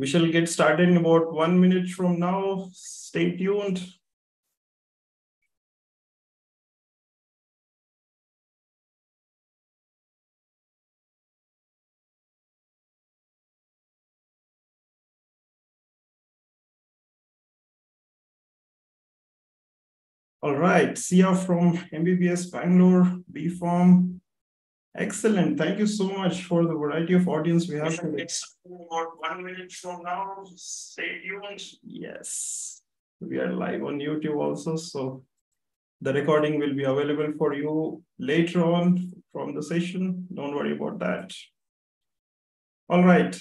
We shall get started in about one minute from now. Stay tuned. All right, Sia from MBBS Bangalore, B Pharm. Excellent. Thank you so much for the variety of audience we have. It's about one minute from now. Stay tuned. Yes, we are live on YouTube also. So the recording will be available for you later on from the session. Don't worry about that. All right.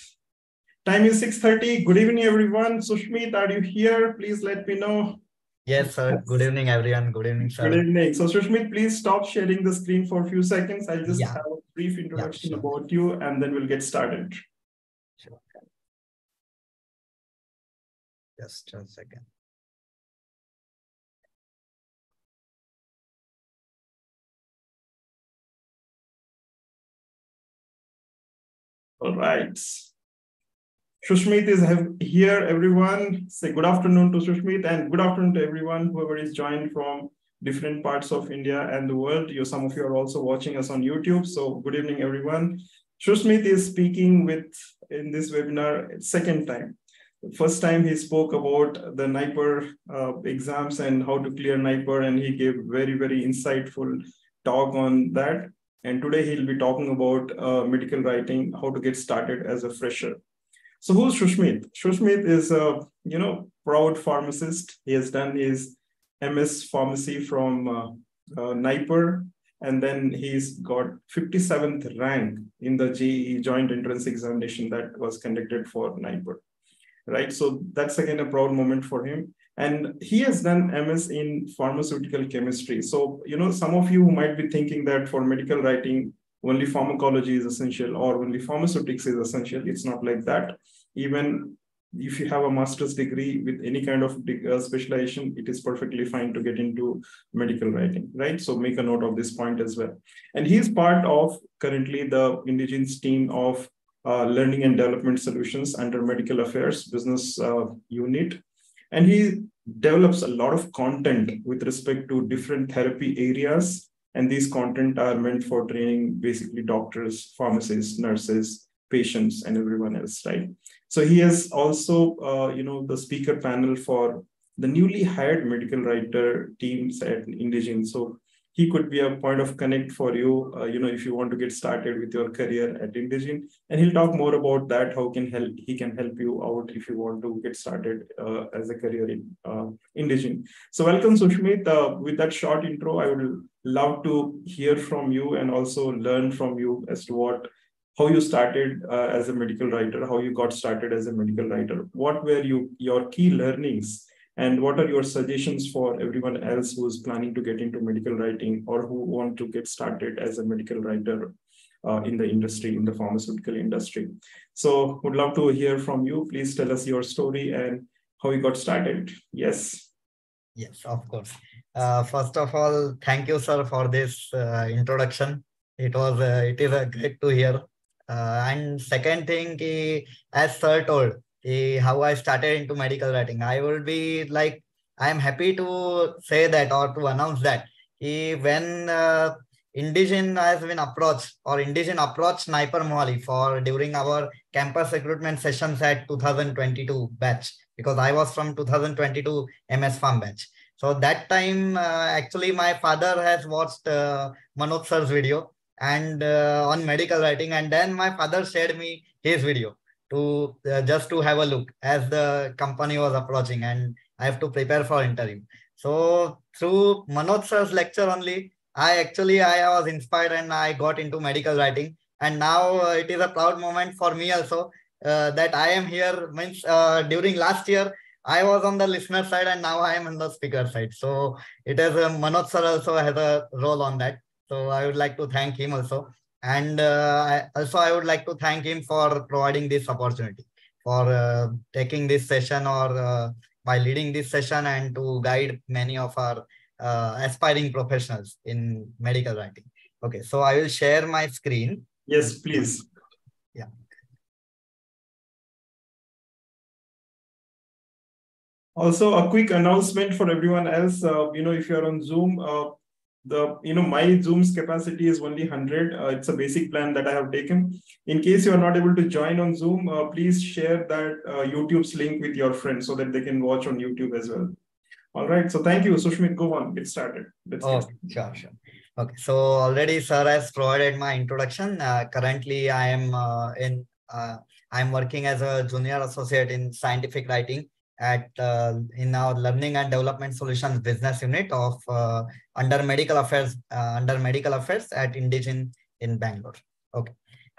Time is 6.30. Good evening, everyone. Sushmit, are you here? Please let me know Yes, sir. Good evening, everyone. Good evening, sir. Good evening. So, Sushmit, please stop sharing the screen for a few seconds. I'll just Yeah. have a brief introduction sure. about you and then we'll get started. Sure. Just a second. All right. Sushmit is here, everyone. Say good afternoon to Sushmit and good afternoon to everyone, whoever is joined from different parts of India and the world. You, some of you are also watching us on YouTube. So good evening, everyone. Sushmit is speaking with in this webinar second time. First time he spoke about the NIPER uh, exams and how to clear NIPER, and he gave very, very insightful talk on that. And today he'll be talking about uh, medical writing, how to get started as a fresher. So who's Shushmit? Shushmit is a you know proud pharmacist. He has done his MS pharmacy from uh, uh, and then he's got 57th rank in the JEE Joint Entrance Examination that was conducted for NIPER. Right, so that's again a proud moment for him. And he has done MS in pharmaceutical chemistry. So you know, some of you might be thinking that for medical writing only pharmacology is essential or only pharmaceutics is essential. It's not like that. Even if you have a master's degree with any kind of uh, specialization, it is perfectly fine to get into medical writing, right? So make a note of this point as well. And he is part of currently the Indegene's team of uh, learning and development solutions under medical affairs business uh, unit. And he develops a lot of content with respect to different therapy areas and these content are meant for training basically doctors pharmacists nurses patients and everyone else right so he has also uh, you know the speaker panel for the newly hired medical writer teams at Indegene. so he could be a point of connect for you uh, you know if you want to get started with your career at Indegene. And he'll talk more about that how can help he can help you out if you want to get started uh, as a career in uh, Indegene. So welcome sushmit. Uh, with that short intro i would love to hear from you and also learn from you as to what how you started uh, as a medical writer how you got started as a medical writer. What were you your key learnings and what are your suggestions for everyone else who is planning to get into medical writing or who want to get started as a medical writer uh, in the industry in the pharmaceutical industry so would love to hear from you please tell us your story and how you got started yes Yes, of course. Uh, first of all, thank you, sir, for this uh, introduction. It was uh, it is uh, great to hear. Uh, and second thing, ki, as sir told, how I started into medical writing, I will be like I am happy to say that or to announce that when uh, Indegene has been approached or Indegene approached NIPER Mohali for during our campus recruitment sessions at 2022 batch because I was from 2022 MS Pharm batch. So that time, uh, actually, my father has watched uh, Manoj sir's video and uh, on medical writing, and then my father shared me his video to uh, just to have a look as the company was approaching, and I have to prepare for interview. So through Manoj sir's lecture only, I actually I was inspired and I got into medical writing, and now uh, it is a proud moment for me also uh, that I am here. Means uh, during last year I was on the listener side and now I am on the speaker side. So it is uh, Manoj sir also has a role on that. So I would like to thank him also. And uh, I, also I would like to thank him for providing this opportunity, for uh, taking this session or uh, by leading this session and to guide many of our uh, aspiring professionals in medical writing. Okay, so I will share my screen. Yes, please. Yeah. Also, a quick announcement for everyone else. Uh, you know, if you're on Zoom, uh, the you know my Zoom's capacity is only 100. Uh, it's a basic plan that I have taken. In case you are not able to join on Zoom, uh, please share that uh, YouTube's link with your friends so that they can watch on YouTube as well. All right. So thank you, Sushmit. Go on. Get started. Let's oh, get started. sure, sure. Okay. So already, sir has provided my introduction. Uh, currently, I am in. I'm working as a junior associate in scientific writing at uh, in our learning and development solutions business unit of uh, under medical affairs uh, under medical affairs at Indegene in Bangalore. Okay,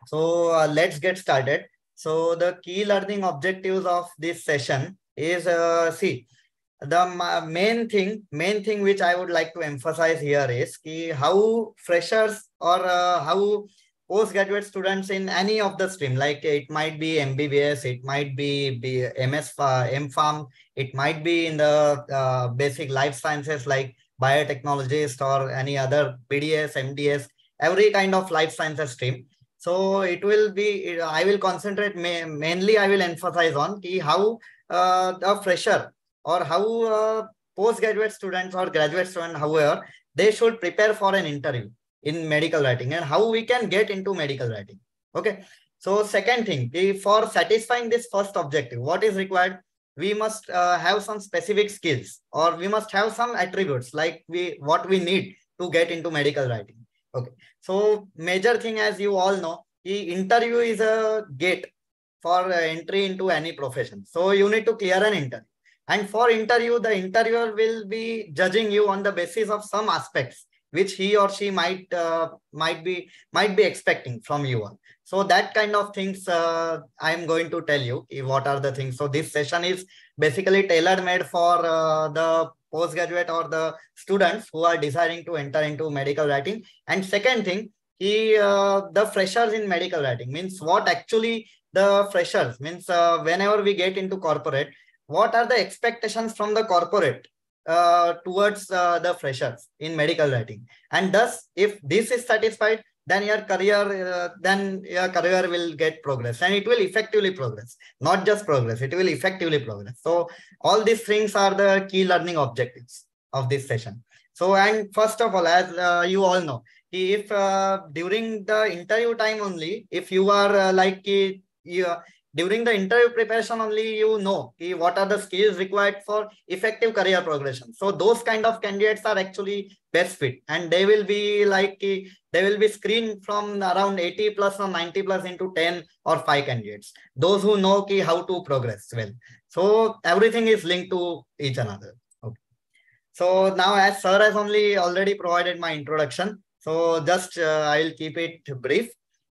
so uh, let's get started. So the key learning objectives of this session is uh, see the main thing main thing which I would like to emphasize here is key how freshers or uh, how postgraduate students in any of the stream, like it might be MBBS, it might be, be MS, uh, MPharm, it might be in the uh, basic life sciences like biotechnologist or any other BDS, MDS, every kind of life sciences stream. So it will be, I will concentrate, ma mainly I will emphasize on how uh, the fresher or how uh, postgraduate students or graduate students, however, they should prepare for an interview in medical writing and how we can get into medical writing. Okay. So second thing, for satisfying this first objective, what is required? We must uh, have some specific skills or we must have some attributes like we what we need to get into medical writing. Okay. So major thing, as you all know, the interview is a gate for uh, entry into any profession. So you need to clear an interview. And for interview, the interviewer will be judging you on the basis of some aspects which he or she might uh, might be might be expecting from you all. So that kind of things uh, i am going to tell you what are the things. So this session is basically tailor made for uh, the postgraduate or the students who are desiring to enter into medical writing. And second thing he uh, the freshers in medical writing. Means what actually the freshers means uh, whenever we get into corporate what are the expectations from the corporate uh, towards uh, the freshers in medical writing. And thus if this is satisfied then your career uh, then your career will get progress and it will effectively progress not just progress it will effectively progress. So all these things are the key learning objectives of this session. So and first of all as uh, you all know if uh, during the interview time only if you are uh, like you, during the interview preparation only you know what are the skills required for effective career progression. So those kind of candidates are actually best fit. And they will be like they will be screened from around 80 plus or 90 plus into 10 or 5 candidates. Those who know how to progress well. So everything is linked to each another. Okay. So now as sir has only already provided my introduction. So just uh, i'll keep it brief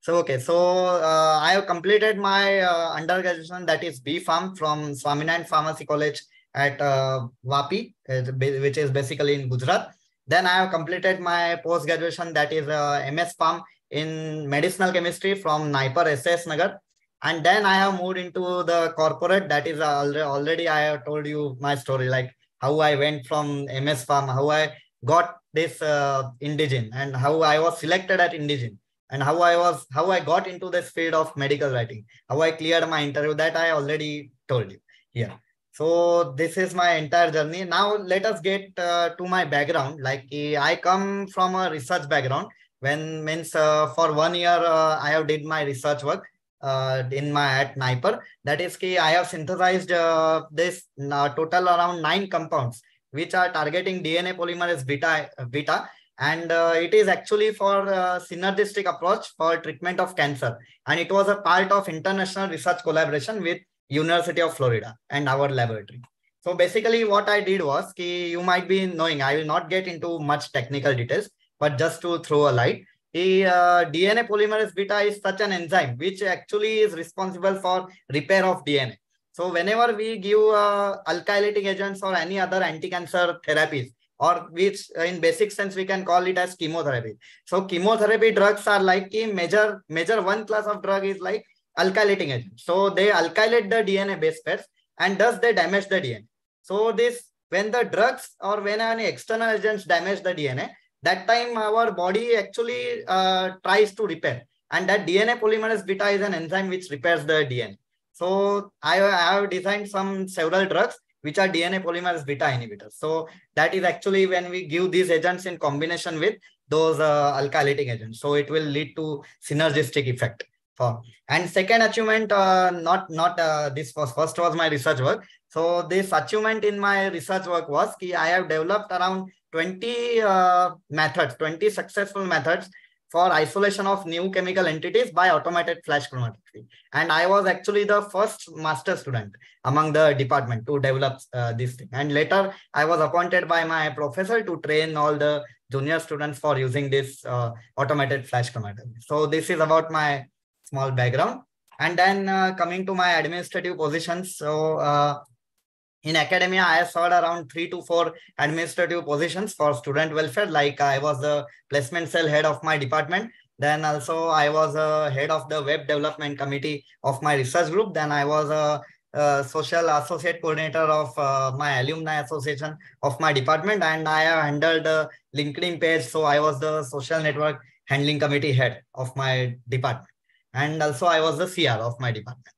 so, okay, so uh, I have completed my uh, undergraduation that is B Pharm from Swaminarayan Pharmacy College at uh, Vapi, which is basically in Gujarat. Then I have completed my post graduation that is uh, MS Pharm in medicinal chemistry from NIPER SS Nagar. And then I have moved into the corporate that is already, already I have told you my story, like how I went from MS Pharm, how I got this uh, Indegene and how I was selected at Indegene and how I was, how I got into this field of medical writing, how I cleared my interview, that I already told you here. So this is my entire journey. Now let us get uh, to my background. Like I come from a research background. When means uh, for one year uh, I have did my research work uh, in my at NIPER. That is key. I have synthesized uh, this uh, total around nine compounds which are targeting DNA polymerase beta beta and uh, it is actually for uh, synergistic approach for treatment of cancer. And it was a part of international research collaboration with university of florida and our laboratory. So basically what i did was ki, you might be knowing i will not get into much technical details but just to throw a light the uh, dna polymerase beta is such an enzyme which actually is responsible for repair of dna so whenever we give uh, alkylating agents or any other anti-cancer therapies or which in basic sense we can call it as chemotherapy. So chemotherapy drugs are like major, major one class of drug is like alkylating agent. So they alkylate the DNA base pairs and thus they damage the DNA. So this, when the drugs or when any external agents damage the DNA, that time our body actually uh, tries to repair. And that DNA polymerase beta is an enzyme which repairs the DNA. So I, I have designed some several drugs which are DNA polymerase beta inhibitors. So that is actually when we give these agents in combination with those uh, alkylating agents. So it will lead to synergistic effect. For and second achievement, uh, not not uh, this was first was my research work. So this achievement in my research work was ki I have developed around 20 uh, methods, 20 successful methods for isolation of new chemical entities by automated flash chromatography. And I was actually the first master student among the department to develop uh, this thing. And later I was appointed by my professor to train all the junior students for using this uh, automated flash chromatography. So this is about my small background. And then uh, coming to my administrative positions. So uh, in academia, I served around three to four administrative positions for student welfare. Like I was the placement cell head of my department. Then also I was a head of the web development committee of my research group. Then I was a, a social associate coordinator of uh, my alumni association of my department. And I have handled the LinkedIn page. So I was the social network handling committee head of my department. And also I was the CR of my department.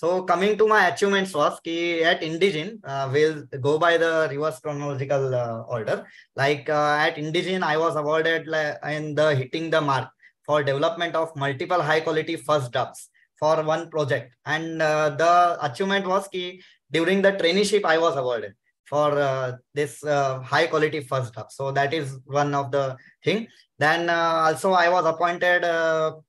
So coming to my achievements was ki at Indegene, uh, we'll go by the reverse chronological uh, order. Like uh, at Indegene, I was awarded in the hitting the mark for development of multiple high quality first drafts for one project. And uh, the achievement was ki during the traineeship, I was awarded for uh, this uh, high quality first draft. So that is one of the thing. Then also I was appointed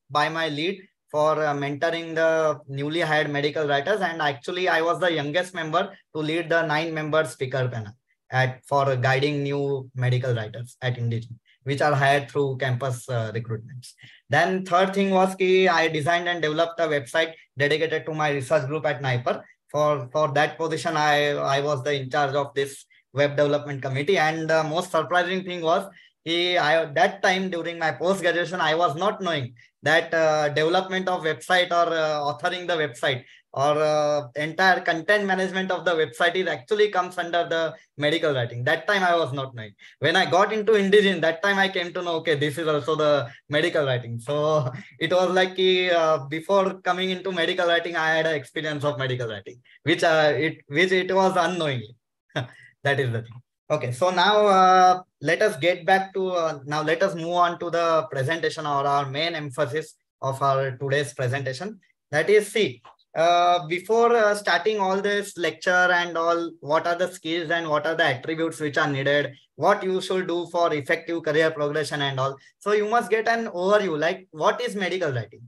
by my lead for uh, mentoring the newly hired medical writers. And actually, I was the youngest member to lead the nine member speaker panel at for guiding new medical writers at Indegene, which are hired through campus uh, recruitments. Then third thing was ki I designed and developed a website dedicated to my research group at NIPER. For, for that position, I, I was the in charge of this web development committee. And the most surprising thing was he, I, that time during my post graduation, I was not knowing that uh, development of website or uh, authoring the website or uh, entire content management of the website is actually comes under the medical writing. That time I was not knowing. When I got into Indegene, that time I came to know, okay, this is also the medical writing. So it was like uh, before coming into medical writing, I had an experience of medical writing, which uh, it which it was unknowingly. that is the thing. Okay, so now uh, let us get back to, uh, now let us move on to the presentation or our main emphasis of our today's presentation. That is, see, uh, before uh, starting all this lecture and all, what are the skills and what are the attributes which are needed, what you should do for effective career progression and all. So you must get an overview, like what is medical writing?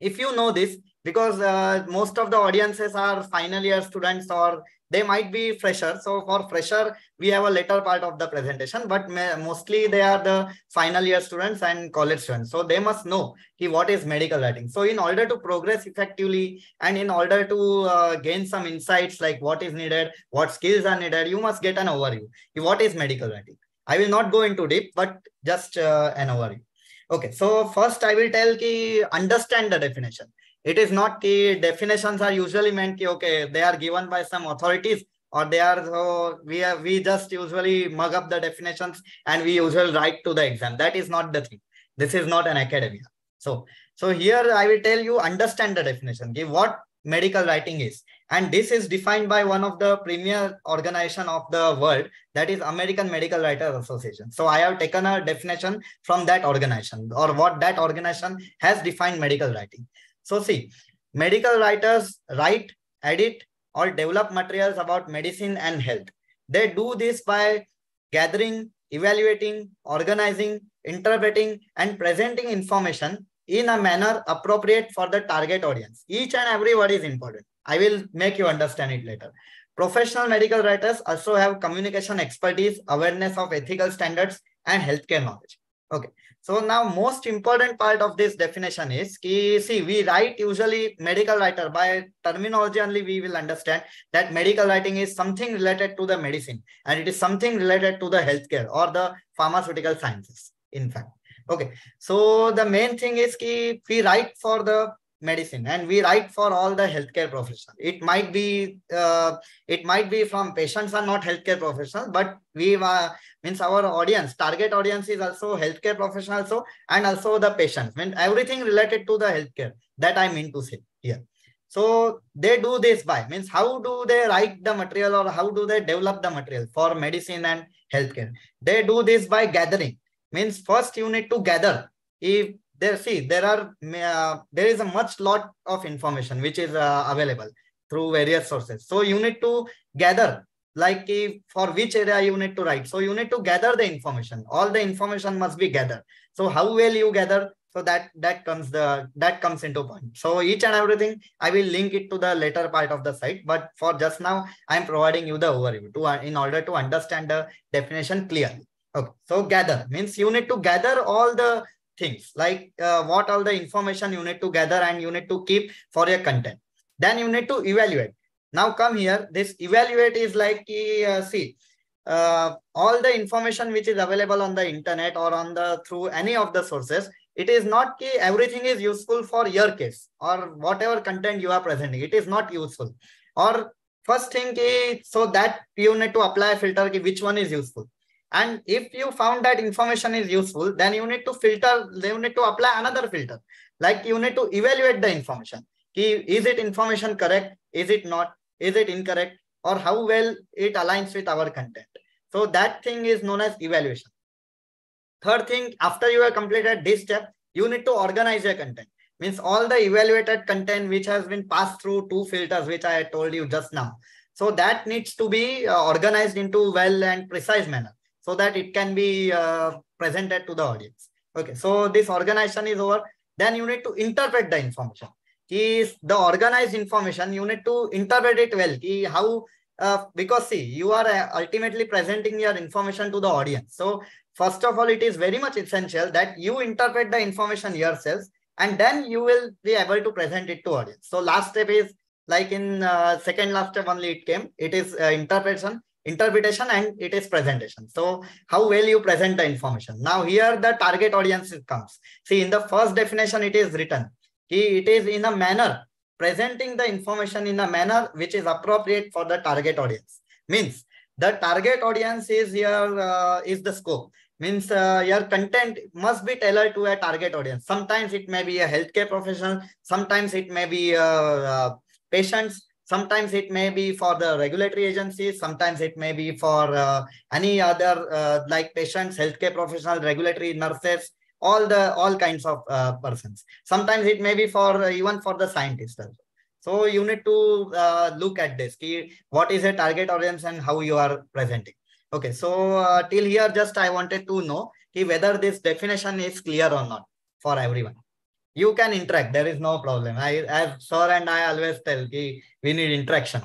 If you know this, because uh, most of the audiences are final year students or they might be fresher. So for fresher, we have a later part of the presentation, but mostly they are the final year students and college students. So they must know what is medical writing. So in order to progress effectively and in order to uh, gain some insights like what is needed, what skills are needed, you must get an overview. What is medical writing? I will not go into deep, but just uh, an overview. Okay, so first I will tell ki understand the definition it is not the definitions are usually meant ki, okay they are given by some authorities or they are so we are we just usually mug up the definitions and we usually write to the exam. That is not the thing. This is not an academia. So so here i will tell you understand the definition. Give what medical writing is. And this is defined by one of the premier organization of the world that is american medical writers association. So i have taken a definition from that organization or what that organization has defined medical writing so see, medical writers write, edit, or develop materials about medicine and health. They do this by gathering, evaluating, organizing, interpreting, and presenting information in a manner appropriate for the target audience. Each and every word is important. I will make you understand it later. Professional medical writers also have communication expertise, awareness of ethical standards, and healthcare knowledge. Okay. So now most important part of this definition is, ki, see, we write usually medical writer by terminology only we will understand that medical writing is something related to the medicine and it is something related to the healthcare or the pharmaceutical sciences, in fact. Okay. So the main thing is ki we write for the medicine and we write for all the healthcare professionals it might be uh, it might be from patients are not healthcare professionals but we uh, means our audience target audience is also healthcare professionals so and also the patients when everything related to the healthcare that i mean to say here So they do this by means how do they write the material or how do they develop the material for medicine and healthcare? They do this by gathering. Means first you need to gather. If there, see there are uh, there is a much lot of information which is uh, available through various sources. So you need to gather like if for which area you need to write. So you need to gather the information. All the information must be gathered. So how well you gather so that that comes the that comes into point so each and everything i will link it to the later part of the site but for just now i'm providing you the overview to in order to understand the definition clearly okay so gather means you need to gather all the things like uh, what all the information you need to gather and you need to keep for your content then you need to evaluate now come here this evaluate is like uh, see uh, all the information which is available on the internet or on the through any of the sources it is not ki everything is useful for your case or whatever content you are presenting. It is not useful. Or first thing ki, so that you need to apply filter which one is useful. And if you found that information is useful, then you need to filter, you need to apply another filter. Like you need to evaluate the information. Is it information correct? Is it not? Is it incorrect? Or how well it aligns with our content. So that thing is known as evaluation. Third thing, after you have completed this step, you need to organize your content. Means all the evaluated content which has been passed through two filters, which I told you just now. So that needs to be uh, organized into well and precise manner so that it can be uh, presented to the audience. Okay, so this organization is over. Then you need to interpret the information. Is the organized information, you need to interpret it well. How uh, because see, you are uh, ultimately presenting your information to the audience. So first of all, it is very much essential that you interpret the information yourself and then you will be able to present it to audience. So last step is like in uh, second last step only it came. It is uh, interpretation, interpretation and it is presentation. So how well you present the information. Now here the target audience comes. See in the first definition it is written. It is in a manner presenting the information in a manner which is appropriate for the target audience. Means the target audience is your uh, is the scope means uh, your content must be tailored to a target audience sometimes it may be a healthcare professional sometimes it may be uh, uh, patients sometimes it may be for the regulatory agencies sometimes it may be for uh, any other uh, like patients healthcare professional regulatory nurses all the all kinds of uh, persons sometimes it may be for even for the scientists also so you need to uh, look at this. Key, what is a target audience and how you are presenting. Okay, so uh, till here, just I wanted to know whether this definition is clear or not for everyone. You can interact. There is no problem. I, as sir and I always tell, key, we need interaction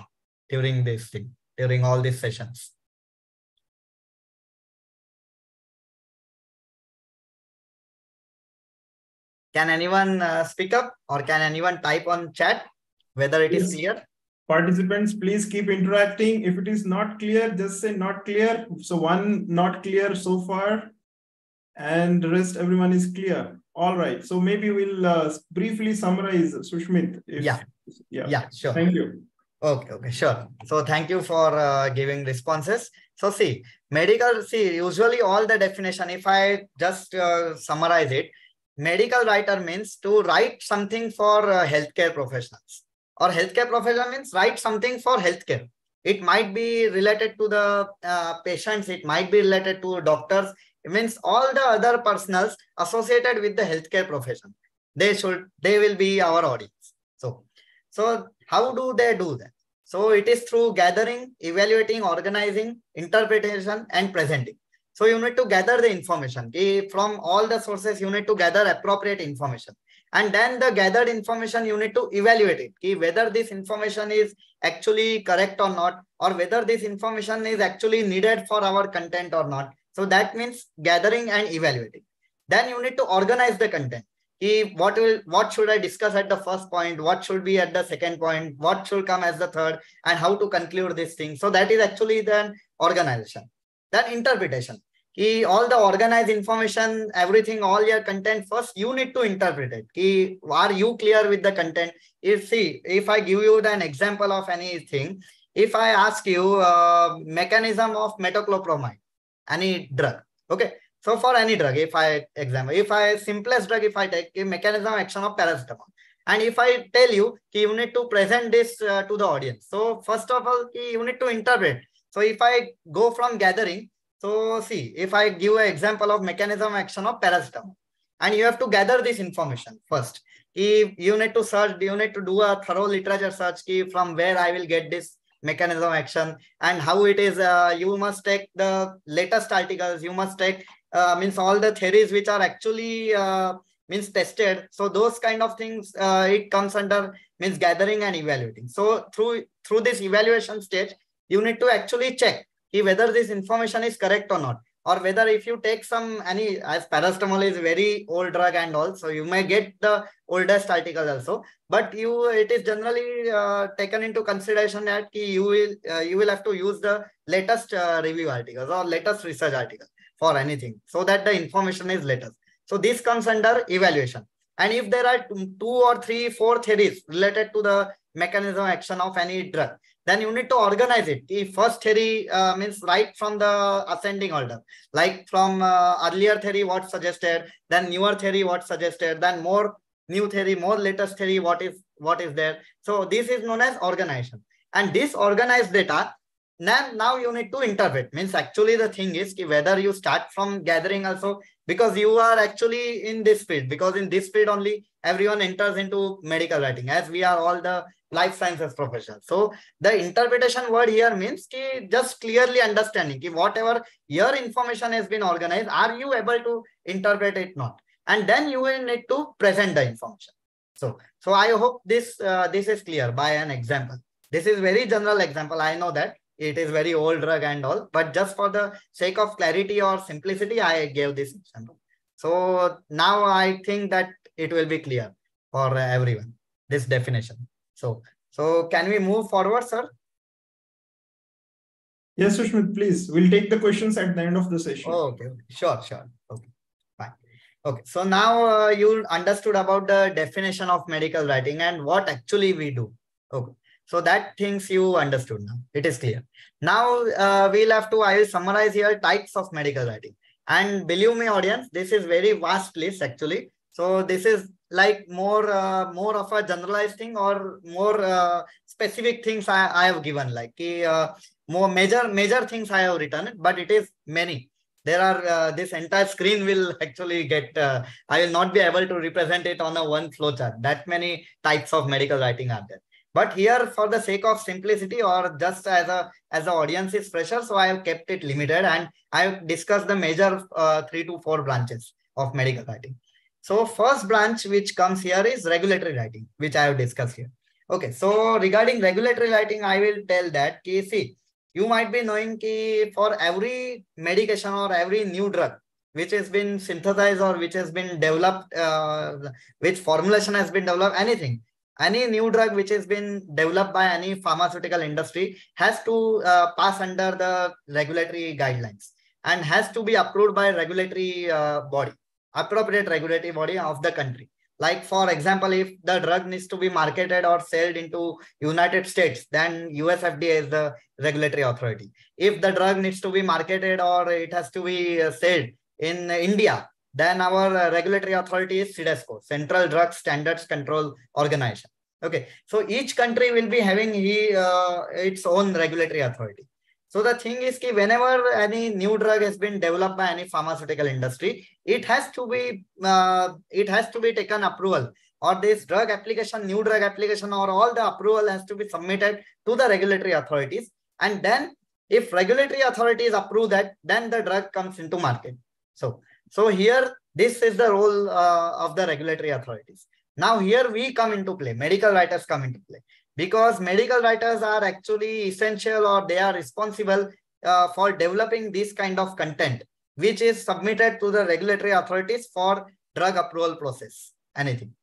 during this thing, during all these sessions. Can anyone uh, speak up or can anyone type on chat? whether it yes. is clear participants please keep interacting if it is not clear just say not clear so one not clear so far and rest everyone is clear all right. So maybe we'll uh, briefly summarize sushmit if, yeah. Yeah. Yeah sure. Thank you. Okay okay sure. So thank you for uh, giving responses. So see medical see usually all the definition if i just uh, summarize it medical writer means to write something for uh, healthcare professionals. Or healthcare professional means write something for healthcare. It might be related to the uh, patients. It might be related to doctors. It means all the other personals associated with the healthcare profession. They should, they will be our audience. So, so how do they do that? So it is through gathering, evaluating, organizing, interpretation, and presenting. So you need to gather the information. From all the sources, you need to gather appropriate information and then the gathered information you need to evaluate it whether this information is actually correct or not or whether this information is actually needed for our content or not so that means gathering and evaluating. Then you need to organize the content. Ki what will what should i discuss at the first point? What should be at the second point? What should come as the third? And how to conclude this thing? So that is actually then organization. Then interpretation. Ki all the organized information, everything, all your content, first you need to interpret it. Ki are you clear with the content? If see, if I give you an example of anything, if I ask you uh, mechanism of metoclopramide, any drug, okay. So for any drug, if I example, if I simplest drug, if I take a mechanism action of paracetamol, And if I tell you, you need to present this uh, to the audience. So first of all, you need to interpret. So if I go from gathering, so see, if I give an example of mechanism action of paracetamol, and you have to gather this information first. If you need to search, you need to do a thorough literature search key from where I will get this mechanism action and how it is. Uh, you must take the latest articles. You must take uh, means all the theories which are actually uh, means tested. So those kind of things uh, it comes under means gathering and evaluating. So through through this evaluation stage, you need to actually check whether this information is correct or not or whether if you take some any as paracetamol is very old drug and all so you may get the oldest article also. But you it is generally uh, taken into consideration that you will uh, you will have to use the latest uh, review articles or latest research article for anything so that the information is latest. So this comes under evaluation. And if there are two or three four theories related to the mechanism action of any drug then you need to organize it. The first theory uh, means right from the ascending order, like from uh, earlier theory, what suggested, then newer theory, what suggested, then more new theory, more latest theory, what is what is there. So this is known as organization. And this organized data, now, now you need to interpret. Means actually the thing is whether you start from gathering also, because you are actually in this field, because in this field only everyone enters into medical writing, as we are all the life sciences profession. So the interpretation word here means ki just clearly understanding ki whatever your information has been organized, are you able to interpret it not? And then you will need to present the information. So, so I hope this uh, this is clear by an example. This is very general example. I know that it is very old drug and all, but just for the sake of clarity or simplicity, I gave this example. So now I think that it will be clear for everyone, this definition. So, so can we move forward, sir? Yes, Sushmit, please. We'll take the questions at the end of the session. Oh, okay. Sure, sure. Okay, fine. Okay, so now uh, you understood about the definition of medical writing and what actually we do. Okay, so that things you understood now. It is clear. Now uh, we'll have to, I will summarize here types of medical writing. And believe me, audience, this is very vast list actually. So this is like more uh, more of a generalized thing or more uh, specific things I, I have given like uh, more major major things I have written but it is many. There are uh, this entire screen will actually get uh, I will not be able to represent it on a one flowchart that many types of medical writing are there. But here for the sake of simplicity or just as a as the audience is fresher so I have kept it limited and I have discussed the major uh, three to four branches of medical writing so first branch which comes here is regulatory writing, which I have discussed here. Okay, so regarding regulatory writing, I will tell that, ki, see, you might be knowing ki for every medication or every new drug which has been synthesized or which has been developed, uh, which formulation has been developed, anything, any new drug which has been developed by any pharmaceutical industry has to uh, pass under the regulatory guidelines and has to be approved by regulatory uh, body appropriate regulatory body of the country. Like for example, if the drug needs to be marketed or sold into United States, then US FDA is the regulatory authority. If the drug needs to be marketed or it has to be uh, sold in India, then our uh, regulatory authority is CDSCO, Central Drug Standards Control Organization. Okay, so each country will be having he, uh, its own regulatory authority. So the thing is that whenever any new drug has been developed by any pharmaceutical industry, it has to be uh, it has to be taken approval or this drug application, new drug application or all the approval has to be submitted to the regulatory authorities. And then if regulatory authorities approve that, then the drug comes into market. So, so here, this is the role uh, of the regulatory authorities. Now here we come into play, medical writers come into play because medical writers are actually essential or they are responsible uh, for developing this kind of content which is submitted to the regulatory authorities for drug approval process anything.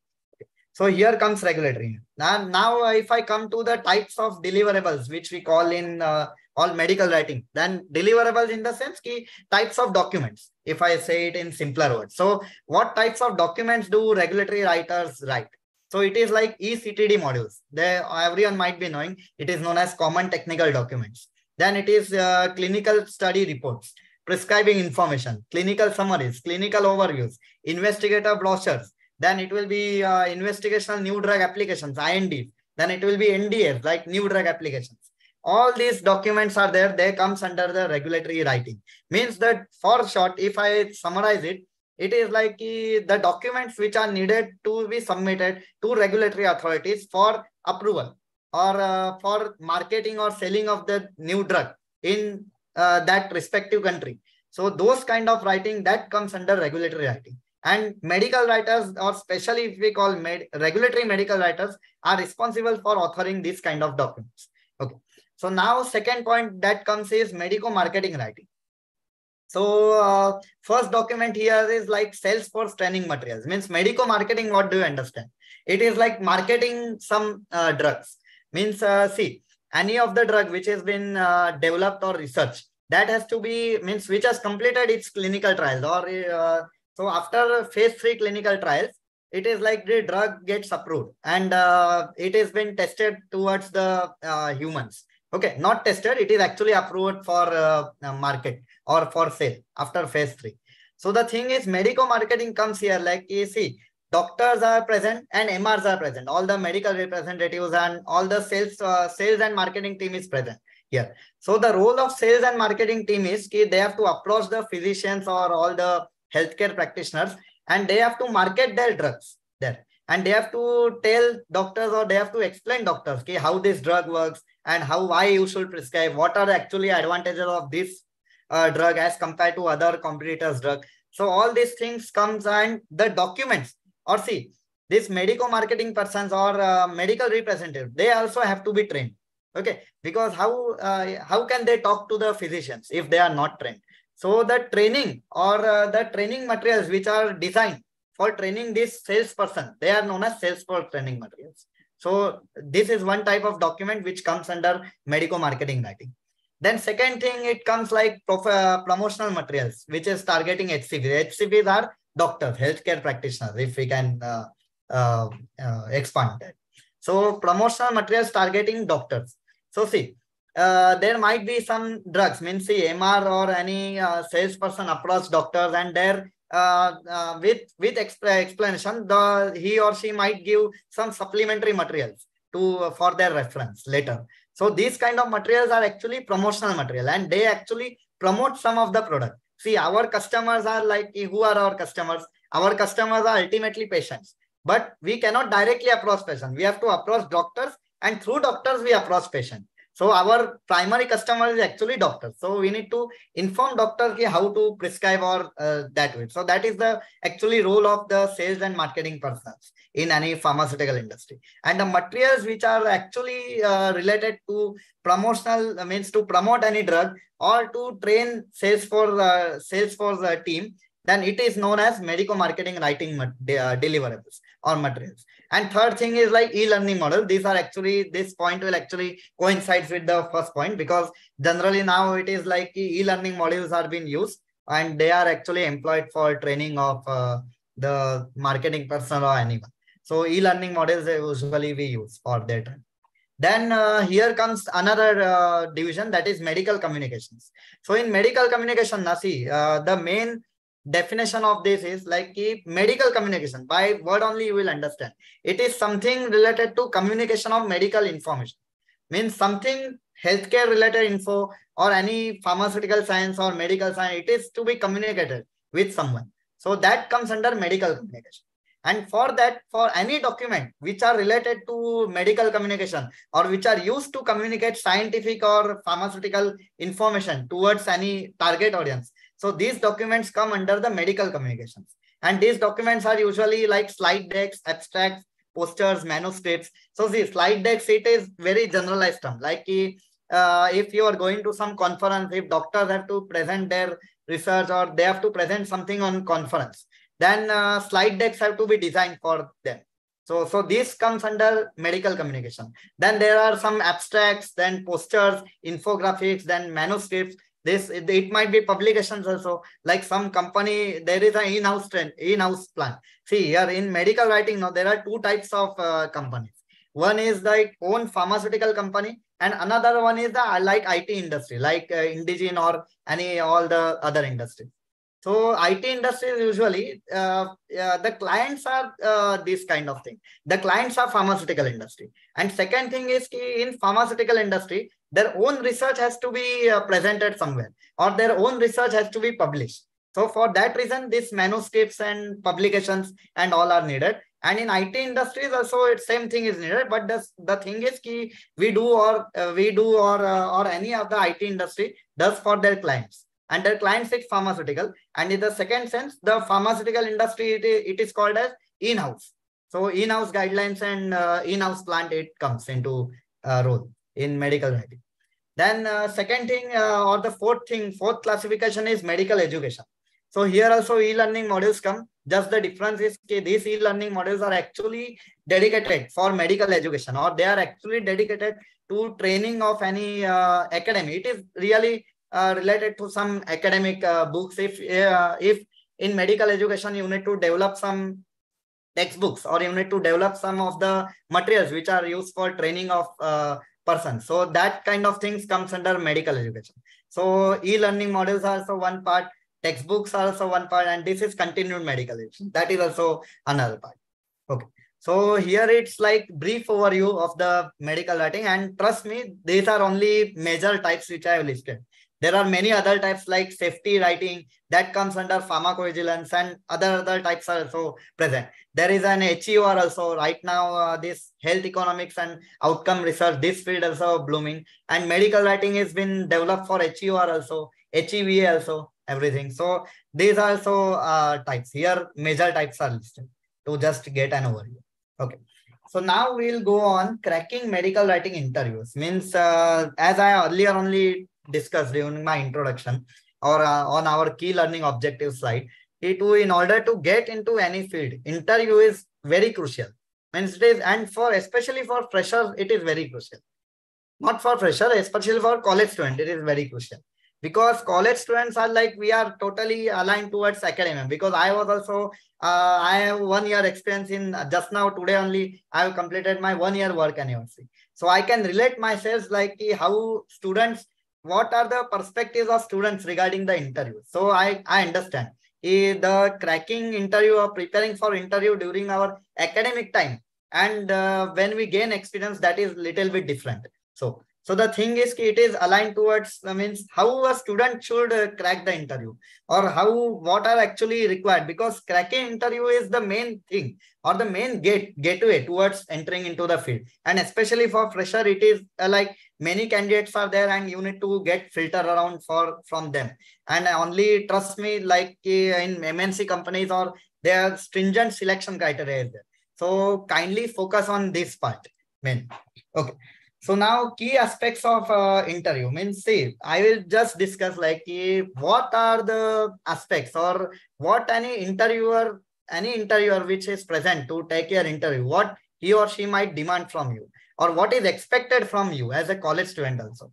So here comes regulatory. Now, now if i come to the types of deliverables which we call in uh, all medical writing then deliverables in the sense key types of documents if i say it in simpler words. So what types of documents do regulatory writers write so it is like ECTD modules. There, everyone might be knowing it is known as common technical documents. Then it is uh, clinical study reports, prescribing information, clinical summaries, clinical overviews, investigator brochures, Then it will be uh, investigational new drug applications, INDs. Then it will be NDAs, like new drug applications. All these documents are there. They comes under the regulatory writing. Means that for short, if I summarize it, it is like the documents which are needed to be submitted to regulatory authorities for approval or uh, for marketing or selling of the new drug in uh, that respective country. So those kind of writing that comes under regulatory writing. And medical writers, or especially if we call med regulatory medical writers, are responsible for authoring this kind of documents. Okay. So now second point that comes is medical marketing writing. So uh, first document here is like Salesforce training materials. Means medical marketing. What do you understand? It is like marketing some uh, drugs. Means uh, see any of the drug which has been uh, developed or researched that has to be means which has completed its clinical trials or uh, so after phase three clinical trials it is like the drug gets approved and uh, it has been tested towards the humans okay not tested it is actually approved for market or for sale after phase three. So the thing is medical marketing comes here like you see doctors are present and mrs are present. All the medical representatives and all the sales uh, sales and marketing team is present here. So the role of sales and marketing team is they have to approach the physicians or all the healthcare practitioners and they have to market their drugs there. And they have to tell doctors or they have to explain doctors okay, how this drug works and how why you should prescribe what are the actually advantages of this uh, drug as compared to other competitors drug. So all these things comes and the documents or see this medical marketing persons or uh, medical representative they also have to be trained. Okay because how uh, how can they talk to the physicians if they are not trained? So the training or uh, the training materials which are designed for training this salesperson they are known as sales training materials. So this is one type of document which comes under medical marketing writing then second thing it comes like uh, promotional materials which is targeting hcps hcps are doctors, healthcare practitioners, if we can uh, uh, uh, expand that. So promotional materials targeting doctors. So see, uh, there might be some drugs, means see MR or any uh, salesperson approach doctors and there uh, with with exp explanation, the he or she might give some supplementary materials to for their reference later. So these kind of materials are actually promotional material and they actually promote some of the product. See, our customers are like, who are our customers? Our customers are ultimately patients. But we cannot directly approach patients. We have to approach doctors and through doctors, we approach patients. So our primary customer is actually doctors. So we need to inform doctors how to prescribe or uh, that way. So that is the actually role of the sales and marketing persons in any pharmaceutical industry. And the materials which are actually uh, related to promotional uh, means to promote any drug or to train sales for uh, sales for the team, then it is known as medical marketing writing uh, deliverables or materials. And third thing is like e-learning model. These are actually, this point will actually coincides with the first point because generally now it is like e-learning modules are being used and they are actually employed for training of uh, the marketing person or anyone. So e-learning models usually we use for that. Then uh, here comes another uh, division that is medical communications. So in medical communication, Nasi, uh, the main definition of this is like medical communication. By word only you will understand. It is something related to communication of medical information. Means something healthcare related info or any pharmaceutical science or medical science. It is to be communicated with someone. So that comes under medical communication. And for that, for any document which are related to medical communication or which are used to communicate scientific or pharmaceutical information towards any target audience. So these documents come under the medical communications. And these documents are usually like slide decks, abstracts, posters, manuscripts. So see, slide decks, it is very generalized term. Like uh, if you are going to some conference, if doctors have to present their research or they have to present something on conference then uh, slide decks have to be designed for them. So, so this comes under medical communication. Then there are some abstracts, then posters, infographics, then manuscripts. This it, might be publications also. Like some company, there is an in-house trend, in-house plan. See here in medical writing, now there are two types of uh, companies. One is like own pharmaceutical company, and another one is the like IT industry, like uh, or any all the other industries. So IT industries usually uh, uh, the clients are uh, this kind of thing. The clients are pharmaceutical industry. And second thing is in pharmaceutical industry, their own research has to be uh, presented somewhere or their own research has to be published. So for that reason, these manuscripts and publications and all are needed. And in IT industries also, it same thing is needed. But the, the thing is, ki we do or uh, we do or uh, or any of the IT industry does for their clients and their clients is pharmaceutical. And in the second sense, the pharmaceutical industry, it, it is called as in-house. So in-house guidelines and uh, in-house plant, it comes into uh, role in medical writing. Then uh, second thing uh, or the fourth thing, fourth classification is medical education. So here also e-learning modules come. Just the difference is that these e-learning modules are actually dedicated for medical education or they are actually dedicated to training of any uh, academy. It is really uh, related to some academic uh, books. If uh, if in medical education you need to develop some textbooks or you need to develop some of the materials which are used for training of persons. So that kind of things comes under medical education. So e-learning models are also one part, textbooks are also one part, and this is continued medical education. That is also another part. Okay. So here it's like brief overview of the medical writing and trust me, these are only major types which I have listed. There are many other types like safety writing that comes under pharmacovigilance and other other types are also present. There is an HEOR also right now, uh, this health economics and outcome research, this field also blooming and medical writing has been developed for HEOR also, HEVA also, everything. So these are also uh, types here, major types are listed to just get an overview. Okay. So now we'll go on cracking medical writing interviews. Means uh, as I earlier only discussed during my introduction or uh, on our key learning objective slide, it will, in order to get into any field, interview is very crucial. Means it is, and for especially for freshers, it is very crucial. Not for fresher, especially for college student, it is very crucial because college students are like we are totally aligned towards academia because i was also uh, i have one year experience in uh, just now today only i have completed my one year work anniversary so i can relate myself like how students what are the perspectives of students regarding the interview? So i i understand. The cracking interview or preparing for interview during our academic time and uh, when we gain experience that is little bit different. So so the thing is it is aligned towards uh, means how a student should uh, crack the interview or how what are actually required because cracking interview is the main thing or the main gate gateway towards entering into the field. And especially for fresher it is uh, like many candidates are there and you need to get filter around for from them. And only trust me like uh, in mnc companies or their stringent selection criteria is there. So kindly focus on this part men. okay so now key aspects of uh, interview means see, I will just discuss like what are the aspects or what any interviewer, any interviewer which is present to take your interview, what he or she might demand from you or what is expected from you as a college student also.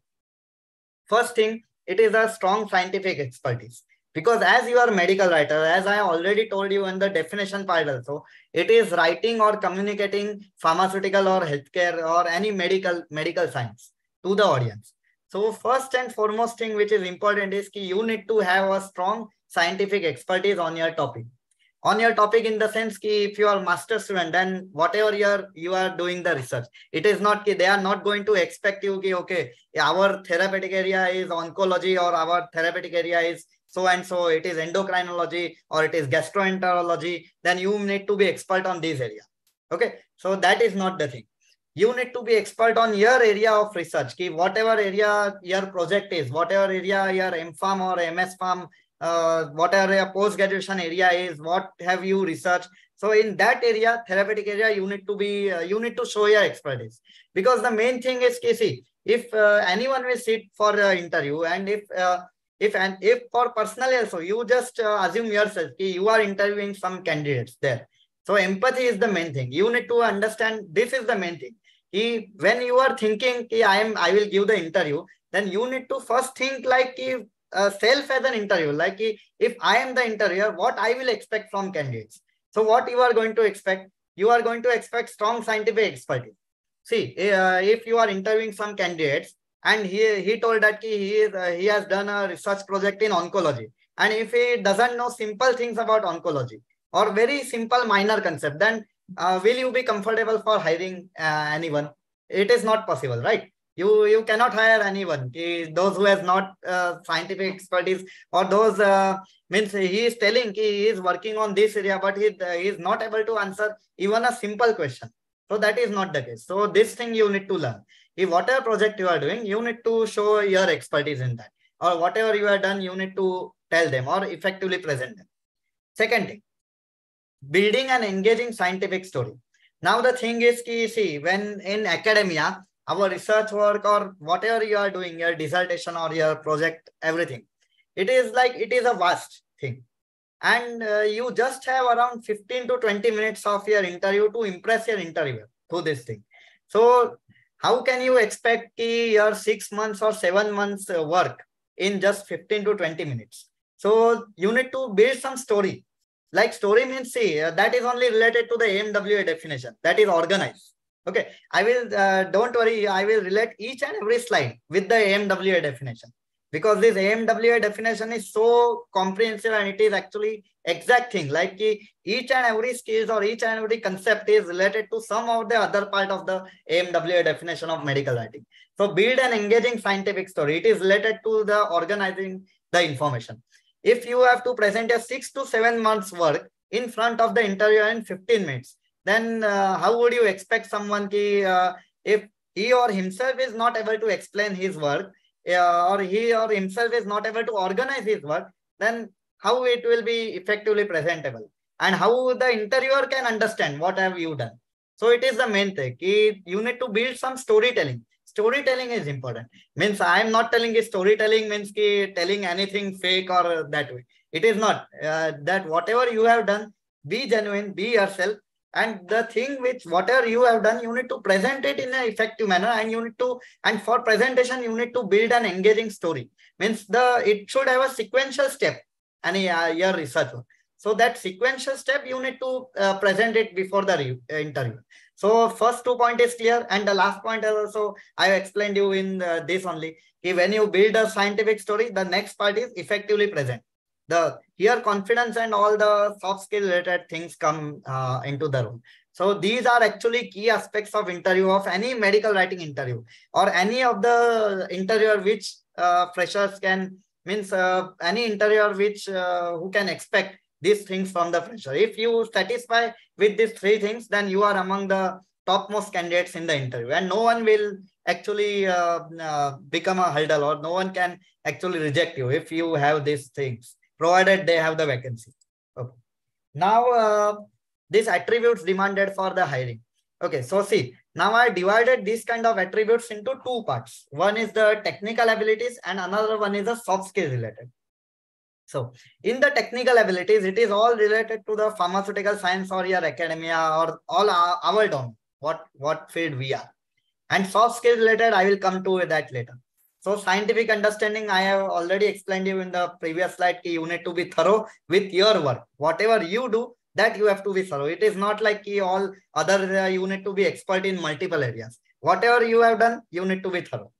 First thing, it is a strong scientific expertise because as you are medical writer as i already told you in the definition part also it is writing or communicating pharmaceutical or healthcare or any medical medical science to the audience. So first and foremost thing which is important is ki you need to have a strong scientific expertise on your topic. On your topic in the sense ki if you are master student then whatever you are you are doing the research it is not ki they are not going to expect you ki okay our therapeutic area is oncology or our therapeutic area is so and so it is endocrinology or it is gastroenterology, then you need to be expert on this area. Okay, so that is not the thing. You need to be expert on your area of research. Ki whatever area your project is, whatever area your M.Pharm or MS Pharm, uh, whatever your post-graduation area is, what have you researched? So in that area, therapeutic area, you need to be, uh, you need to show your expertise. Because the main thing is, Casey, if uh, anyone will sit for an interview and if uh, if and if for personal also you just uh, assume yourself you are interviewing some candidates there. So empathy is the main thing. You need to understand this is the main thing. He, when you are thinking i am i will give the interview then you need to first think like uh, self as an interview like if i am the interviewer what i will expect from candidates? So what you are going to expect? You are going to expect strong scientific expertise. See uh, if you are interviewing some candidates and he he told that he is uh, he has done a research project in oncology and if he doesn't know simple things about oncology or very simple minor concept, then uh, will you be comfortable for hiring uh, anyone? It is not possible, right? You you cannot hire anyone. Those who has not uh, scientific expertise or those uh, means he is telling he is working on this area, but he, he is not able to answer even a simple question. So that is not the case. So this thing you need to learn. If whatever project you are doing, you need to show your expertise in that. Or whatever you have done, you need to tell them or effectively present them. Second thing, building an engaging scientific story. Now the thing is, ki, see, when in academia, our research work or whatever you are doing, your dissertation or your project, everything, it is like, it is a vast thing. And uh, you just have around 15 to 20 minutes of your interview to impress your interviewer through this thing. So how can you expect ki, your six months or seven months uh, work in just 15 to 20 minutes? So you need to build some story like story means, see, uh, that is only related to the AMWA definition. That is organized. Okay, I will, uh, don't worry, I will relate each and every slide with the AMWA definition. Because this AMWA definition is so comprehensive and it is actually exact thing. Like each and every skills or each and every concept is related to some of the other part of the AMWA definition of medical writing. So build an engaging scientific story. It is related to the organizing the information if you have to present a six to seven months work in front of the interviewer in 15 minutes, then uh, how would you expect someone ki, uh, if he or himself is not able to explain his work or he or himself is not able to organize his work, then how it will be effectively presentable? And how the interviewer can understand what have you done. So it is the main thing. You need to build some storytelling. Storytelling is important. Means i am not telling storytelling means ki telling anything fake or that way. It is not. Uh, that whatever you have done be genuine be yourself and the thing which whatever you have done you need to present it in an effective manner and you need to and for presentation you need to build an engaging story means the it should have a sequential step and uh, your research work so that sequential step you need to uh, present it before the uh, interview so first two point is clear. And the last point is also, I explained you in uh, this only. When you build a scientific story, the next part is effectively present. The here confidence and all the soft skill related things come uh, into the room. So these are actually key aspects of interview of any medical writing interview or any of the interviewer which uh, freshers can means uh, any interviewer which uh, who can expect these things from the fresher. If you satisfy with these three things, then you are among the topmost candidates in the interview and no one will actually uh, uh, become a hurdle or no one can actually reject you if you have these things, provided they have the vacancy. Okay. Now, uh, these attributes demanded for the hiring. Okay, so see, now I divided these kind of attributes into two parts. One is the technical abilities and another one is the soft skill related. So in the technical abilities, it is all related to the pharmaceutical science or your academia or all our, our domain, what, what field we are. And soft skills related, I will come to that later. So scientific understanding, I have already explained you in the previous slide, you need to be thorough with your work. Whatever you do, that you have to be thorough. It is not like all other, uh, you need to be expert in multiple areas. Whatever you have done, you need to be thorough.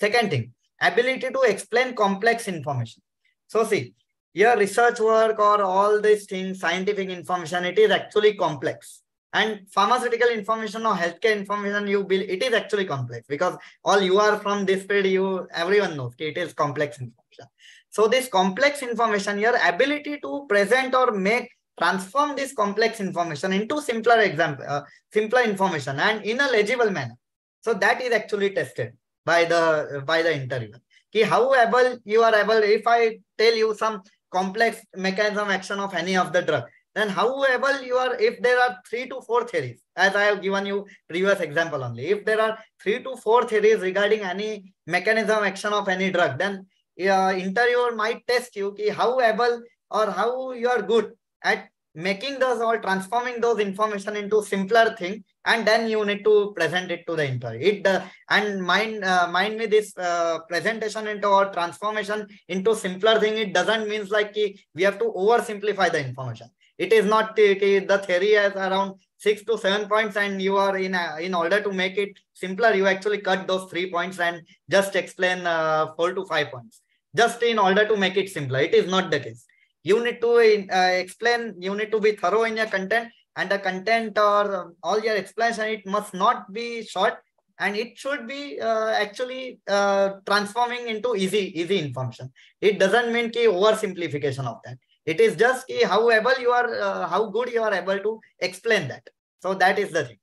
Second thing, ability to explain complex information. So see, your research work or all these things, scientific information, it is actually complex. And pharmaceutical information or healthcare information you build, it is actually complex because all you are from this field, you everyone knows it is complex information. So this complex information, your ability to present or make transform this complex information into simpler example, uh, simpler information and in a legible manner. So that is actually tested by the by the interviewer. Ki how able you are able, if I tell you some complex mechanism action of any of the drug then however you are if there are three to four theories as i have given you previous example only if there are three to four theories regarding any mechanism action of any drug then uh, interviewer might test you ki how able or how you are good at making those or transforming those information into simpler thing and then you need to present it to the interview it uh, and mind uh, mind me this uh, presentation into or transformation into simpler thing it doesn't means like we have to oversimplify the information it is not the theory has around six to seven points and you are in a, in order to make it simpler you actually cut those three points and just explain uh, four to five points just in order to make it simpler. It is not the case. You need to uh, explain, you need to be thorough in your content and the content or all your explanation, it must not be short and it should be uh, actually uh, transforming into easy, easy information. It doesn't mean ki oversimplification of that. It is just how able you are, uh, how good you are able to explain that. So that is the thing.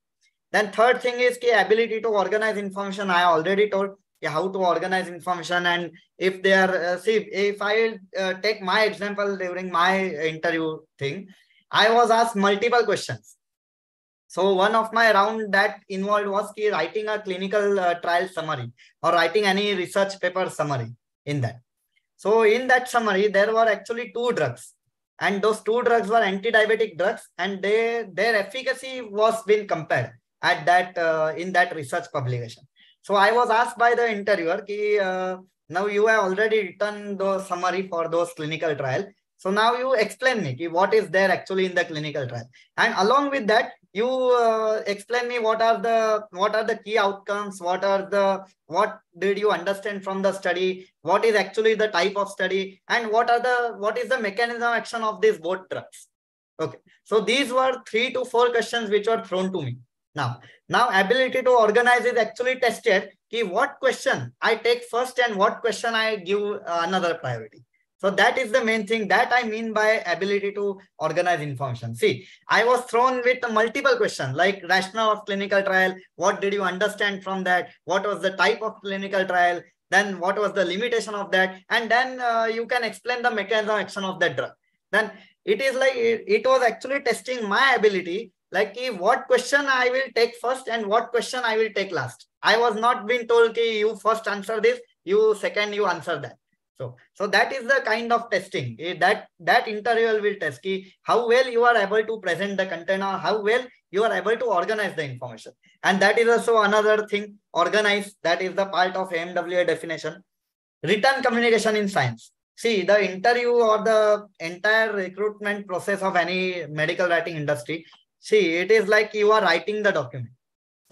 Then third thing is ki ability to organize information. I already told how to organize information and if they are uh, see if i uh, take my example during my interview thing i was asked multiple questions so one of my round that involved was ki writing a clinical uh, trial summary or writing any research paper summary in that so in that summary there were actually two drugs and those two drugs were anti-diabetic drugs and they their efficacy was been compared at that uh, in that research publication so I was asked by the interviewer, ki, uh, now you have already written the summary for those clinical trial. So now you explain me ki, what is there actually in the clinical trial. And along with that, you uh, explain me what are the what are the key outcomes? What are the what did you understand from the study? What is actually the type of study? And what are the what is the mechanism action of these both drugs? Okay. So these were three to four questions which were thrown to me. Now, now ability to organize is actually tested. Ki what question I take first and what question I give uh, another priority. So that is the main thing that I mean by ability to organize information. See, I was thrown with multiple questions like rationale of clinical trial. What did you understand from that? What was the type of clinical trial? Then what was the limitation of that? And then uh, you can explain the mechanism of action of that drug. Then it is like it, it was actually testing my ability like what question I will take first and what question I will take last. I was not being told ki you first answer this, you second you answer that. So, so that is the kind of testing eh, that that interview will test ki how well you are able to present the content or how well you are able to organize the information. And that is also another thing, organize, that is the part of AMWA definition. Written communication in science. See, the interview or the entire recruitment process of any medical writing industry See, it is like you are writing the document.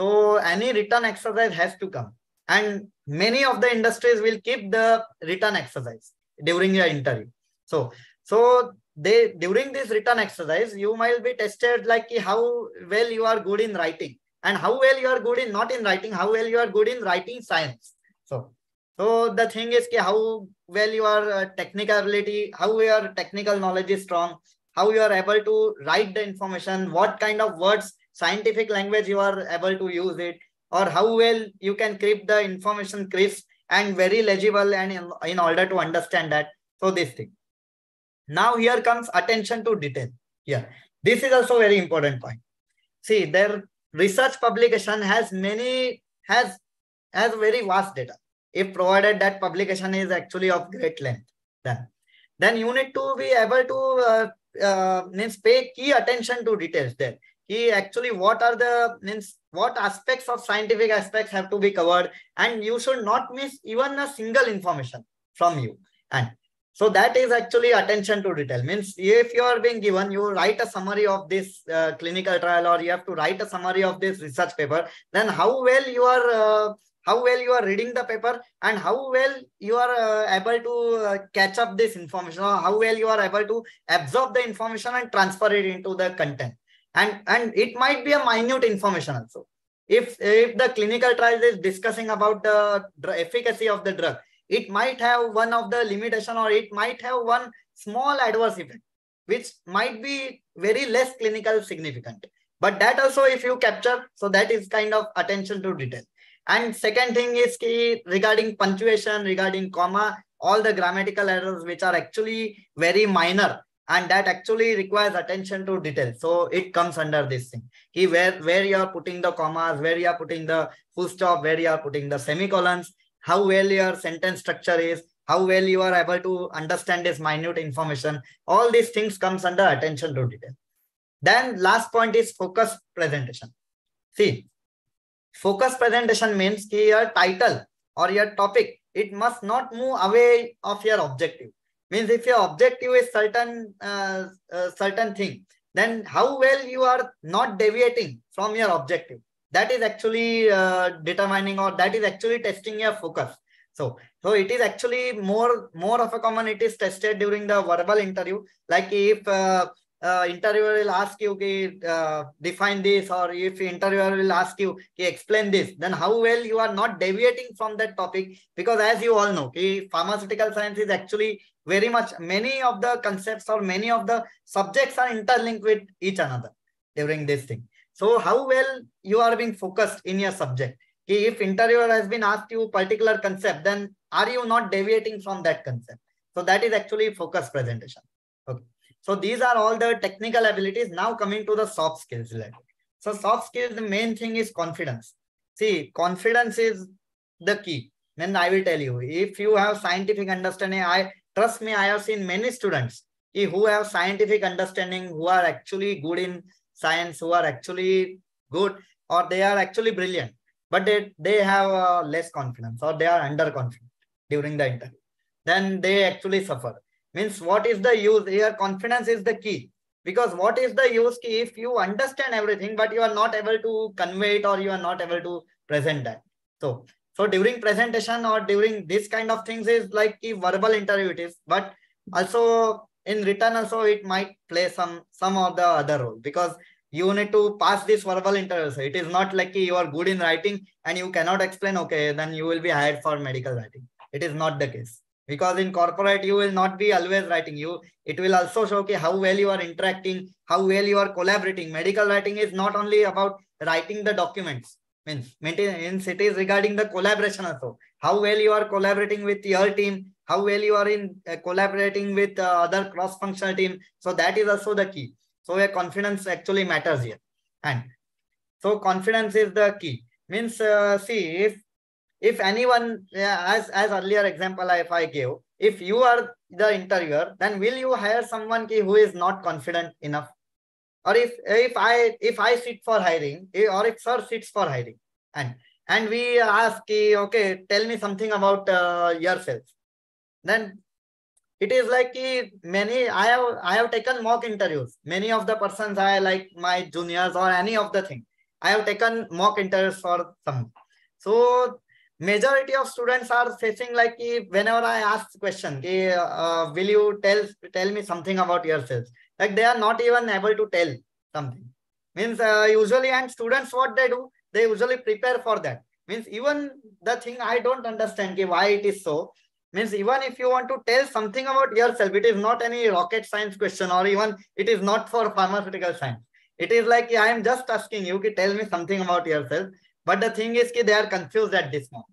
So any written exercise has to come. And many of the industries will keep the written exercise during your interview. So, so they during this written exercise, you might be tested like how well you are good in writing and how well you are good in not in writing, how well you are good in writing science. So, so the thing is how well you are uh, technical ability, how your technical knowledge is strong, how you are able to write the information, what kind of words, scientific language you are able to use it, or how well you can keep the information crisp and very legible and in, in order to understand that. So this thing. Now here comes attention to detail. Yeah, this is also very important point. See, their research publication has many, has, has very vast data. If provided that publication is actually of great length, then, then you need to be able to uh, uh, means pay key attention to details there. He actually what are the means what aspects of scientific aspects have to be covered and you should not miss even a single information from you. And so that is actually attention to detail. Means if you are being given, you write a summary of this uh, clinical trial or you have to write a summary of this research paper, then how well you are uh, how well you are reading the paper and how well you are uh, able to uh, catch up this information or how well you are able to absorb the information and transfer it into the content and and it might be a minute information also. If if the clinical trial is discussing about the efficacy of the drug it might have one of the limitation or it might have one small adverse effect which might be very less clinical significant. But that also if you capture so that is kind of attention to detail. And second thing is key regarding punctuation, regarding comma, all the grammatical errors which are actually very minor and that actually requires attention to detail. So it comes under this thing. He where where you are putting the commas, where you are putting the full stop, where you are putting the semicolons, how well your sentence structure is, how well you are able to understand this minute information. All these things comes under attention to detail. Then last point is focus presentation. See, Focus presentation means your title or your topic, it must not move away of your objective. Means if your objective is certain uh, uh, certain thing, then how well you are not deviating from your objective. That is actually uh, determining or that is actually testing your focus. So So it is actually more more of a common. It is tested during the verbal interview. Like if uh, uh, interviewer will ask you, okay, uh, define this, or if interviewer will ask you, okay, explain this, then how well you are not deviating from that topic. Because as you all know, okay, pharmaceutical science is actually very much, many of the concepts or many of the subjects are interlinked with each another during this thing. So how well you are being focused in your subject. If interviewer has been asked you particular concept, then are you not deviating from that concept? So that is actually focus presentation. Okay. So these are all the technical abilities. Now coming to the soft skills. level So soft skills, the main thing is confidence. See, confidence is the key. Then I will tell you, if you have scientific understanding, I trust me, I have seen many students who have scientific understanding, who are actually good in science, who are actually good, or they are actually brilliant, but they, they have uh, less confidence or they are underconfident during the interview. Then they actually suffer. Means what is the use? Here confidence is the key. Because what is the use if you understand everything, but you are not able to convey it or you are not able to present that. So, so during presentation or during this kind of things is like the verbal interview it is, but also in written also it might play some some of the other role because you need to pass this verbal interview. So it is not like you are good in writing and you cannot explain, okay, then you will be hired for medical writing. It is not the case because in corporate you will not be always writing you it will also show okay, how well you are interacting how well you are collaborating medical writing is not only about writing the documents means maintenance it is regarding the collaboration also. How well you are collaborating with your team how well you are in uh, collaborating with uh, other cross functional team. So that is also the key. So where confidence actually matters here. And so confidence is the key. Means uh, see if if anyone, as, as earlier example if I gave, if you are the interviewer, then will you hire someone who is not confident enough? Or if if I if I sit for hiring, eh, or if sir sits for hiring, and and we ask, okay, tell me something about uh, yourself, then it is like many I have I have taken mock interviews. Many of the persons I like my juniors or any of the thing. I have taken mock interviews for some. So majority of students are facing like whenever I ask question, uh, will you tell tell me something about yourself? Like they are not even able to tell something. Means uh, usually and students what they do, they usually prepare for that. Means even the thing I don't understand why it is so. Means even if you want to tell something about yourself, it is not any rocket science question or even it is not for pharmaceutical science. It is like I am just asking you, to tell me something about yourself but the thing is, ki, they are confused at this moment.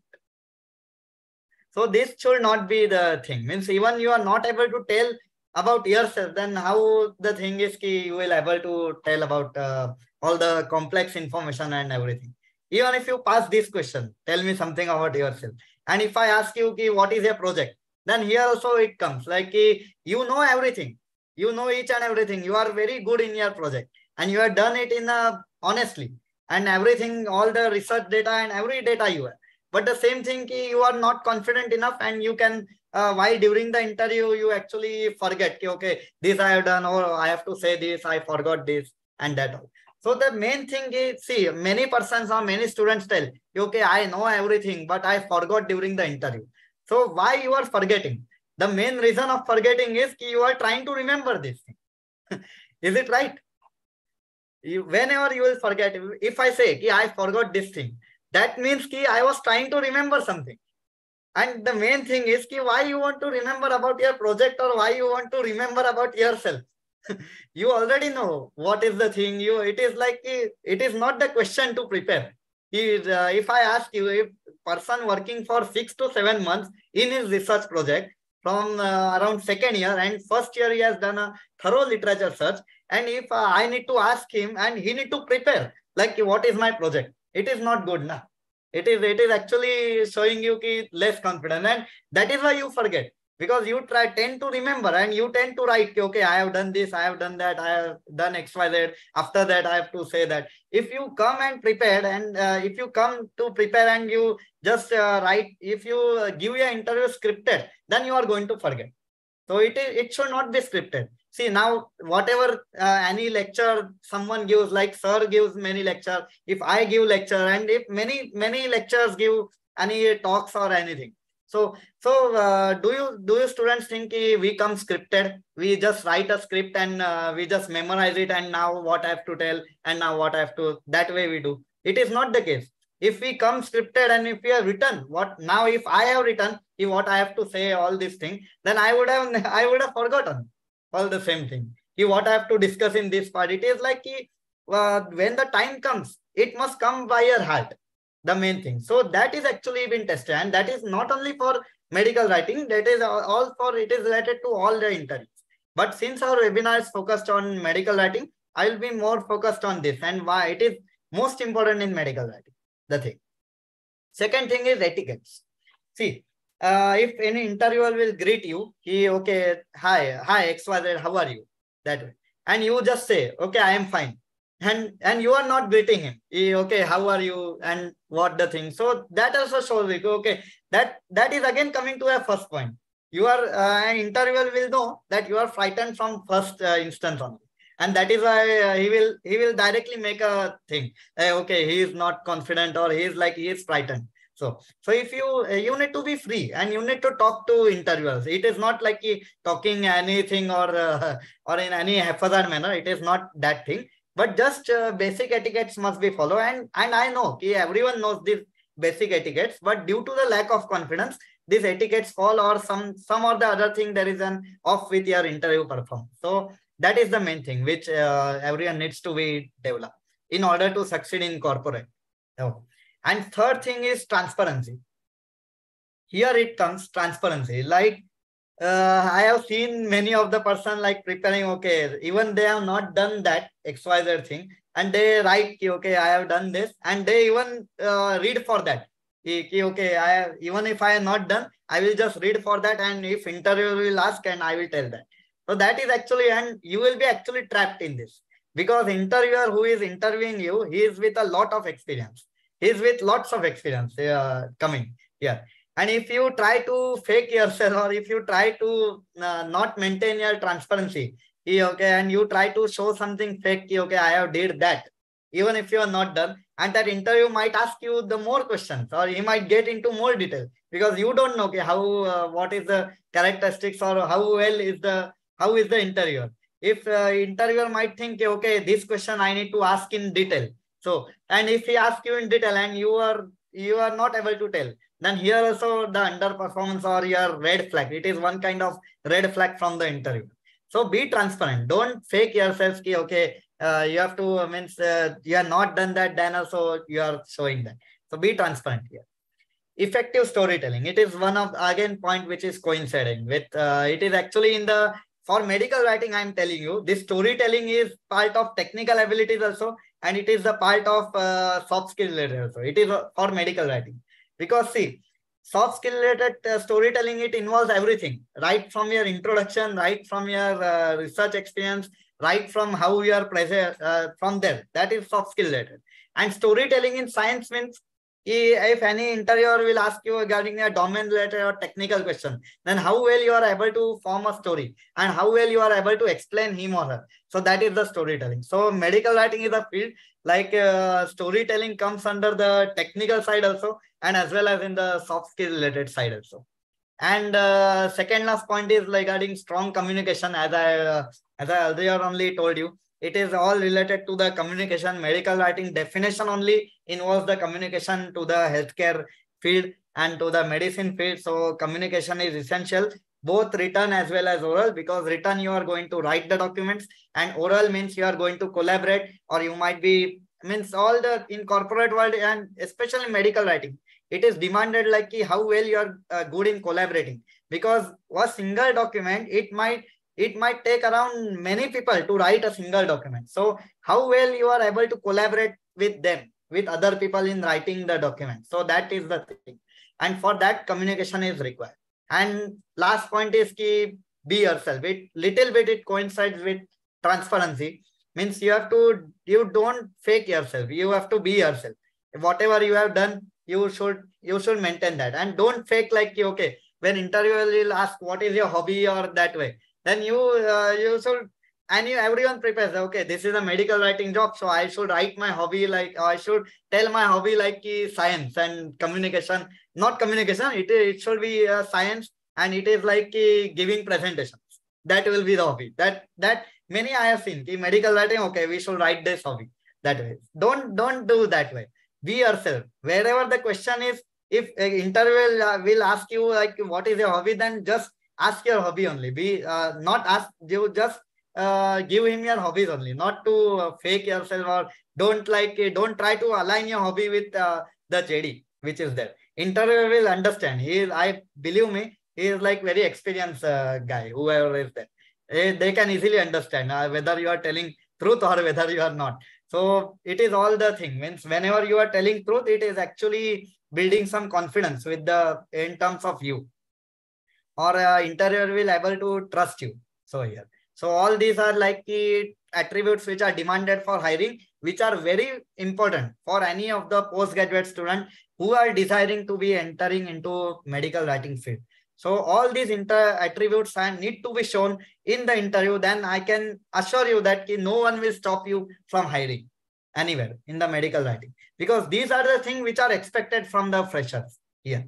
So this should not be the thing. Means even you are not able to tell about yourself, then how the thing is ki you will able to tell about uh, all the complex information and everything. Even if you pass this question, tell me something about yourself. And if I ask you ki what is your project, then here also it comes like ki you know everything. You know each and everything. You are very good in your project and you have done it in a honestly and everything, all the research data and every data you have. But the same thing, you are not confident enough and you can, uh, why during the interview, you actually forget, okay, this I have done, or I have to say this, I forgot this and that all. So the main thing is, see, many persons or many students tell, okay, I know everything, but I forgot during the interview. So why you are forgetting? The main reason of forgetting is you are trying to remember this thing. is it right? you, whenever you will forget, if I say, Ki, I forgot this thing, that means ki, I was trying to remember something. And the main thing is ki, why you want to remember about your project or why you want to remember about yourself. you already know what is the thing. You It is like, it is not the question to prepare. Uh, if I ask you, if person working for six to seven months in his research project, from uh, around second year and first year he has done a thorough literature search and if uh, I need to ask him and he need to prepare, like what is my project? It is not good. Nah. It is it is actually showing you ki less confidence. And that is why you forget. Because you try tend to remember and you tend to write, okay, I have done this, I have done that, I have done XYZ. After that, I have to say that. If you come and prepare and uh, if you come to prepare and you just uh, write, if you uh, give your interview scripted, then you are going to forget. So it, is, it should not be scripted see now whatever uh, any lecture someone gives like sir gives many lecture if i give lecture and if many many lectures give any talks or anything So, so uh, do you do you students think we come scripted? We just write a script and uh, we just memorize it, and now what I have to tell, and now what I have to. That way we do. It is not the case. If we come scripted and if we have written what now, if I have written what I have to say all this thing, then I would have I would have forgotten all the same thing. If what I have to discuss in this part, it is like uh, when the time comes, it must come by your heart the main thing. So that is actually been tested and that is not only for medical writing, that is all for, it is related to all the interviews. But since our webinar is focused on medical writing, I will be more focused on this and why it is most important in medical writing, the thing. Second thing is etiquettes. See, uh, if any interviewer will greet you, he, okay, hi, hi, XYZ, how are you? That way. And you just say, okay, I am fine. And and you are not greeting him. He, okay how are you? And what the thing. So that also shows it okay that that is again coming to a first point. You are uh, an interviewer will know that you are frightened from first uh, instance only. And that is why uh, he will he will directly make a thing. Uh, okay he is not confident or he is like he is frightened so so if you uh, you need to be free and you need to talk to interviewers. It is not like talking anything or uh, or in any haphazard manner. It is not that thing. But just uh, basic etiquettes must be followed. And and i know okay, everyone knows these basic etiquettes but due to the lack of confidence these etiquettes fall or some some or the other thing there is an off with your interview performance so that is the main thing which uh, everyone needs to be developed in order to succeed in corporate. Oh. And third thing is transparency here it comes transparency like uh, I have seen many of the person like preparing, okay, even they have not done that XYZ thing and they write, okay, I have done this and they even uh, read for that. Okay, I have, even if I have not done, I will just read for that and if interviewer will ask and I will tell that. So that is actually, and you will be actually trapped in this because interviewer who is interviewing you, he is with a lot of experience. He is with lots of experience uh, coming here and if you try to fake yourself or if you try to uh, not maintain your transparency, okay, and you try to show something fake, okay, I have did that, even if you are not done, and that interview might ask you the more questions or he might get into more detail because you don't know okay, how, uh, what is the characteristics or how well is the, how is the interviewer. If uh, interviewer might think, okay, this question I need to ask in detail. So, and if he asks you in detail and you are, you are not able to tell, then here also the underperformance or your red flag. It is one kind of red flag from the interview. So be transparent. Don't fake yourself. Ki, okay, uh, you have to uh, means uh, you are not done that. Then also you are showing that. So be transparent here. Effective storytelling. It is one of again point which is coinciding with. Uh, it is actually in the for medical writing. I am telling you this storytelling is part of technical abilities also, and it is the part of uh, soft skill related. also. It is for medical writing because see soft skill related uh, storytelling it involves everything right from your introduction right from your uh, research experience right from how you are present uh, from there that is soft skill related and storytelling in science means if any interviewer will ask you regarding a domain related or technical question, then how well you are able to form a story and how well you are able to explain him or her. So that is the storytelling. So medical writing is a field like uh, storytelling comes under the technical side also and as well as in the soft skill related side also. And uh, second last point is regarding strong communication as I, uh, as I earlier only told you it is all related to the communication. Medical writing definition only involves the communication to the healthcare field and to the medicine field. So communication is essential, both written as well as oral, because written you are going to write the documents and oral means you are going to collaborate or you might be, means all the in corporate world and especially medical writing, it is demanded like how well you are uh, good in collaborating because a single document, it might it might take around many people to write a single document. So how well you are able to collaborate with them, with other people in writing the document. So that is the thing. And for that communication is required. And last point is ki be yourself. It little bit it coincides with transparency. Means you have to, you don't fake yourself. You have to be yourself. Whatever you have done, you should you should maintain that. And don't fake like okay, when interviewer will ask what is your hobby or that way then you uh, you should and you everyone prepares okay this is a medical writing job so i should write my hobby like i should tell my hobby like science and communication not communication. It, it should be uh, science and it is like uh, giving presentations. That will be the hobby. That that many I have seen. The medical writing, okay, we should write this hobby that way. Don't don't do that way. Be yourself. Wherever the question is, if uh, interview uh, will ask you like what is your hobby, then just ask your hobby only. Be uh, not ask you just uh, give him your hobbies only, not to uh, fake yourself or don't like it, don't try to align your hobby with uh, the JD which is there. Interviewer will understand. He is, I believe me, he is like very experienced guy, whoever is there. They, can easily understand whether you are telling truth or whether you are not. So it is all the thing. Means whenever you are telling truth, it is actually building some confidence with the in terms of you. Or uh, interviewer will able to trust you. So here. So all these are like the attributes which are demanded for hiring, which are very important for any of the postgraduate student who are desiring to be entering into medical writing field. So all these inter attributes and need to be shown in the interview. Then I can assure you that no one will stop you from hiring anywhere in the medical writing because these are the things which are expected from the freshers here.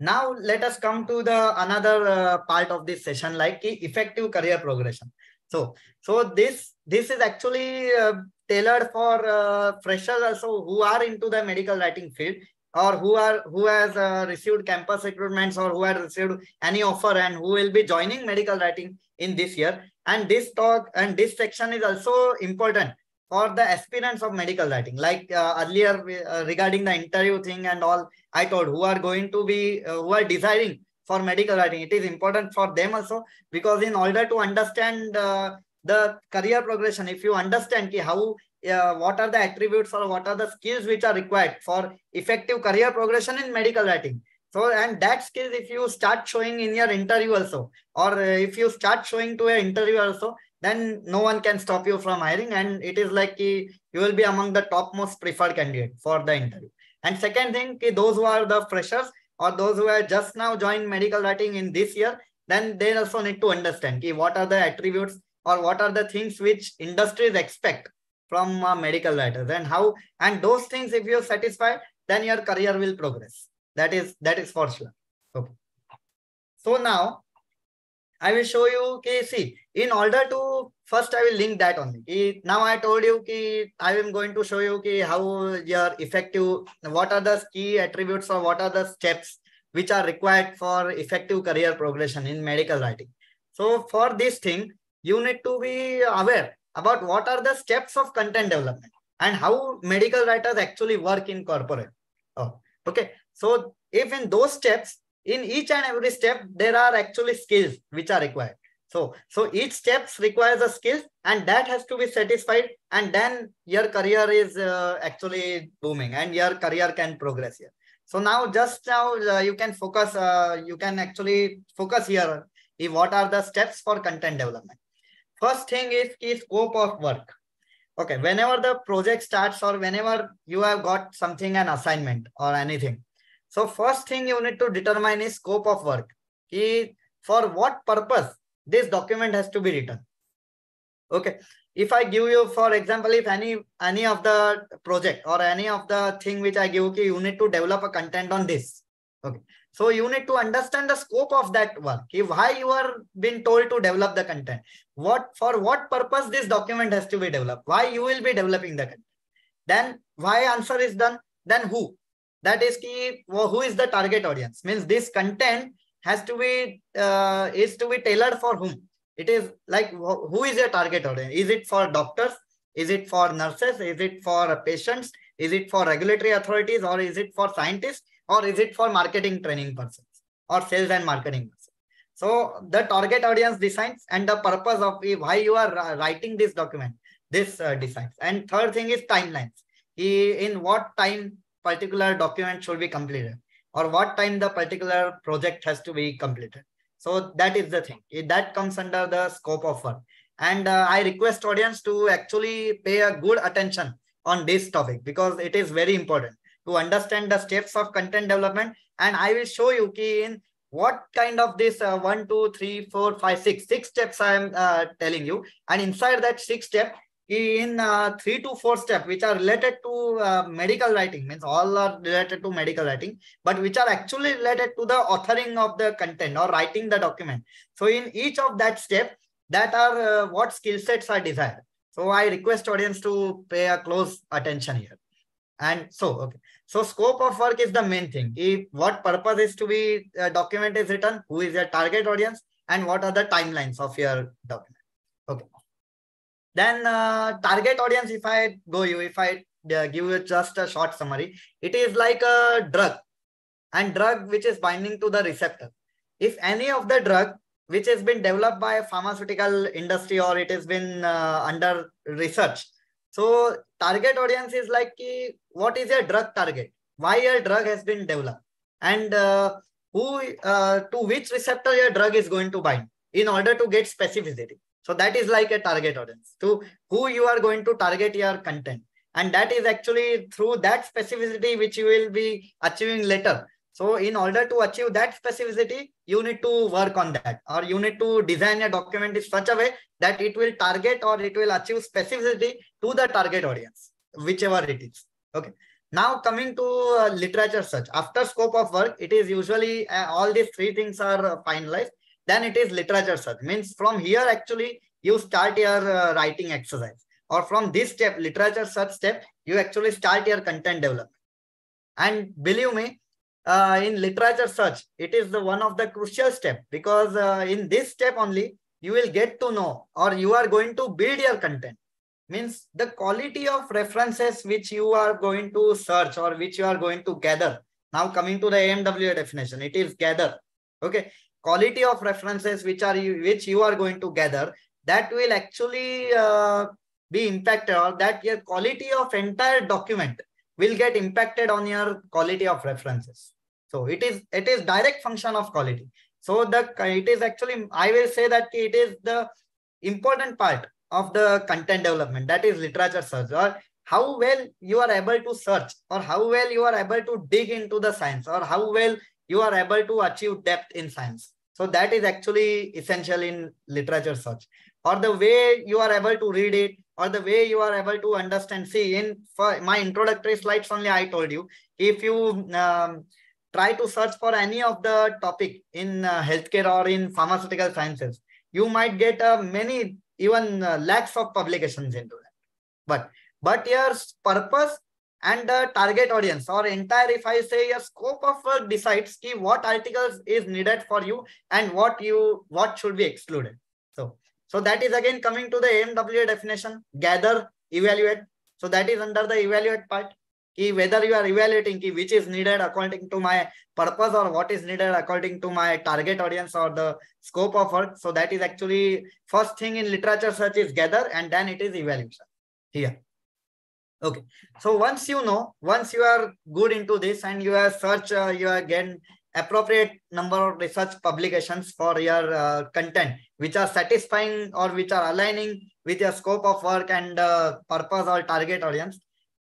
Now let us come to the another uh, part of this session like effective career progression. So so this this is actually uh, tailored for uh, freshers also who are into the medical writing field or who are who has uh, received campus recruitments or who has received any offer and who will be joining medical writing in this year and this talk and this section is also important for the aspirants of medical writing. Like uh, earlier uh, regarding the interview thing and all i told who are going to be uh, who are desiring for medical writing. It is important for them also because in order to understand uh, the career progression if you understand ki how uh, what are the attributes or what are the skills which are required for effective career progression in medical writing. So and that skills if you start showing in your interview also or if you start showing to an interview also then no one can stop you from hiring and it is like you will be among the topmost preferred candidate for the interview. And second thing those who are the freshers or those who have just now joined medical writing in this year then they also need to understand what are the attributes or what are the things which industries expect from uh, medical writers and how and those things if you're satisfied then your career will progress. That is that is for sure. Okay. So now i will show you okay see in order to first i will link that only now i told you okay, i am going to show you okay, how your effective what are the key attributes or what are the steps which are required for effective career progression in medical writing so for this thing you need to be aware about what are the steps of content development and how medical writers actually work in corporate. Oh, okay. So if in those steps, in each and every step, there are actually skills which are required. So, so each steps requires a skill and that has to be satisfied and then your career is uh, actually booming and your career can progress here. So now just now uh, you can focus, uh, you can actually focus here. What are the steps for content development? First thing is key scope of work. Okay, whenever the project starts or whenever you have got something, an assignment or anything. So first thing you need to determine is scope of work. Key, for what purpose this document has to be written. Okay, if I give you, for example, if any any of the project or any of the thing which I give, okay, you need to develop a content on this. Okay, so you need to understand the scope of that work. Why you are being told to develop the content, what for what purpose this document has to be developed, why you will be developing the content. Then why answer is done, then who? That is key. Who is the target audience? Means this content has to be uh, is to be tailored for whom? It is like who is your target audience? Is it for doctors? Is it for nurses? Is it for patients? Is it for regulatory authorities or is it for scientists? or is it for marketing training persons or sales and marketing persons? So the target audience decides and the purpose of why you are writing this document, this uh, decides. And third thing is timelines. In what time particular document should be completed or what time the particular project has to be completed. So that is the thing. That comes under the scope of work. And uh, I request audience to actually pay a good attention on this topic because it is very important to understand the steps of content development. And I will show you key in what kind of this uh, one, two, three, four, five, six, six steps I am uh, telling you. And inside that six step, in uh, three to four steps which are related to uh, medical writing means all are related to medical writing but which are actually related to the authoring of the content or writing the document. So in each of that step that are uh, what skill sets are desired. So i request audience to pay a close attention here. And so okay. So scope of work is the main thing. If what purpose is to be uh, document is written who is your target audience and what are the timelines of your document? Okay then uh, target audience, if I go you, if I uh, give you just a short summary, it is like a drug and drug which is binding to the receptor. If any of the drug which has been developed by a pharmaceutical industry or it has been uh, under research. So target audience is like what is your drug target? Why your drug has been developed? And uh, who uh, to which receptor your drug is going to bind in order to get specificity. So that is like a target audience to who you are going to target your content. And that is actually through that specificity which you will be achieving later. So in order to achieve that specificity, you need to work on that or you need to design a document in such a way that it will target or it will achieve specificity to the target audience, whichever it is. Okay. Now coming to uh, literature search. After scope of work, it is usually uh, all these three things are finalized then it is literature search. Means from here actually you start your uh, writing exercise. Or from this step, literature search step, you actually start your content development. And believe me, uh, in literature search, it is the one of the crucial step because uh, in this step only, you will get to know or you are going to build your content. Means the quality of references which you are going to search or which you are going to gather. Now coming to the AMWA definition, it is gather. Okay quality of references which are which you are going to gather that will actually uh, be impacted or that your quality of entire document will get impacted on your quality of references. So it is it is direct function of quality. So the it is actually i will say that it is the important part of the content development that is literature search or how well you are able to search or how well you are able to dig into the science or how well you are able to achieve depth in science so that is actually essential in literature search or the way you are able to read it or the way you are able to understand. See, in my introductory slides only, I told you, if you um, try to search for any of the topic in uh, healthcare or in pharmaceutical sciences, you might get uh, many, even uh, lakhs of publications into that. But, but your purpose and the target audience or entire if i say a scope of work decides key what articles is needed for you and what you what should be excluded. So so that is again coming to the AMWA definition gather evaluate. So that is under the evaluate part key whether you are evaluating key which is needed according to my purpose or what is needed according to my target audience or the scope of work. So that is actually first thing in literature search is gather and then it is evaluation. Here Okay. So once you know, once you are good into this and you have search, uh, you are getting appropriate number of research publications for your uh, content, which are satisfying or which are aligning with your scope of work and uh, purpose or target audience,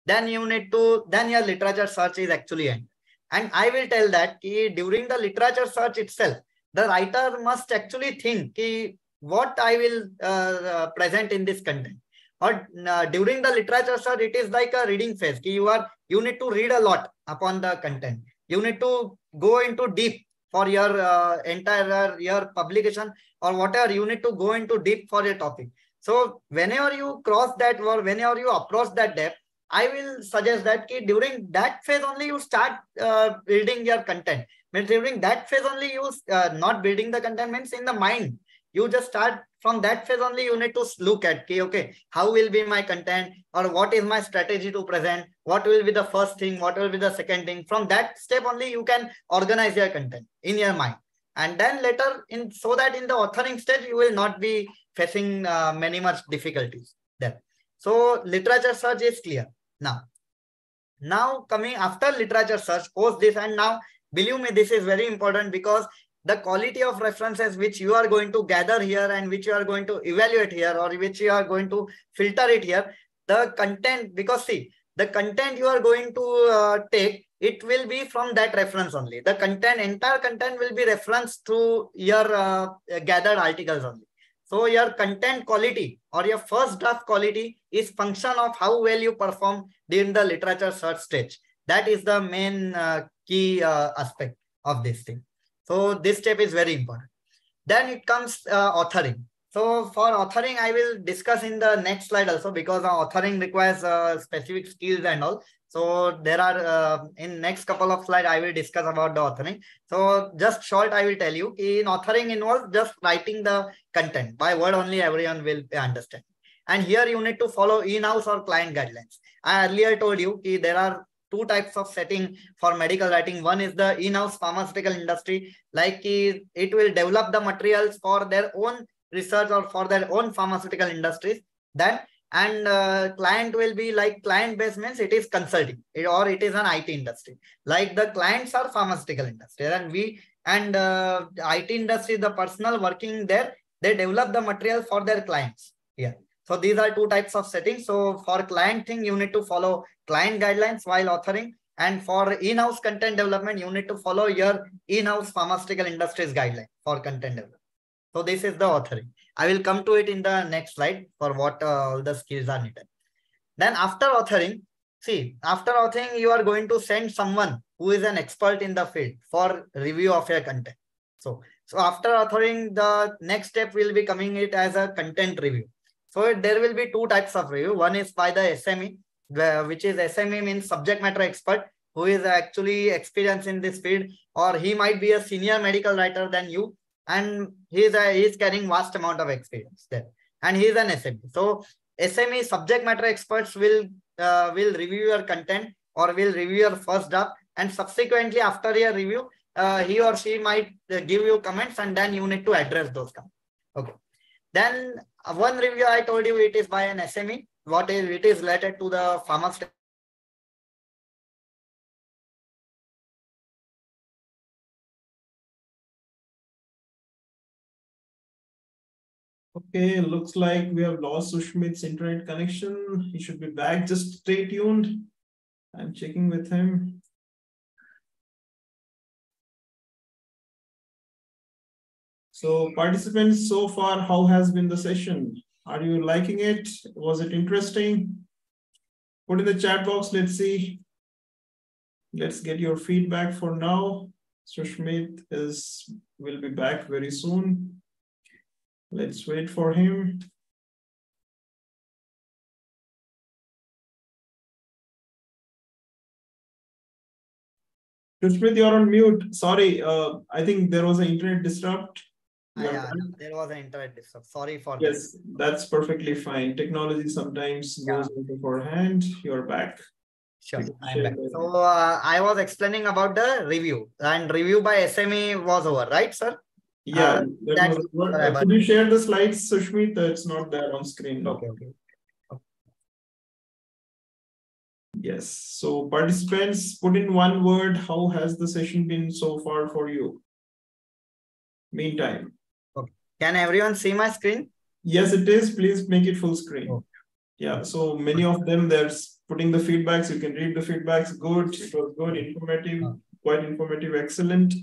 then you need to, then your literature search is actually end. And I will tell that ki, during the literature search itself, the writer must actually think ki, what I will uh, uh, present in this content or uh, during the literature sir it is like a reading phase. You are you need to read a lot upon the content. You need to go into deep for your uh, entire your publication or whatever. You need to go into deep for your topic. So whenever you cross that or whenever you approach that depth i will suggest that ki, during that phase only you start uh, building your content. Means during that phase only you uh, not building the content. Means in the mind you just start from that phase only you need to look at okay, okay how will be my content? Or what is my strategy to present? What will be the first thing? What will be the second thing? From that step only you can organize your content in your mind. And then later in so that in the authoring stage you will not be facing uh, many much difficulties there so literature search is clear. Now now coming after literature search post this and now believe me this is very important because the quality of references which you are going to gather here and which you are going to evaluate here or which you are going to filter it here the content because see the content you are going to uh, take it will be from that reference only the content entire content will be referenced to your uh, gathered articles only So your content quality or your first draft quality is function of how well you perform during the literature search stage. That is the main uh, key uh, aspect of this thing. So this step is very important. Then it comes uh, authoring. So for authoring, I will discuss in the next slide also because authoring requires uh, specific skills and all. So there are uh, in next couple of slides, I will discuss about the authoring. So just short, I will tell you in authoring involves just writing the content by word only everyone will understand. And here you need to follow in-house or client guidelines. I earlier told you there are two types of setting for medical writing. One is the in-house pharmaceutical industry, like it will develop the materials for their own research or for their own pharmaceutical industries. Then and uh, client will be like client based means it is consulting or it is an IT industry. Like the clients are pharmaceutical industry and we and uh, IT industry, the personal working there, they develop the material for their clients. Yeah. So these are two types of settings. So for client thing, you need to follow client guidelines while authoring. And for in-house content development, you need to follow your in-house pharmaceutical industries guideline for content development. So this is the authoring. I will come to it in the next slide for what uh, all the skills are needed. Then after authoring, see, after authoring, you are going to send someone who is an expert in the field for review of your content. So, so after authoring, the next step will be coming it as a content review. So there will be two types of review. One is by the SME, which is SME means subject matter expert, who is actually experienced in this field, or he might be a senior medical writer than you, and he's a, he's carrying vast amount of experience there and he's an SME. So SME subject matter experts will uh, will review your content or will review your first draft and subsequently after your review uh, he or she might uh, give you comments and then you need to address those comments. Okay. Then uh, Uh, one review I told you it is by an SME. What is it is related to the pharmaceutical Okay, looks like we have lost Susmit's internet connection. He should be back. Just stay tuned. I'm checking with him. So participants so far, how has been the session? Are you liking it? Was it interesting? Put in the chat box, let's see. Let's get your feedback for now. Susmit is will be back very soon. Let's wait for him. Susmit, you're on mute. Sorry, uh, I think there was an internet disrupt. Ah, yeah, there was an internet disrupt. Sorry for yes, that. that's perfectly fine. Technology sometimes yeah. goes into forehand. You're back. Sure, I'm back. So uh, I was explaining about the review and review by SME was over, right, sir? Yeah, uh, was, uh, could you share the slides, Susmit? It's not there on screen. Okay, okay. Yes. So participants, put in one word. How has the session been so far for you? Meantime. Okay. Can everyone see my screen? Yes, it is. Please make it full screen. Okay. Yeah. So many of them, they're putting the feedbacks. You can read the feedbacks. Good. It was good, informative, quite informative, excellent.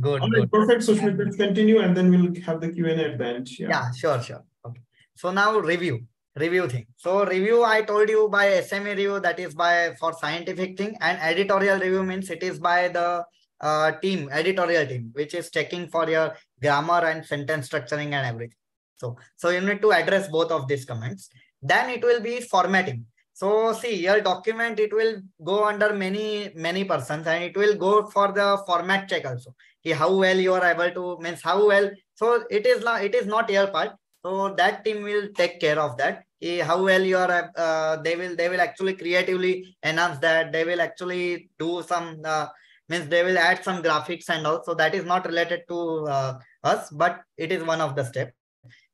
Good. All right, good. perfect. So let's continue and then we'll have the Q&A at the end. Yeah. yeah, sure, sure. Okay. So now review, review thing. So review, I told you by SME review, that is by for scientific thing and editorial review means it is by the uh, team, editorial team, which is checking for your grammar and sentence structuring and everything. So, so you need to address both of these comments. Then it will be formatting. So see your document, it will go under many, many persons and it will go for the format check also how well you are able to means how well so it is not it is not your part so that team will take care of that how well you are uh, they will they will actually creatively enhance that they will actually do some uh, means they will add some graphics and all so that is not related to uh, us but it is one of the steps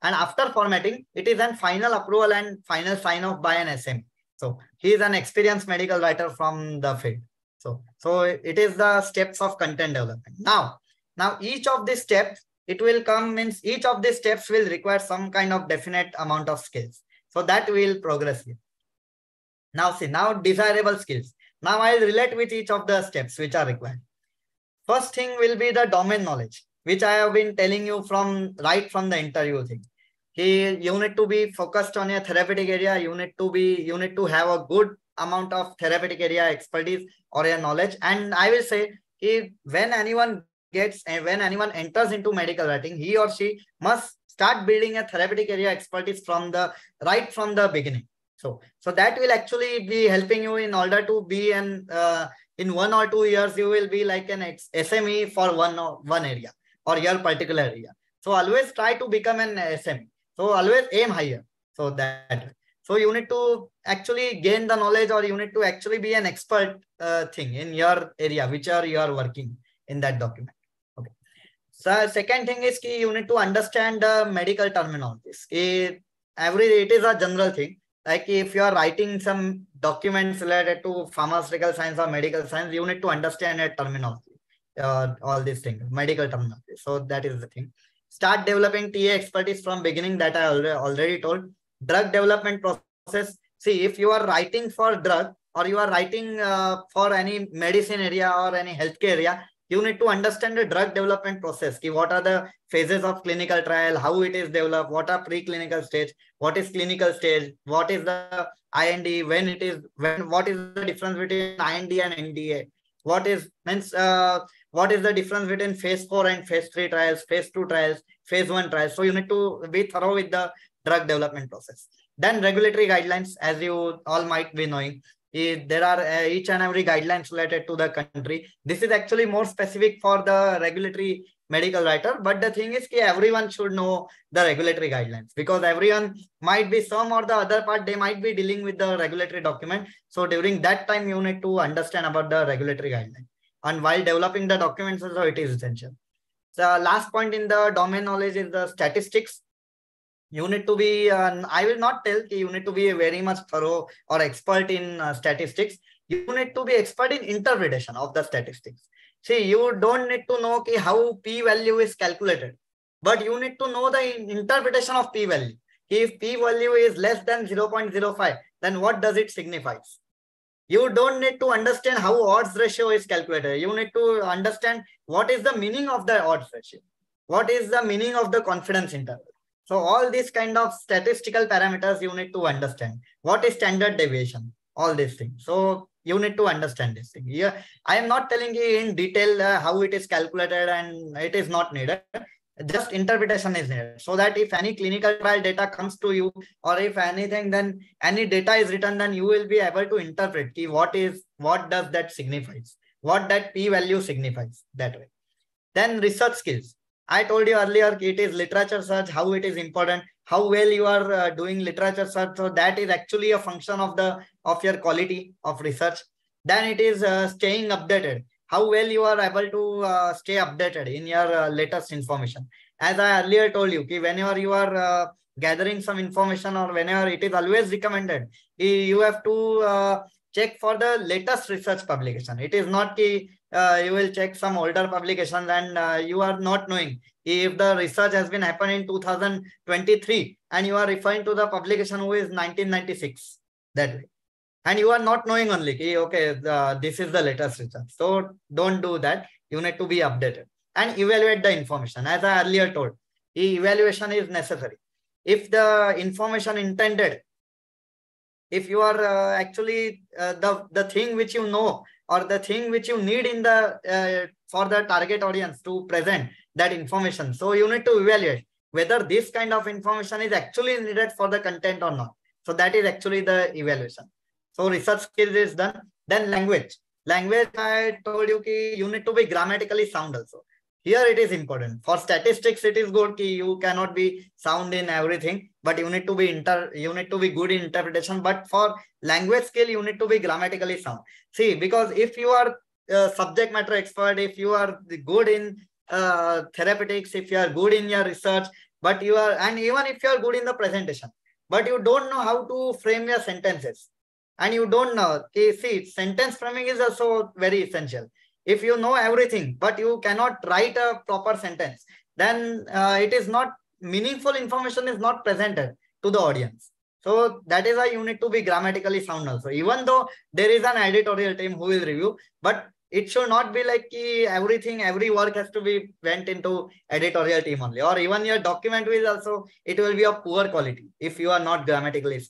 and after formatting it is an final approval and final sign off by an SM so he is an experienced medical writer from the field so, so it is the steps of content development. Now, now each of these steps, it will come means each of these steps will require some kind of definite amount of skills. So that will progress here. Now see, now desirable skills. Now I'll relate with each of the steps which are required. First thing will be the domain knowledge, which I have been telling you from right from the interview thing. you need to be focused on a therapeutic area. You need to be, you need to have a good amount of therapeutic area expertise or a knowledge. And I will say, when anyone gets, when anyone enters into medical writing, he or she must start building a therapeutic area expertise from the right from the beginning. So, so that will actually be helping you in order to be an uh, in one or two years you will be like an SME for one or one area or your particular area. So always try to become an SME. So always aim higher. So that so you need to actually gain the knowledge or you need to actually be an expert uh, thing in your area, which are you are working in that document. Okay. So second thing is key, you need to understand the medical terminologies. It, every it is a general thing. Like if you are writing some documents related to pharmaceutical science or medical science, you need to understand a terminology, uh, all these things, medical terminology. So that is the thing. Start developing TA expertise from beginning that I already, already told. Drug development process. See, if you are writing for drug or you are writing uh, for any medicine area or any healthcare area, you need to understand the drug development process. What are the phases of clinical trial, how it is developed, what are preclinical stage, what is clinical stage, what is the IND, when it is, when, what is the difference between IND and NDA, what is, means, uh, what is the difference between phase four and phase three trials, phase two trials, phase one trials. So you need to be thorough with the drug development process. Then regulatory guidelines, as you all might be knowing, there are uh, each and every guidelines related to the country. This is actually more specific for the regulatory medical writer. But the thing is, everyone should know the regulatory guidelines because everyone might be some or the other part, they might be dealing with the regulatory document. So during that time, you need to understand about the regulatory guidelines. And while developing the documents, also it is essential. The last point in the domain knowledge is the statistics. You need to be uh, i will not tell you need to be very much thorough or expert in uh, statistics. You need to be expert in interpretation of the statistics. See you don't need to know ki how p value is calculated but you need to know the interpretation of p value if p value is less than 0.05 then what does it signify you don't need to understand how odds ratio is calculated you need to understand what is the meaning of the odds ratio what is the meaning of the confidence interval so all these kind of statistical parameters you need to understand. What is standard deviation? All these things. So you need to understand this thing. Yeah, I am not telling you in detail uh, how it is calculated and it is not needed. Just interpretation is needed. So that if any clinical trial data comes to you or if anything, then any data is written, then you will be able to interpret what is, what does that signifies, what that p-value signifies that way. Then research skills. I told you earlier it is literature search, how it is important, how well you are uh, doing literature search. So that is actually a function of the of your quality of research. Then it is uh, staying updated, how well you are able to uh, stay updated in your uh, latest information. As I earlier told you, okay, whenever you are uh, gathering some information or whenever it is always recommended, you have to uh, check for the latest research publication. It is not the uh, you will check some older publications and uh, you are not knowing if the research has been happened in 2023 and you are referring to the publication who is 1996 that way and you are not knowing only okay uh, this is the latest research so don't do that you need to be updated and evaluate the information as i earlier told evaluation is necessary if the information intended if you are uh, actually uh, the the thing which you know or the thing which you need in the uh, for the target audience to present that information. So you need to evaluate whether this kind of information is actually needed for the content or not. So that is actually the evaluation. So research skills is done. Then language. Language, I told you ki you need to be grammatically sound also. Here it is important. For statistics, it is good ki you cannot be sound in everything, but you need to be inter you need to be good in interpretation. But for language skill, you need to be grammatically sound. See, because if you are subject matter expert, if you are good in uh, therapeutics, if you are good in your research, but you are, and even if you are good in the presentation, but you don't know how to frame your sentences, and you don't know, okay, see, sentence framing is also very essential if you know everything, but you cannot write a proper sentence, then uh, it is not meaningful information is not presented to the audience. So that is why you need to be grammatically sound also. Even though there is an editorial team who will review, but it should not be like everything, every work has to be went into editorial team only. Or even your document will also, it will be of poor quality if you are not grammatically.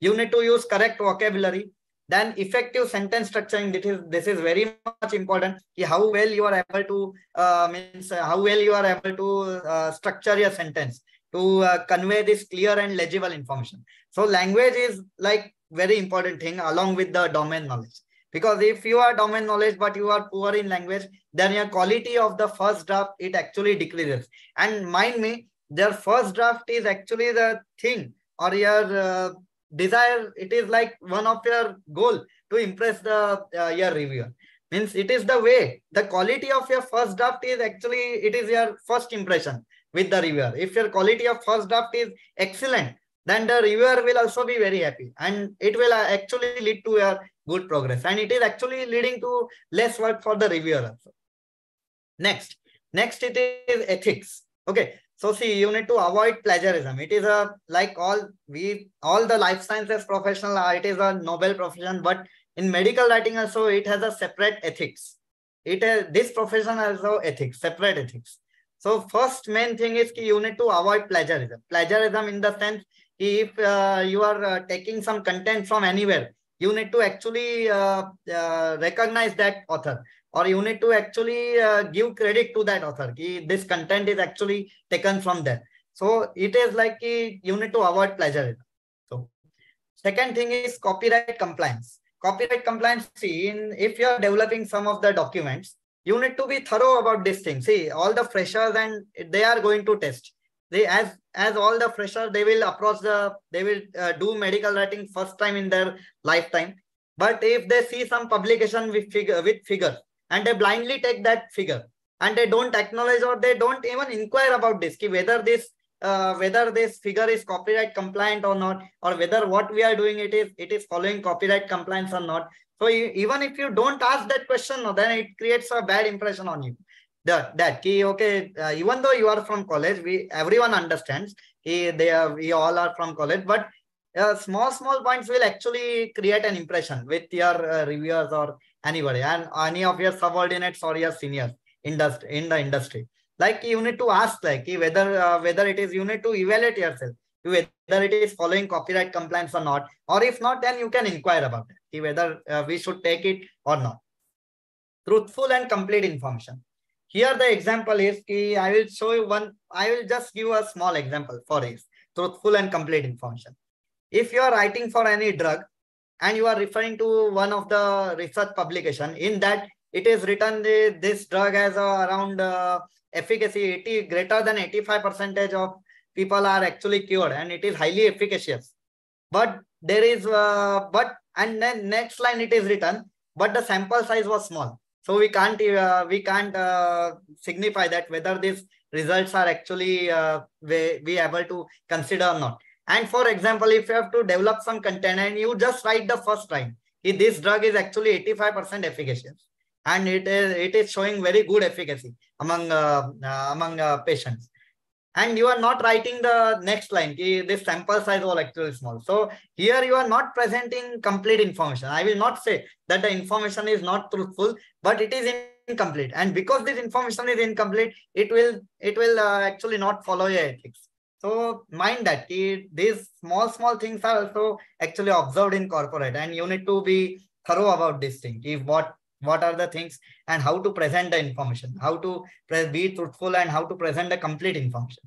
You need to use correct vocabulary. Then effective sentence structuring. This is this is very much important. How well you are able to uh, means uh, how well you are able to uh, structure your sentence to uh, convey this clear and legible information. So language is like very important thing along with the domain knowledge. Because if you are domain knowledge, but you are poor in language, then your quality of the first draft, it actually decreases. And mind me, their first draft is actually the thing or your uh, desire. It is like one of your goal to impress the uh, your reviewer. Means it is the way, the quality of your first draft is actually, it is your first impression with the reviewer. If your quality of first draft is excellent, then the reviewer will also be very happy and it will uh, actually lead to a good progress and it is actually leading to less work for the reviewer also. Next, next it is ethics. Okay, so see, you need to avoid plagiarism. It is a like all we all the life sciences professional. Uh, it is a noble profession, but in medical writing also it has a separate ethics. It has this profession also ethics, separate ethics. So first main thing is ki you need to avoid plagiarism. Plagiarism in the sense if uh, you are uh, taking some content from anywhere, you need to actually uh, uh recognize that author or you need to actually uh, give credit to that author. Ki this content is actually taken from there. So it is like ki you need to avoid plagiarism. So second thing is copyright compliance. Copyright compliance, see, in, if you are developing some of the documents, you need to be thorough about this thing. See, all the freshers and they are going to test. They as as all the freshers, they will approach the they will uh, do medical writing first time in their lifetime. But if they see some publication with figure with figure and they blindly take that figure and they don't acknowledge or they don't even inquire about this, whether this uh, whether this figure is copyright compliant or not, or whether what we are doing it is it is following copyright compliance or not. So even if you don't ask that question, then it creates a bad impression on you. That that key okay, uh, even though you are from college, we everyone understands. Key, they are we all are from college, but uh, small small points will actually create an impression with your uh, reviewers or anybody? And any of your subordinates or your seniors industry in the industry? Like you need to ask like whether uh, whether it is you need to evaluate yourself whether it is following copyright compliance or not or if not then you can inquire about it whether uh, we should take it or not. Truthful and complete information. Here the example is i will show you one i will just give a small example for this. Truthful and complete information. If you are writing for any drug and you are referring to one of the research publication. In that it is written the, this drug has uh, around uh, efficacy 80 greater than 85 percentage of people are actually cured and it is highly efficacious. But there is uh, but and then next line it is written but the sample size was small. So we can't uh, we can't uh, signify that whether these results are actually uh, we, we able to consider or not and for example if you have to develop some content and you just write the first line this drug is actually 85 percent efficacious. And it is it is showing very good efficacy among uh, uh, among uh, patients. And you are not writing the next line this sample size was actually small. So here you are not presenting complete information. I will not say that the information is not truthful but it is incomplete. And because this information is incomplete it will it will uh, actually not follow your ethics so mind that these small small things are also actually observed in corporate and you need to be thorough about this thing if what what are the things and how to present the information, how to be truthful and how to present the complete information.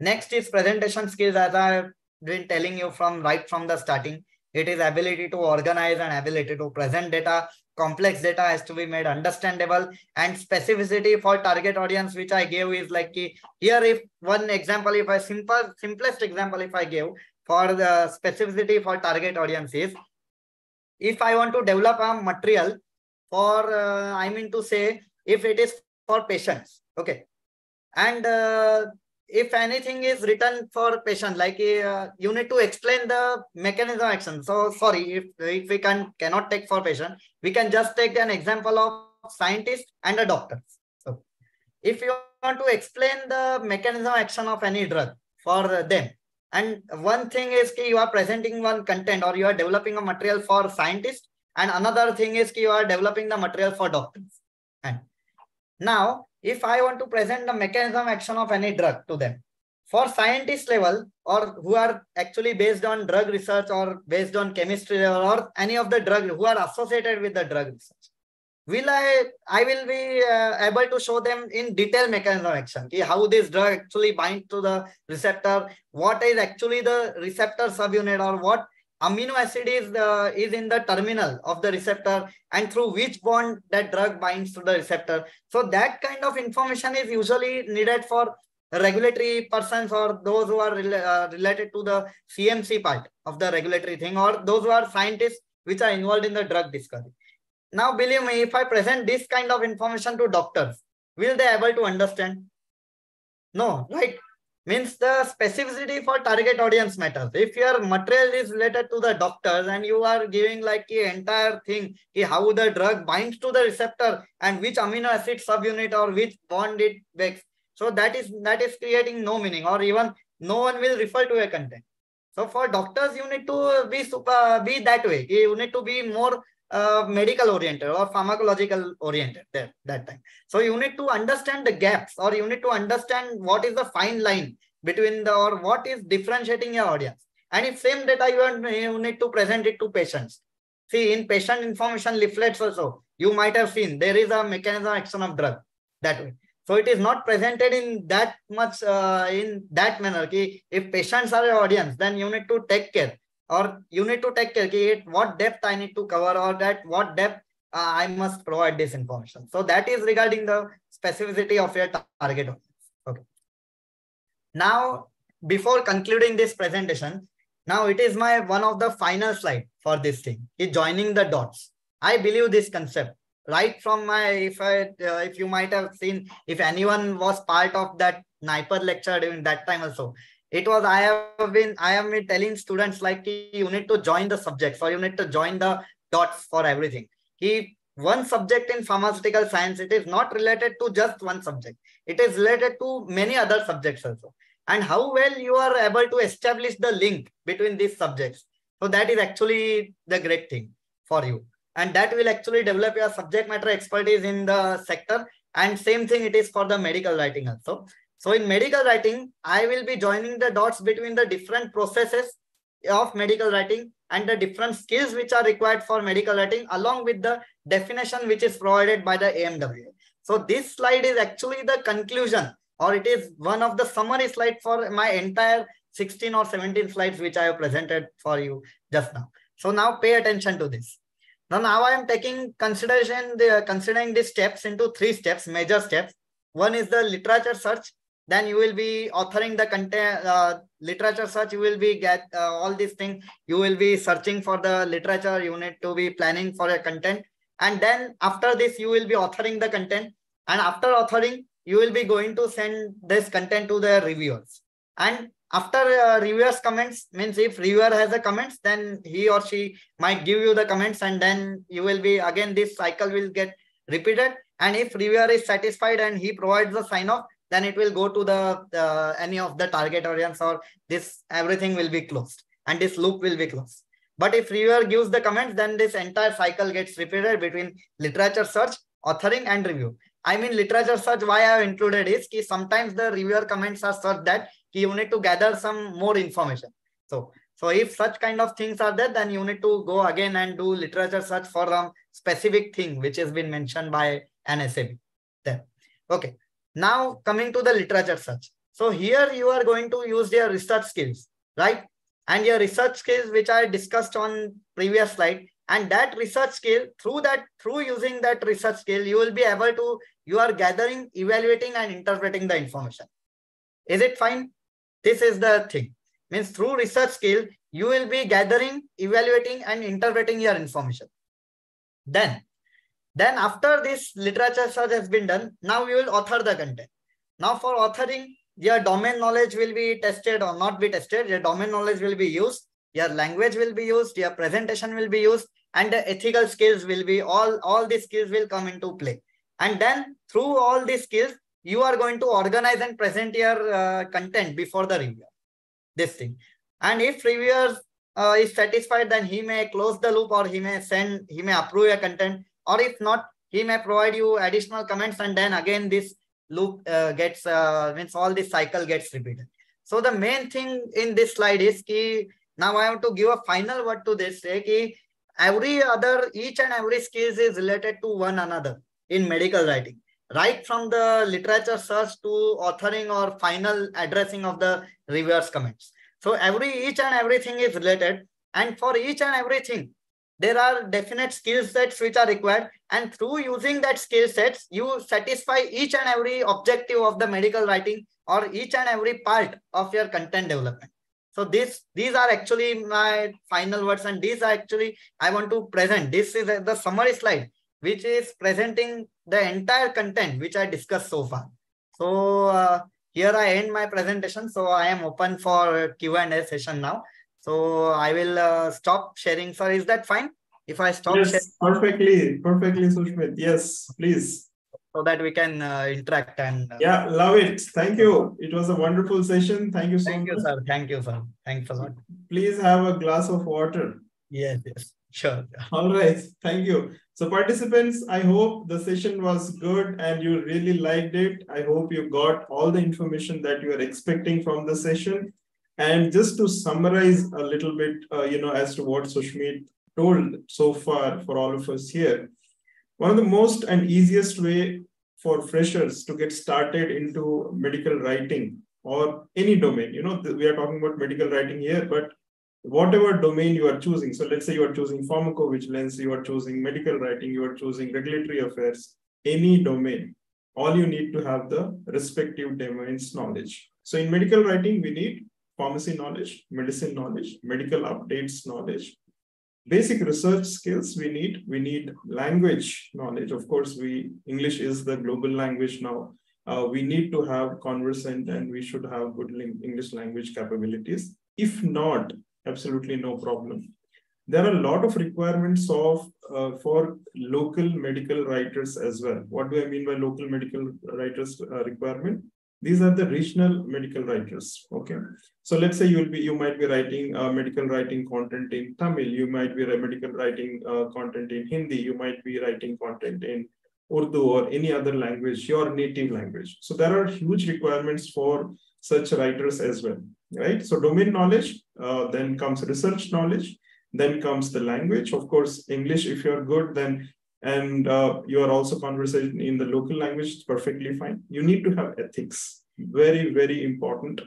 Next is presentation skills as I've been telling you from right from the starting. It is ability to organize and ability to present data. Complex data has to be made understandable and specificity for target audience, which I gave is like here, if one example, if I simple, simplest example, if I give for the specificity for target audience is, if I want to develop a material for, uh, I mean to say, if it is for patients, okay. And uh, if anything is written for patient, like uh, you need to explain the mechanism action. So sorry, if, if we can cannot take for patient, we can just take an example of scientist and a doctor. So if you want to explain the mechanism action of any drug for them, and one thing is you are presenting one content or you are developing a material for scientist And another thing is you are developing the material for doctors. Now, if I want to present the mechanism action of any drug to them, for scientist level or who are actually based on drug research or based on chemistry level or any of the drug who are associated with the drug research, will I, I will be uh, able to show them in detail mechanism action, how this drug actually binds to the receptor, what is actually the receptor subunit or what amino acid is, uh, is in the terminal of the receptor and through which bond that drug binds to the receptor. So that kind of information is usually needed for regulatory persons or those who are re uh, related to the CMC part of the regulatory thing or those who are scientists which are involved in the drug discovery. Now, believe me, if I present this kind of information to doctors, will they able to understand? No, right? Means the specificity for target audience matters. If your material is related to the doctors and you are giving like the entire thing, how the drug binds to the receptor and which amino acid subunit or which bond it makes. So that is that is creating no meaning or even no one will refer to a content. So for doctors, you need to be super, be that way. You need to be more medical oriented or pharmacological oriented there that time. So you need to understand the gaps or you need to understand what is the fine line between the or what is differentiating your audience. And if same data you, need to present it to patients. See in patient information leaflets also, you might have seen there is a mechanism action of drug that way. So it is not presented in that much uh, in that manner. If patients are your audience, then you need to take care or you need to take at what depth I need to cover or that what depth uh, I must provide this information. So that is regarding the specificity of your target audience. Okay. Now, before concluding this presentation, now it is my one of the final slide for this thing, is joining the dots. I believe this concept right from my, if I, uh, if you might have seen, if anyone was part of that NIPER lecture during that time also, it was i have been i been telling students like you need to join the subjects or you need to join the dots for everything. He one subject in pharmaceutical science it is not related to just one subject. It is related to many other subjects also. And how well you are able to establish the link between these subjects. So that is actually the great thing for you. And that will actually develop your subject matter expertise in the sector. And same thing it is for the medical writing also so in medical writing, I will be joining the dots between the different processes of medical writing and the different skills which are required for medical writing along with the definition which is provided by the AMWA. So this slide is actually the conclusion or it is one of the summary slide for my entire 16 or 17 slides which I have presented for you just now. So now pay attention to this. Now, now I am taking consideration the considering these steps into three steps, major steps. One is the literature search, then you will be authoring the content uh, literature search. You will be get uh, all these things. You will be searching for the literature. You need to be planning for a content. And then after this you will be authoring the content. And after authoring you will be going to send this content to the reviewers. And after uh, reviewers comments means if reviewer has a comments then he or she might give you the comments and then you will be again this cycle will get repeated. And if reviewer is satisfied and he provides the sign off then it will go to the uh, any of the target audience or this everything will be closed and this loop will be closed. But if reviewer gives the comments, then this entire cycle gets repeated between literature search, authoring and review. I mean literature search, why I have included is ki sometimes the reviewer comments are such that you need to gather some more information. So, so if such kind of things are there, then you need to go again and do literature search for a specific thing which has been mentioned by an SME. Then, okay. Now coming to the literature search. So here you are going to use your research skills, right? And your research skills, which I discussed on previous slide, and that research skill, through that, through using that research skill, you will be able to, you are gathering, evaluating, and interpreting the information. Is it fine? This is the thing. Means through research skill, you will be gathering, evaluating, and interpreting your information. Then then after this literature search has been done, now we will author the content. Now for authoring, your domain knowledge will be tested or not be tested. Your domain knowledge will be used. Your language will be used. Your presentation will be used. And the ethical skills will be all, all these skills will come into play. And then through all these skills, you are going to organize and present your uh, content before the reviewer. This thing. And if reviewers uh, is satisfied, then he may close the loop or he may send, he may approve your content. Or if not, he may provide you additional comments and then again this loop uh, gets, uh, means all this cycle gets repeated. So the main thing in this slide is ki, now I have to give a final word to this. Say ki, every other, each and every skills is related to one another in medical writing. Right from the literature search to authoring or final addressing of the reviewers comments. So every each and everything is related. And for each and everything, there are definite skill sets which are required. And through using that skill sets, you satisfy each and every objective of the medical writing or each and every part of your content development. So this, these are actually my final words and these are actually, I want to present. This is the summary slide, which is presenting the entire content which I discussed so far. So uh, here I end my presentation. So I am open for Q&A session now. So I will uh, stop sharing. Sir, is that fine? If I stop yes, sharing? perfectly, perfectly, Susmit. Yes, please. So that we can uh, interact and uh, yeah, love it. Thank you. It was a wonderful session. Thank you so Thank much. you, sir. Thank you, sir. Thanks a lot. Please have a glass of water. Yes, yes, sure. All right. Thank you. So participants, I hope the session was good and you really liked it. I hope you got all the information that you are expecting from the session. And just to summarize a little bit, uh, you know, as to what Susmit told so far for all of us here, one of the most and easiest way for freshers to get started into medical writing or any domain, you know, we are talking about medical writing here, but whatever domain you are choosing. So let's say you are choosing pharmacovigilance, you are choosing medical writing, you are choosing regulatory affairs, any domain, all you need to have the respective domains knowledge. So in medical writing, we need pharmacy knowledge, medicine knowledge, medical updates knowledge, basic research skills we need. We need language knowledge. Of course, we English is the global language now. Uh, we need to have conversant and we should have good English language capabilities. If not, absolutely no problem. There are a lot of requirements of uh, for local medical writers as well. What do I mean by local medical writers uh, requirement? These are the regional medical writers. Okay. So let's say you'll be, you might be writing uh, medical writing content in Tamil. You might be medical writing uh, content in Hindi. You might be writing content in Urdu or any other language, your native language. So there are huge requirements for such writers as well, right? So domain knowledge, uh, then comes research knowledge, then comes the language. Of course, English, if you're good, then and uh, you are also conversing in the local language, it's perfectly fine. You need to have ethics, very, very important.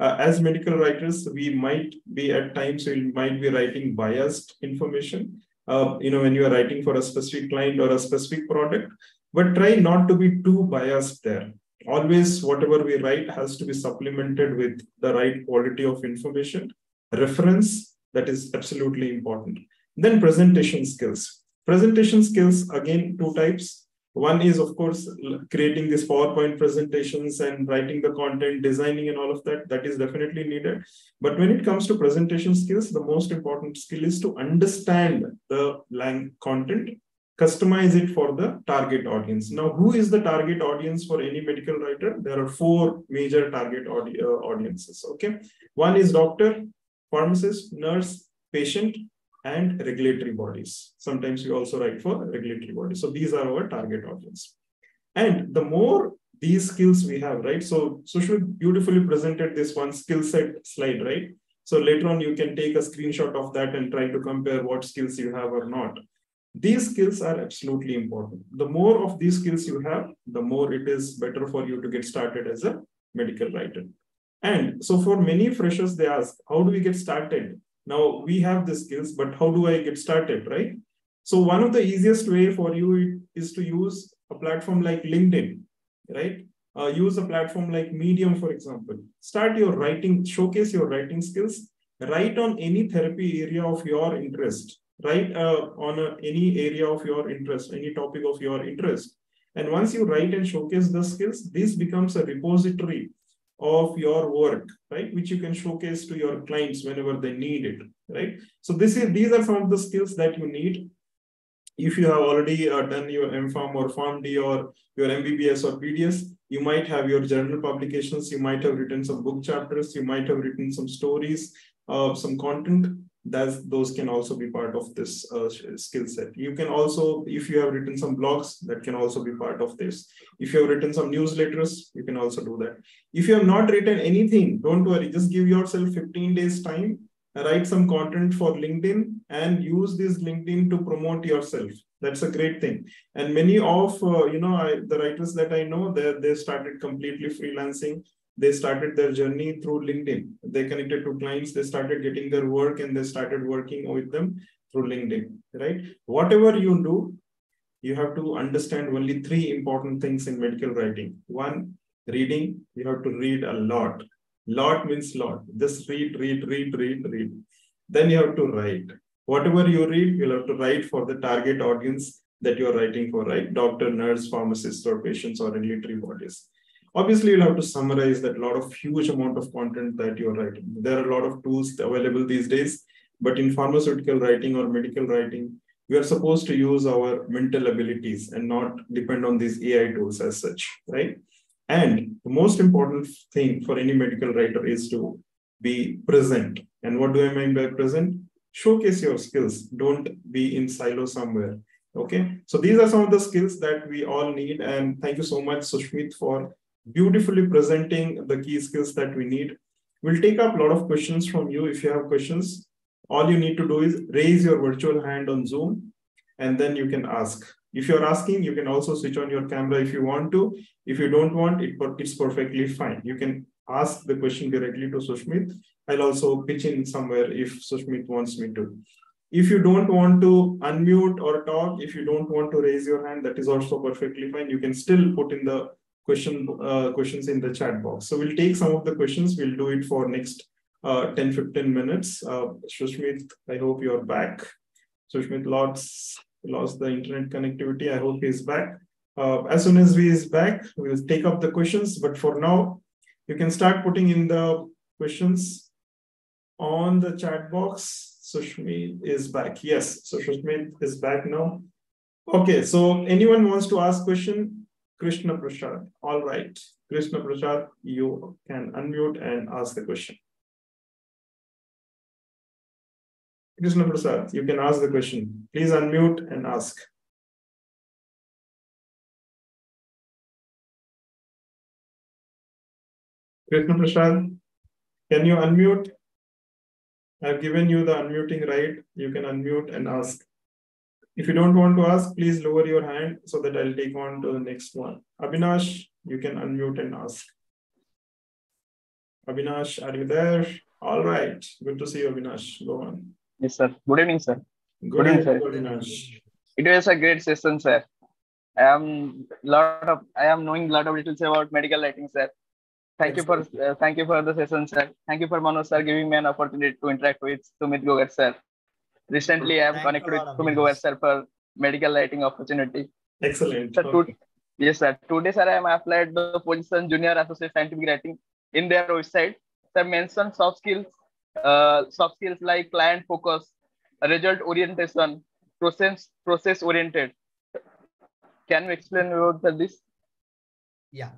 Uh, as medical writers, we might be at times, we might be writing biased information, uh, you know, when you are writing for a specific client or a specific product, but try not to be too biased there. Always, whatever we write has to be supplemented with the right quality of information, reference, that is absolutely important. Then presentation skills Presentation skills, again, two types. One is, of course, creating these PowerPoint presentations and writing the content, designing and all of that. That is definitely needed. But when it comes to presentation skills, the most important skill is to understand the content, customize it for the target audience. Now, who is the target audience for any medical writer? There are four major target audi uh, audiences. Okay. One is doctor, pharmacist, nurse, patient, and regulatory bodies. Sometimes we also write for regulatory bodies. So these are our target audience. And the more these skills we have, right? So Susmit beautifully presented this one skill set slide, right? So later on, you can take a screenshot of that and try to compare what skills you have or not. These skills are absolutely important. The more of these skills you have, the more it is better for you to get started as a medical writer. And so for many freshers, they ask, how do we get started? Now we have the skills, but how do I get started, right? So one of the easiest way for you is to use a platform like LinkedIn, right? Uh, use a platform like Medium, for example. Start your writing, showcase your writing skills, write on any therapy area of your interest, write uh, on a, any area of your interest, any topic of your interest. And once you write and showcase the skills, this becomes a repository of your work, right? Which you can showcase to your clients whenever they need it, right? So this is these are some of the skills that you need. If you have already uh, done your MPharm or PharmD or your MBBS or PDS, you might have your journal publications, you might have written some book chapters, you might have written some stories, uh, some content. Those can also be part of this uh, skill set. You can also if you have written some blogs that can also be part of this. If you have written some newsletters you can also do that. If you have not written anything don't worry. Just give yourself 15 days time write some content for LinkedIn and use this LinkedIn to promote yourself. That's a great thing. And many of uh, you know I, the writers that i know they they started completely freelancing they started their journey through LinkedIn. They connected to clients they started getting their work and they started working with them through LinkedIn right? Whatever you do you have to understand only three important things in medical writing. One reading. You have to read a lot. Lot means lot. Just read read read read read. Then you have to write. Whatever you read you'll have to write for the target audience that you're writing for right? Doctor nurse pharmacist or patients or regulatory bodies obviously you'll have to summarize that lot of huge amount of content that you're writing. There are a lot of tools available these days but in pharmaceutical writing or medical writing we are supposed to use our mental abilities and not depend on these ai tools as such right? And the most important thing for any medical writer is to be present. And what do i mean by present? Showcase your skills. Don't be in silo somewhere okay? So these are some of the skills that we all need. And thank you so much Susmit for beautifully presenting the key skills that we need. We'll take up a lot of questions from you. If you have questions, all you need to do is raise your virtual hand on Zoom, and then you can ask. If you're asking, you can also switch on your camera if you want to. If you don't want, it, it's perfectly fine. You can ask the question directly to Susmit. I'll also pitch in somewhere if Susmit wants me to. If you don't want to unmute or talk, if you don't want to raise your hand, that is also perfectly fine. You can still put in the question uh, questions in the chat box. So we'll take some of the questions. We'll do it for next uh, 10, 15 minutes. Uh, Susmit, I hope you're back. Susmit lost, lost the internet connectivity. I hope he's back. Uh, as soon as he is back, we'll take up the questions. But for now, you can start putting in the questions on the chat box. Susmit is back. Yes, so Susmit is back now. Okay, so anyone wants to ask question, Krishna Prasad. All right, Krishna Prasad, you can unmute and ask the question. Krishna Prasad, you can ask the question. Please unmute and ask. Krishna Prasad, can you unmute? I've given you the unmuting right. You can unmute and ask. If you don't want to ask, please lower your hand so that I'll take on to the next one. Abhinash, you can unmute and ask. Abhinash, are you there? All right. Good to see you, Abhinash. Go on. Yes, sir. Good evening, sir. Good, Good evening, sir. Abhinash. It was a great session, sir. I am lot of I am knowing a lot of details about medical writing, sir. Thank you for uh, thank you for the session, sir. Thank you for Manoj sir giving me an opportunity to interact with Sumit Gogate, sir. Recently, I have connected with Sumit Gogate sir for medical writing opportunity. Excellent. Sir, okay. yes, sir. Today, sir, I am applied the position junior associate scientific writing in their website. Sir, mention soft skills, uh, soft skills like client focus, result orientation, process process oriented. Can you explain about this? Yeah.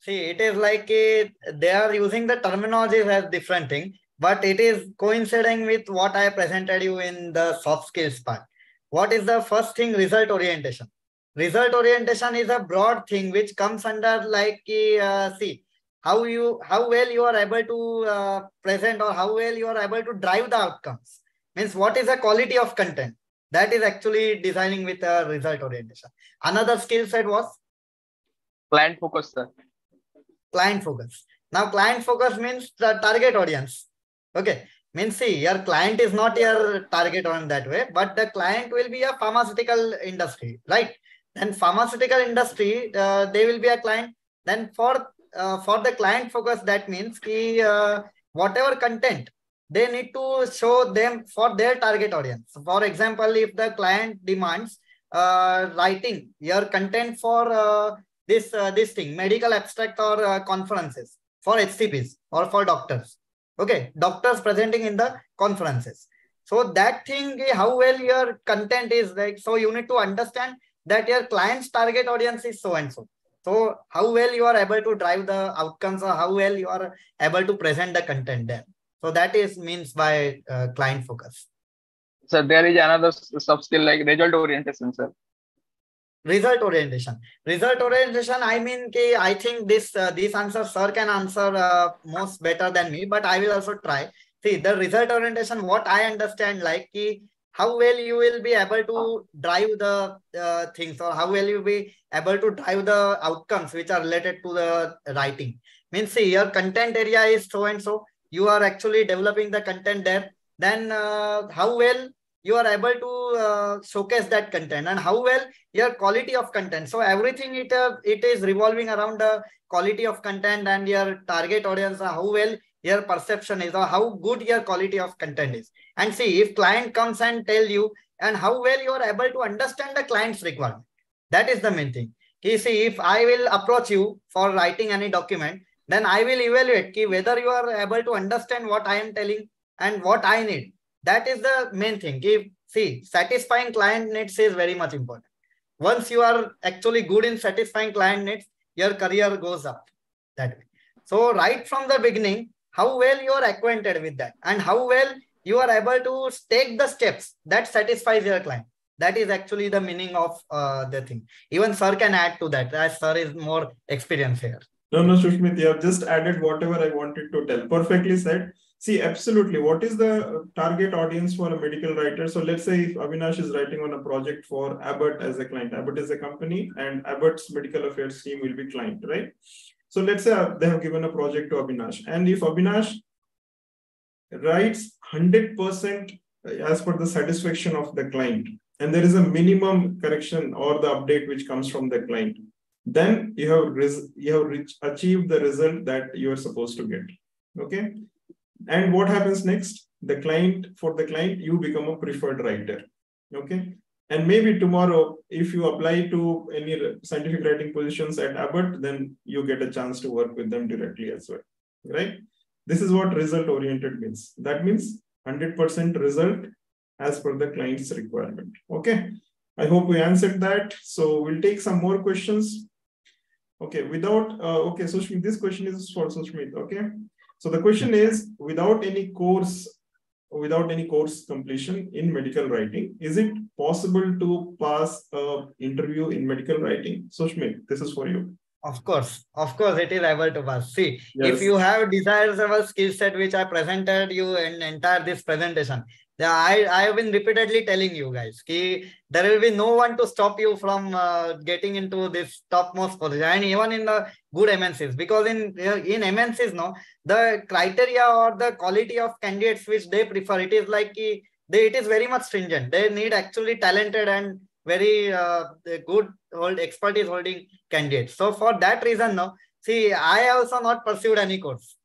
See, it is like a, they are using the terminologies as different thing but it is coinciding with what I presented you in the soft skills part. What is the first thing? Result orientation. Result orientation is a broad thing which comes under like, uh, see, how you how well you are able to uh, present or how well you are able to drive the outcomes. Means what is the quality of content? That is actually designing with a result orientation. Another skill set was? Client focus, sir. Client focus. Now, client focus means the target audience Okay. Means see, your client is not your target on that way, but the client will be a pharmaceutical industry, right? Then pharmaceutical industry, uh, they will be a client. Then for uh, for the client focus, that means ki, uh, whatever content they need to show them for their target audience. For example, if the client demands uh, writing your content for uh, this uh, this thing, medical abstract or uh, conferences for HCPs or for doctors, Okay, doctors presenting in the conferences. So that thing, how well your content is like, so you need to understand that your client's target audience is so and so. So how well you are able to drive the outcomes or how well you are able to present the content there. So that is means by uh, client focus. So there is another sub skill like result orientation, sir. Result orientation. Result orientation. I mean, ki, I think this uh, this answer sir can answer uh, most better than me, but I will also try. See the result orientation. What I understand, like ki, how well you will be able to drive the uh, things, or how well you be able to drive the outcomes which are related to the writing. Means see your content area is so and so. You are actually developing the content there. Then uh, how well you are able to uh, showcase that content. And how well your quality of content. So everything it uh, it is revolving around the quality of content and your target audience how well your perception is or how good your quality of content is. And see if client comes and tell you and how well you are able to understand the client's requirement that is the main thing. You see if i will approach you for writing any document then i will evaluate whether you are able to understand what i am telling and what i need that is the main thing. If, see, satisfying client needs is very much important. Once you are actually good in satisfying client needs, your career goes up that way. So right from the beginning, how well you are acquainted with that and how well you are able to take the steps that satisfies your client. That is actually the meaning of uh, the thing. Even sir can add to that as sir is more experienced here. No, no, Susmit, you have just added whatever I wanted to tell. Perfectly said. See, absolutely. What is the target audience for a medical writer? So let's say if Avinash is writing on a project for Abbott as a client, Abbott is a company and Abbott's medical affairs team will be client, right? So let's say uh, they have given a project to Avinash. And if Avinash writes 100% uh, as per the satisfaction of the client, and there is a minimum correction or the update which comes from the client, then you have, you have achieved the result that you are supposed to get. Okay. And what happens next? The client, for the client, you become a preferred writer. Okay. And maybe tomorrow, if you apply to any scientific writing positions at Abbott, then you get a chance to work with them directly as well. Right? This is what result oriented means. That means 100% result as per the client's requirement. Okay. I hope we answered that. So we'll take some more questions. Okay, without, uh, okay, Susmit, this question is for Susmit, okay? So the question is, without any course, without any course completion in medical writing, is it possible to pass a interview in medical writing? So Susmit, this is for you. Of course, of course, it is able to pass. See, yes. if you have desirable skill set, which I presented you in entire this presentation, I, I have been repeatedly telling you guys ki there will be no one to stop you from uh, getting into this topmost position and even in the good MNCs because in in MNCs no the criteria or the quality of candidates which they prefer it is like ki, they it is very much stringent they need actually talented and very uh, good hold expertise holding candidates so for that reason no see I also not pursued any course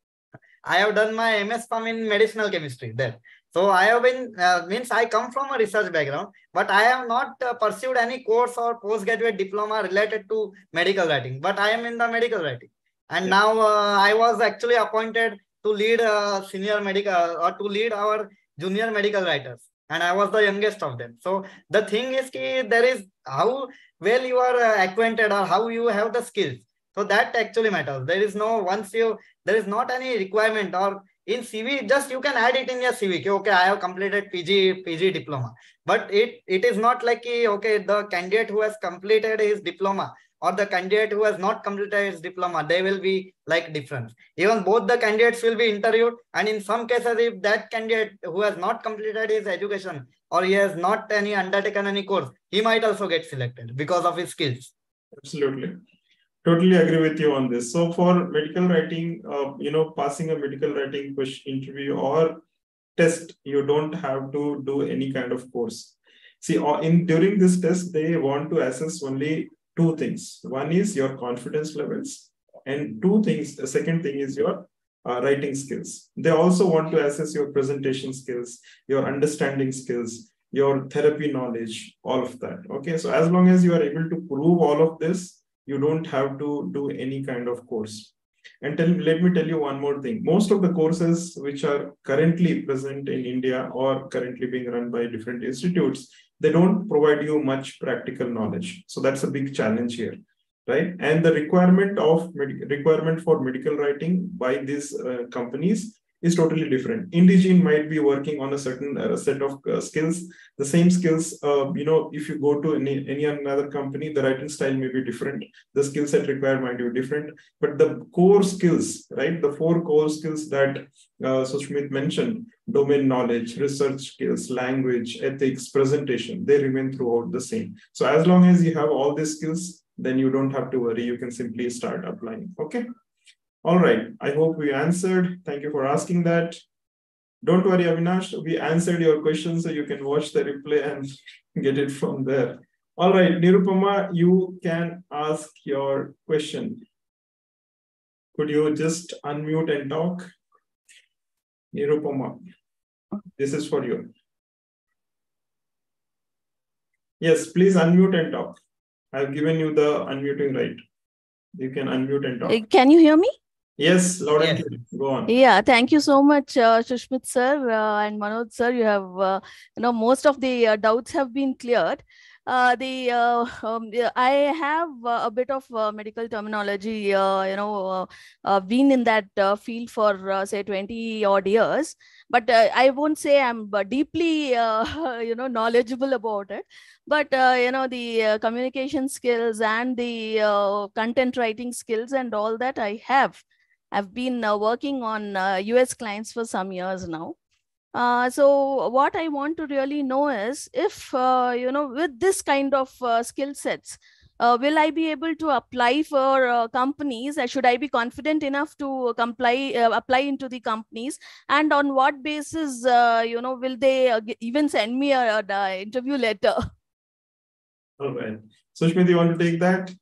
I have done my MS Pharm in medicinal chemistry there so I have been, uh, means I come from a research background, but I have not uh, pursued any course or postgraduate diploma related to medical writing, but I am in the medical writing. And yeah. now uh, I was actually appointed to lead a senior medical or to lead our junior medical writers. And I was the youngest of them. So the thing is ki there is how well you are uh, acquainted or how you have the skills. So that actually matters. There is no, once you, there is not any requirement or in CV, just you can add it in your CV. Okay, I have completed PG PG diploma, but it it is not like okay the candidate who has completed his diploma or the candidate who has not completed his diploma, they will be like different. Even both the candidates will be interviewed, and in some cases, if that candidate who has not completed his education or he has not any undertaken any course, he might also get selected because of his skills. Absolutely totally agree with you on this. So for medical writing, uh, you know, passing a medical writing interview or test, you don't have to do any kind of course. See, uh, in during this test, they want to assess only two things. One is your confidence levels, and two things. The second thing is your uh, writing skills. They also want to assess your presentation skills, your understanding skills, your therapy knowledge, all of that. Okay, so as long as you are able to prove all of this, you don't have to do any kind of course. And tell, let me tell you one more thing. Most of the courses which are currently present in India or currently being run by different institutes, they don't provide you much practical knowledge. So that's a big challenge here, right? And the requirement of requirement for medical writing by these uh, companies is totally different. Indegene might be working on a certain uh, set of uh, skills. The same skills, uh, you know, if you go to any, any another company, the writing style may be different. The skill set required might be different. But the core skills, right? The four core skills that uh, Susmit mentioned, domain knowledge, research skills, language, ethics, presentation, they remain throughout the same. So as long as you have all these skills, then you don't have to worry. You can simply start applying. Okay. All right. I hope we answered. Thank you for asking that. Don't worry, Avinash. We answered your question, so you can watch the replay and get it from there. All right, Nirupama, you can ask your question. Could you just unmute and talk? Nirupama, this is for you. Yes, please unmute and talk. I've given you the unmuting right. You can unmute and talk. Can you hear me? Yes, loud and clear. Go on. Yeah, thank you so much, uh, Susmit sir uh, and Manoj sir. You have, uh, you know, most of the uh, doubts have been cleared. Uh, the uh, um, I have uh, a bit of uh, medical terminology, uh, you know, uh, uh, been in that uh, field for uh, say 20 odd years, but uh, I won't say I'm deeply, uh, you know, knowledgeable about it. But uh, you know, the uh, communication skills and the uh, content writing skills and all that I have. I've been uh, working on uh, US clients for some years now. Uh, so what I want to really know is if, uh, you know, with this kind of uh, skill sets, uh, will I be able to apply for uh, companies? Uh, should I be confident enough to comply, uh, apply into the companies? And on what basis, uh, you know, will they uh, even send me a, a- interview letter? All right. Susmit, you want to take that?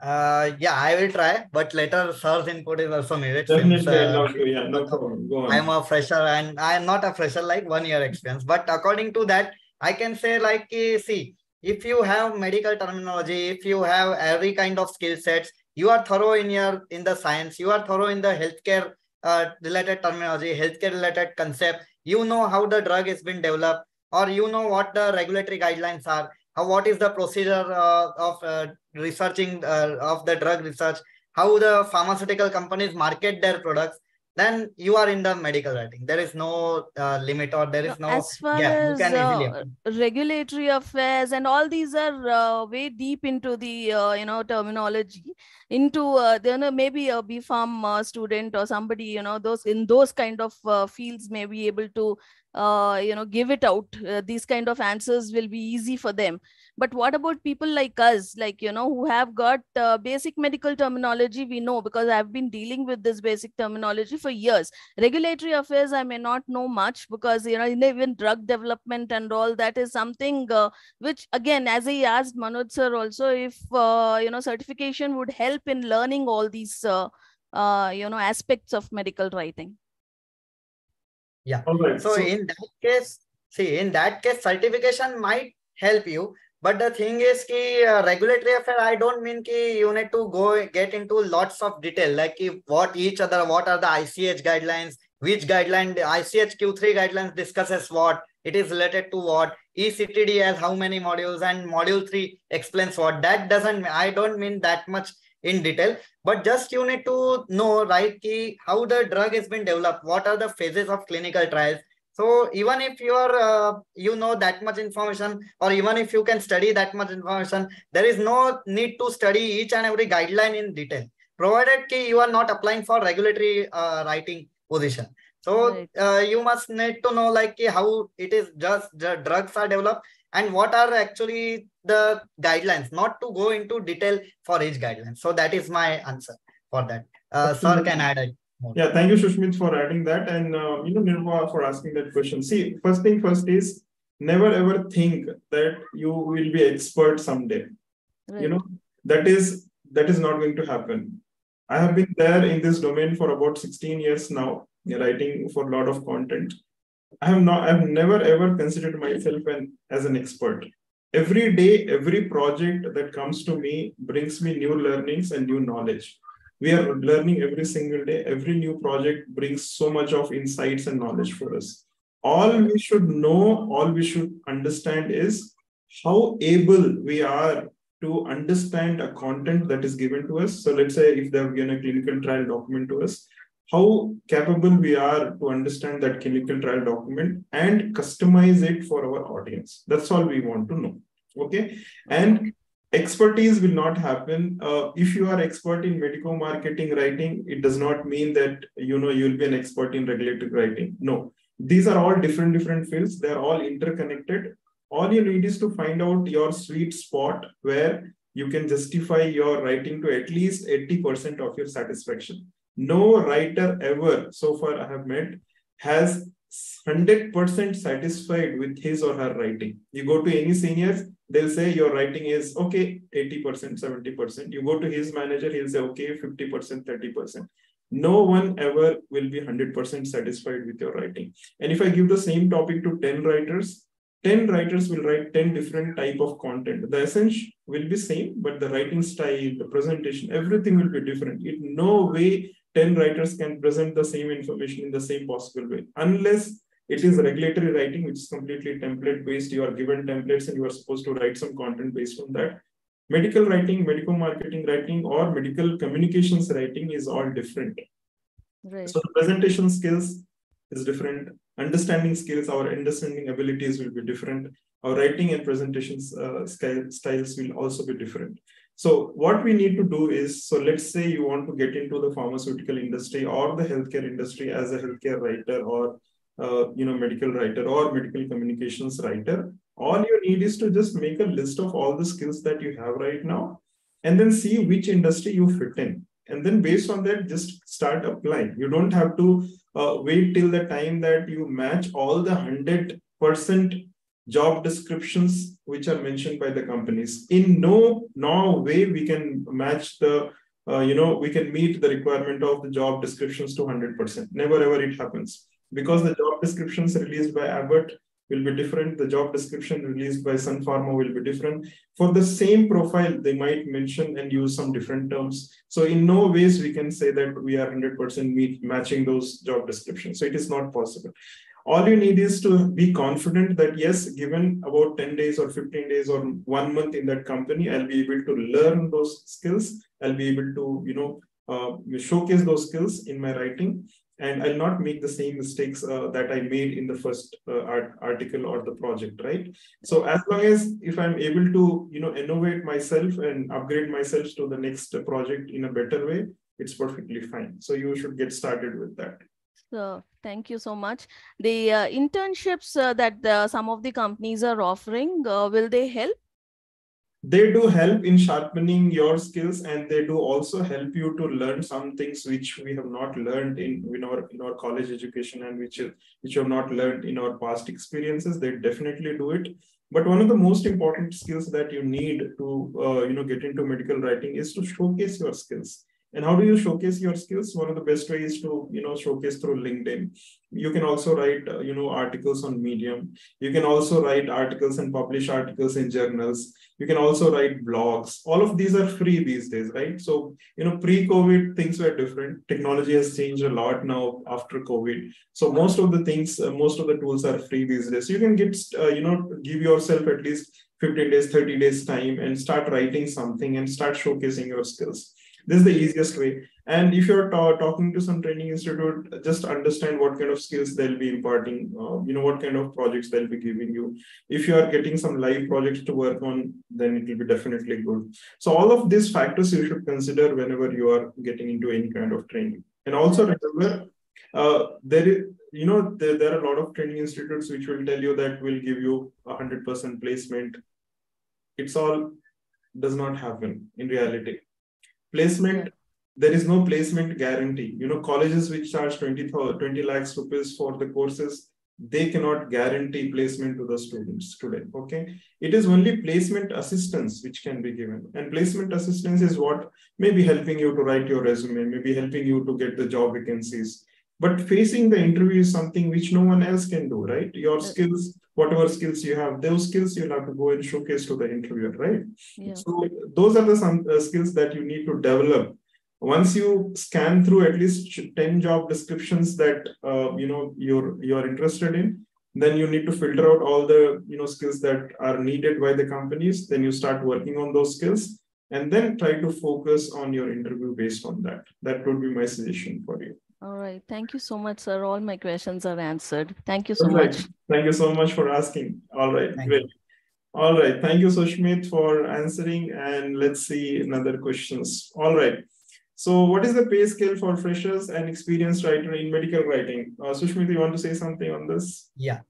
Uh, yeah, I will try, but later sir's input is also needed. since, Definitely, I'll uh. Yeah, no problem. Go on. I'm a fresher and I'm not a fresher like one year experience. But according to that, I can say like, eh, see, if you have medical terminology, if you have every kind of skill sets, you are thorough in your in the science, you are thorough in the healthcare uh, related terminology, healthcare related concept. You know how the drug has been developed, or you know what the regulatory guidelines are. How what is the procedure uh, of uh, researching uh, of the drug research? How the pharmaceutical companies market their products then you are in the medical writing. There is no uh, limit or there is no as far. You as can uh, regulatory affairs and all these are uh, way deep into the uh, you know terminology into uh, you know maybe a B Pharm uh, student or somebody you know those in those kind of uh, fields may be able to uh, you know give it out. Uh, these kind of answers will be easy for them. But what about people like us like you know who have got uh, basic medical terminology? We know because i've been dealing with this basic terminology for years. Regulatory affairs i may not know much because you know even drug development and all that is something which again as i asked manoj sir also if you know certification would help in learning all these uh, uh, you know aspects of medical writing All right. So in that case, see, in that case, certification might help you. But the thing is, ki, uh, regulatory affair, I don't mean ki you need to go get into lots of detail, like ki, what each other, what are the ICH guidelines, which guideline, the ICH Q3 guidelines discusses what, it is related to what, ECTD has how many modules, and module 3 explains what. That doesn't, I don't mean that much in detail, but just you need to know, right, ki, how the drug has been developed, what are the phases of clinical trials, so even if you are, uh, you know that much information, or even if you can study that much information, there is no need to study each and every guideline in detail, provided ki you are not applying for regulatory uh, writing position. So Right. uh, you must need to know like how it is just the drugs are developed and what are actually the guidelines, not to go into detail for each guideline. So that is my answer for that. Uh, sir Absolutely. can add it. more. Yeah, thank you, Susmit, for adding that, and uh, you know, Nirva for asking that question. See, first thing first is never ever think that you will be expert someday. right. You know, that is that is not going to happen. I have been there in this domain for about 16 years now, writing for a lot of content. I have not, I've never ever considered myself an as an expert. Every day, every project that comes to me brings me new learnings and new knowledge. We are learning every single day. Every new project brings so much of insights and knowledge for us. All we should know all we should understand is how able we are to understand a content that is given to us. So let's say if they have given a clinical trial document to us how capable we are to understand that clinical trial document and customize it for our audience. That's all we want to know. Okay. And expertise will not happen uh, if you are expert in medical marketing writing it does not mean that you know you'll be an expert in regulatory writing no these are all different different fields they're all interconnected all you need is to find out your sweet spot where you can justify your writing to at least 80% of your satisfaction no writer ever so far i have met has 100% satisfied with his or her writing. You go to any seniors they'll say your writing is okay 80% 70% you go to his manager he'll say okay 50% 30% no one ever will be 100% satisfied with your writing. And if i give the same topic to 10 writers 10 writers will write 10 different type of content. The essence will be same but the writing style the presentation everything will be different. In no way 10 writers can present the same information in the same possible way unless it is regulatory writing, which is completely template based. You are given templates and you are supposed to write some content based on that. Medical writing, medical marketing writing, or medical communications writing is all different. Right. So the presentation skills is different. Understanding skills, our understanding abilities will be different. Our writing and presentations uh, styles will also be different. So what we need to do is, so let's say you want to get into the pharmaceutical industry or the healthcare industry as a healthcare writer or uh, you know, medical writer or medical communications writer. All you need is to just make a list of all the skills that you have right now and then see which industry you fit in. And then based on that, just start applying. You don't have to uh, wait till the time that you match all the 100% job descriptions which are mentioned by the companies. In no, no way we can match the uh, you know, we can meet the requirement of the job descriptions to 100%. Never ever it happens because the job descriptions released by Abbott will be different. The job description released by Sun Pharma will be different. For the same profile, they might mention and use some different terms. So in no ways we can say that we are 100% meet matching those job descriptions. So it is not possible. All you need is to be confident that yes, given about 10 days or 15 days or one month in that company, I'll be able to learn those skills. I'll be able to, you know, uh, showcase those skills in my writing and I'll not make the same mistakes uh, that I made in the first uh, art article or the project, right? So as long as if I'm able to, you know, innovate myself and upgrade myself to the next project in a better way, it's perfectly fine. So you should get started with that. So thank you so much. The uh, internships uh, that uh, some of the companies are offering, uh, will they help? they do help in sharpening your skills and they do also help you to learn some things which we have not learned in, in our in our college education and which which you have not learned in our past experiences they definitely do it but one of the most important skills that you need to uh, you know get into medical writing is to showcase your skills and how do you showcase your skills? One of the best ways to, you know, showcase through LinkedIn. You can also write, uh, you know, articles on Medium. You can also write articles and publish articles in journals. You can also write blogs. All of these are free these days, right? So, you know, pre-COVID things were different. Technology has changed a lot now after COVID. So most of the things, uh, most of the tools are free these days. You can get, uh, you know, give yourself at least 15 days, 30 days time and start writing something and start showcasing your skills this is the easiest way. And if you're ta- talking to some training institute, just understand what kind of skills they'll be imparting, uh, you know, what kind of projects they'll be giving you. If you are getting some live projects to work on, then it will be definitely good. So all of these factors you should consider whenever you are getting into any kind of training. And also remember, uh, there is, you know, there, there are a lot of training institutes which will tell you that will give you a hundred percent placement. It's all does not happen in reality placement there is no placement guarantee. You know colleges which charge 20 20 lakhs rupees for the courses they cannot guarantee placement to the students today okay? It is only placement assistance which can be given. And placement assistance is what may be helping you to write your resume maybe helping you to get the job vacancies but facing the interview is something which no one else can do right? Your skills whatever skills you have those skills you'll have to go and showcase to the interviewer right? Yeah. so those are the some uh, skills that you need to develop. Once you scan through at least 10 job descriptions that uh, you know you're you're interested in then you need to filter out all the you know skills that are needed by the companies. Then you start working on those skills and then try to focus on your interview based on that. That would be my suggestion for you All right. Thank you so much, sir. All my questions are answered. Thank you so Perfect. much. Thank you so much for asking. All right, Thank great. All right, thank you, Susmit, for answering. And let's see another questions. All right. So, what is the pay scale for freshers and experienced writer in medical writing? Uh, Susmit, you want to say something on this? Yeah.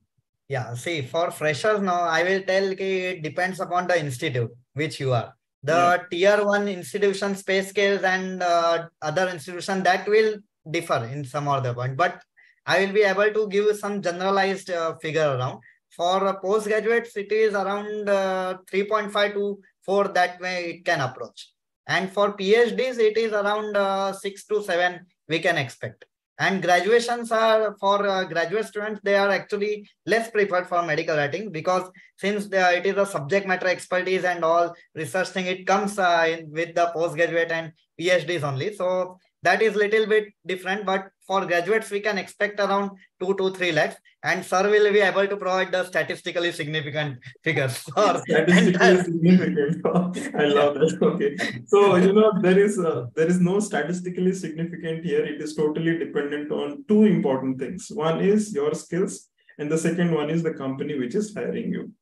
Yeah. See, for freshers now, I will tell ki it depends upon the institute which you are. The Yeah. tier one institution space scales and uh, other institution that will differ in some other point. But I will be able to give some generalized uh, figure around. For uh, postgraduates, it is around uh, 3.5 to 4 that way it can approach. And for PhDs, it is around uh, 6 to 7 we can expect. And graduations are for uh, graduate students, they are actually less preferred for medical writing because since the, it is a subject matter expertise and all research thing, it comes uh, in with the postgraduate and PhDs only. So that is a little bit different, but for graduates, we can expect around two to three lakhs and sir will be able to provide the statistically significant figures. for Statistically significant. I love that. Okay. So, you know, there is uh, there is no statistically significant here. It is totally dependent on two important things. One is your skills, and the second one is the company which is hiring you.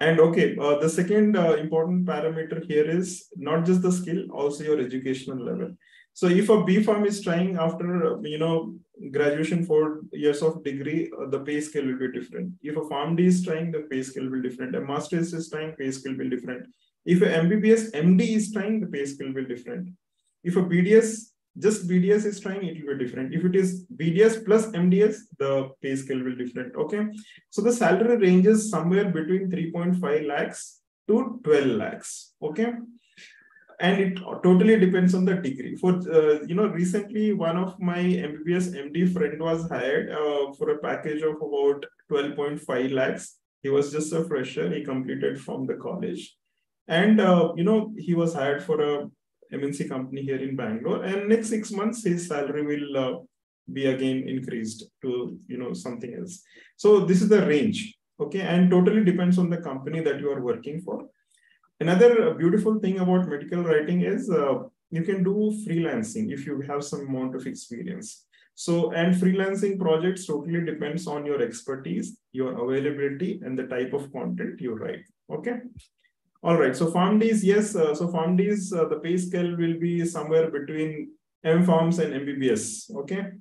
And okay, uh, the second uh, important parameter here is not just the skill, also your educational level. So if a B Pharm is trying after, uh, you know, graduation four years of degree, uh, the pay scale will be different. If a PharmD is trying, the pay scale will be different. A master's is trying, pay scale will be different. If a MBBS MD is trying, the pay scale will be different. If a BDS, just BDS is trying, it will be different. If it is BDS plus MDS, the pay scale will be different. Okay. So the salary ranges somewhere between 3.5 lakhs to 12 lakhs. Okay and it totally depends on the degree. For uh, you know, recently one of my MBBS MD friend was hired uh, for a package of about 12.5 lakhs. He was just a fresher. He completed from the college, and uh, you know he was hired for a MNC company here in Bangalore. And next six months his salary will uh, be again increased to you know something else. So this is the range, okay, and totally depends on the company that you are working for. Another beautiful thing about medical writing is uh, you can do freelancing if you have some amount of experience. So, and freelancing projects totally depends on your expertise, your availability, and the type of content you write. Okay. All right. So, PharmDs, yes. Uh, so, PharmDs, uh, the pay scale will be somewhere between MPharms and MBBS. Okay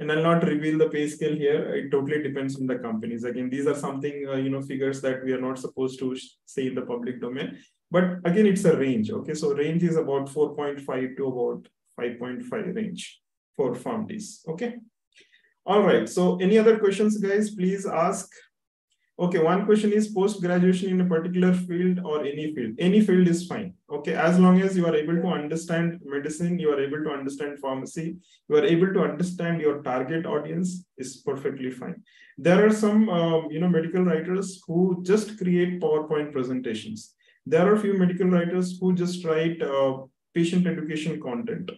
and I'll not reveal the pay scale here. It totally depends on the companies. Again, these are something, uh, you know, figures that we are not supposed to say in the public domain. But again, it's a range. Okay, so range is about 4.5 to about 5.5 range for PharmDs. Okay. All right. So any other questions, guys, please ask. Okay, one question is post-graduation in a particular field or any field. Any field is fine. Okay, as long as you are able to understand medicine, you are able to understand pharmacy, you are able to understand your target audience is perfectly fine. There are some, um, you know, medical writers who just create PowerPoint presentations. There are a few medical writers who just write uh, patient education content.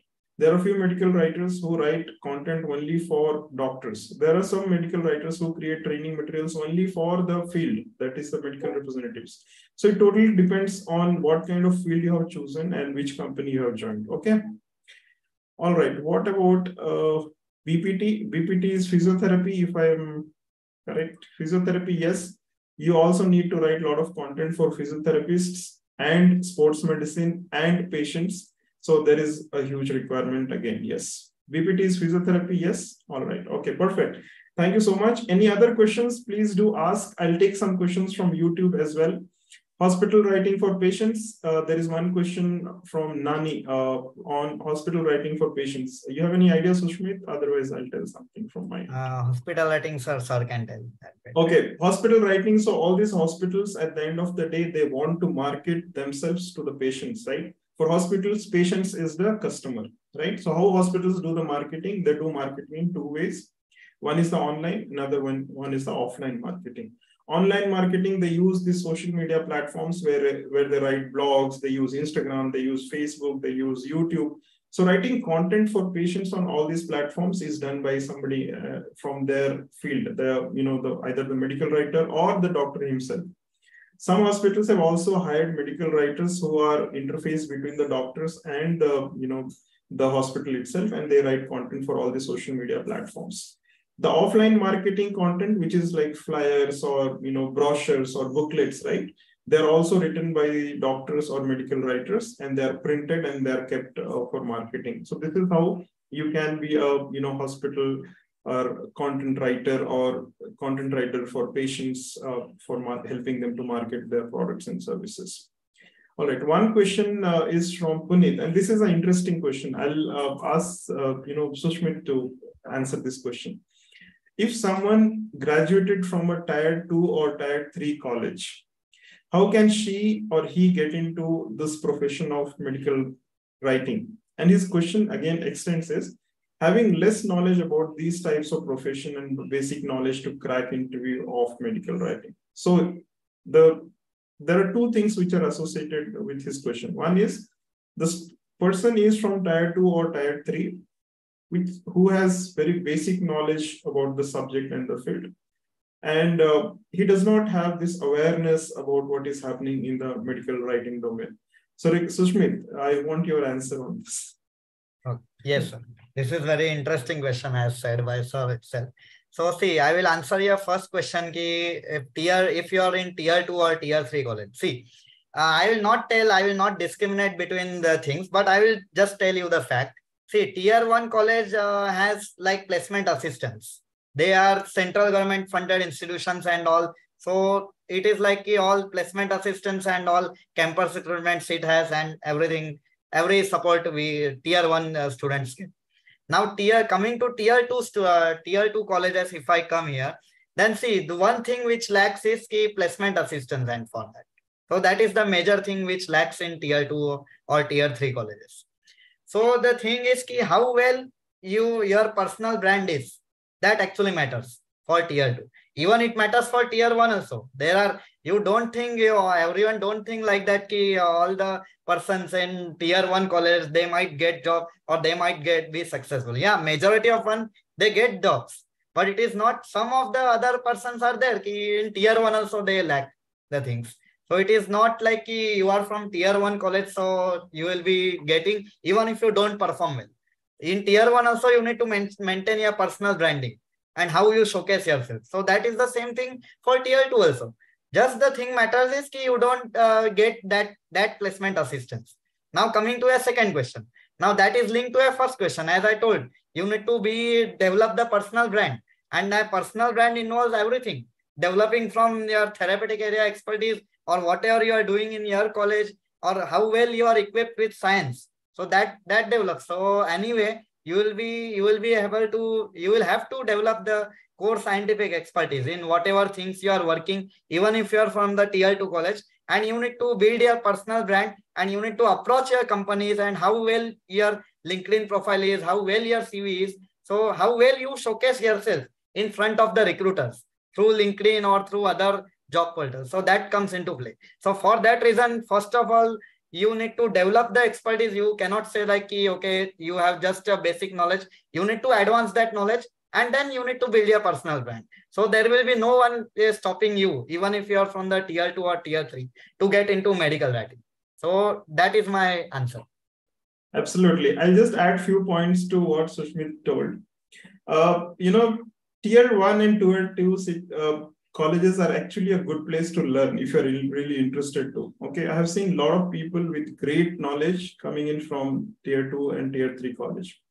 There are a few medical writers who write content only for doctors. There are some medical writers who create training materials only for the field, that is the medical representatives. So it totally depends on what kind of field you have chosen and which company you have joined. Okay. All right. What about uh, BPT? BPT is physiotherapy, if I'm correct. Physiotherapy, yes. You also need to write a lot of content for physiotherapists and sports medicine and patients. So there is a huge requirement again. Yes. BPT is physiotherapy. Yes. All right. Okay. Perfect. Thank you so much. Any other questions? Please do ask. I'll take some questions from YouTube as well. Hospital writing for patients. Uh, there is one question from Nani uh, on hospital writing for patients. You have any ideas, Susmit? Otherwise, I'll tell something from my. Uh, hospital writing, sir, sir can tell that. Okay, hospital writing. So all these hospitals, at the end of the day, they want to market themselves to the patients, right? For hospitals, patients is the customer, right? So how hospitals do the marketing? They do marketing in two ways. One is the online, another one, one is the offline marketing. Online marketing, they use these social media platforms where, where they write blogs, they use Instagram, they use Facebook, they use YouTube. So writing content for patients on all these platforms is done by somebody uh, from their field, the you know the either the medical writer or the doctor himself. Some hospitals have also hired medical writers who are interface between the doctors and the you know the hospital itself and they write content for all the social media platforms. The offline marketing content which is like flyers or you know brochures or booklets right? They're also written by doctors or medical writers and they're printed and they're kept uh, for marketing. So this is how you can be a you know hospital or content writer or content writer for patients uh, for helping them to market their products and services all right, one question uh, is from Puneet, and this is an interesting question. I'll uh, ask uh, you know Susmit to answer this question. If someone graduated from a tier two or tier three college, how can she or he get into this profession of medical writing? And his question again extends is having less knowledge about these types of profession and basic knowledge to crack interview of medical writing. So the there are two things which are associated with his question. One is this person is from tier two or tier three, which, who has very basic knowledge about the subject and the field. And uh, he does not have this awareness about what is happening in the medical writing domain. So, Susmit, I want your answer on this. Yes, sir. This is a very interesting question as said by sir itself. So see, I will answer your first question. Ki if tier, if you are in tier two or tier three college, see, uh, I will not tell, I will not discriminate between the things, but I will just tell you the fact. See, tier one college uh, has like placement assistance. They are central government funded institutions and all. So it is like all placement assistance and all campus recruitment it has and everything, every support we tier one uh, students get. Now, tier coming to tier two uh, tier two colleges, if I come here, then see the one thing which lacks is key placement assistance and for that. So that is the major thing which lacks in tier two or tier three colleges. So the thing is key how well you your personal brand is that actually matters for tier two. Even it matters for tier one also. There are you don't think you everyone don't think like that ki uh, all the persons in tier one college they might get job or they might get be successful. Yeah majority of one they get jobs. But it is not some of the other persons are there ki in tier one also they lack the things. So it is not like ki you are from tier one college so you will be getting even if you don't perform well. In tier one also you need to maintain your personal branding and how you showcase yourself so that is the same thing for tier two also just the thing matters is you don't uh, get that that placement assistance. Now coming to a second question. Now that is linked to a first question. As I told, you need to be develop the personal brand, and that personal brand involves everything. Developing from your therapeutic area expertise or whatever you are doing in your college or how well you are equipped with science. So that that develops. So anyway, you will be you will be able to you will have to develop the core scientific expertise in whatever things you are working, even if you are from the tier 2 college, and you need to build your personal brand and you need to approach your companies and how well your LinkedIn profile is, how well your CV is. So how well you showcase yourself in front of the recruiters through LinkedIn or through other job portals. So that comes into play. So for that reason, first of all, you need to develop the expertise. You cannot say like, okay, you have just a basic knowledge. You need to advance that knowledge and then you need to build your personal brand. So there will be no one stopping you even if you are from the tier 2 or tier 3 to get into medical writing. So that is my answer. Absolutely. I'll just add few points to what Susmit told. Uh, you know tier 1 and tier 2 uh, colleges are actually a good place to learn if you're really, interested to okay i have seen a lot of people with great knowledge coming in from tier 2 and tier 3 college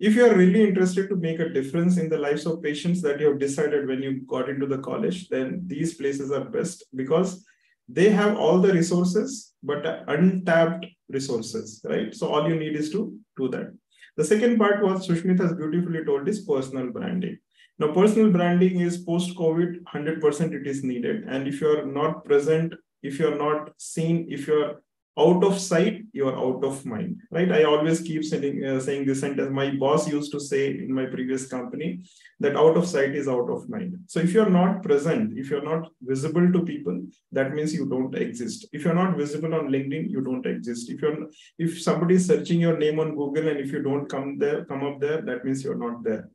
if you are really interested to make a difference in the lives of patients that you have decided when you got into the college, then these places are best because they have all the resources, but untapped resources, right? So all you need is to do that. The second part was Susmit has beautifully told is personal branding. Now, personal branding is post-COVID, 100% it is needed. And if you're not present, if you're not seen, if you're out of sight you are out of mind right? I always keep saying, uh, saying this sentence my boss used to say in my previous company that out of sight is out of mind. So if you're not present if you're not visible to people that means you don't exist. If you're not visible on linkedin you don't exist. If you're if somebody is searching your name on google and if you don't come there come up there that means you're not there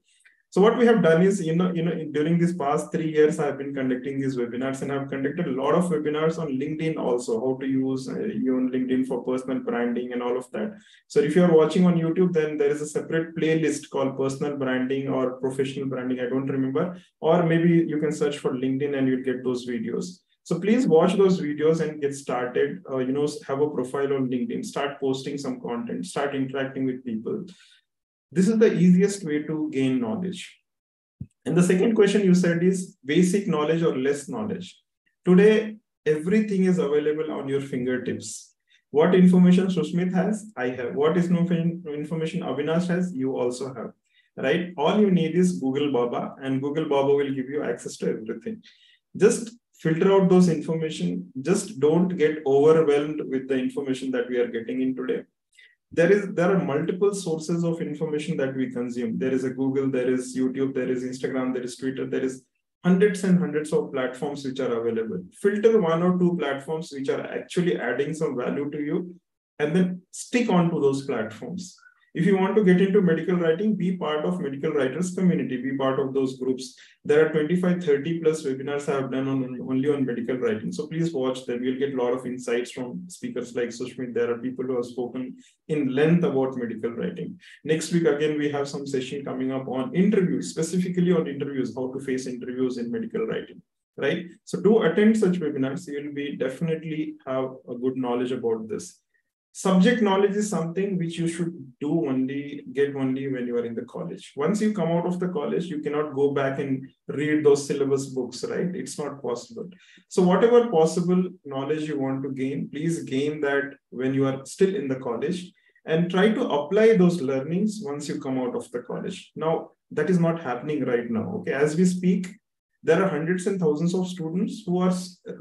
So what we have done is, you know, you know, during these past three years, I've been conducting these webinars and I've conducted a lot of webinars on LinkedIn also, how to use uh, on LinkedIn for personal branding and all of that. So if you're watching on YouTube, then there is a separate playlist called personal branding or professional branding. I don't remember, or maybe you can search for LinkedIn and you'll get those videos. So please watch those videos and get started. Uh, you know, have a profile on LinkedIn, start posting some content, start interacting with people. This is the easiest way to gain knowledge. And the second question you said is basic knowledge or less knowledge. Today, everything is available on your fingertips. What information Susmit has, I have. What is no information Avinash has, you also have. Right? All you need is Google Baba, and Google Baba will give you access to everything. Just filter out those information. Just don't get overwhelmed with the information that we are getting in today there is there are multiple sources of information that we consume. There is a google there is youtube there is instagram there is twitter there is hundreds and hundreds of platforms which are available. Filter one or two platforms which are actually adding some value to you and then stick on to those platforms if you want to get into medical writing, be part of medical writers community, be part of those groups. There are 25, 30 plus webinars I have done on, only on medical writing. So please watch them. You'll get a lot of insights from speakers like Susmit. There are people who have spoken in length about medical writing. Next week, again, we have some session coming up on interviews, specifically on interviews, how to face interviews in medical writing right? So do attend such webinars. You will be definitely have a good knowledge about this subject knowledge is something which you should do only get only when you are in the college. Once you come out of the college you cannot go back and read those syllabus books right? It's not possible. So whatever possible knowledge you want to gain please gain that when you are still in the college and try to apply those learnings once you come out of the college. Now that is not happening right now okay? As we speak there are hundreds and thousands of students who are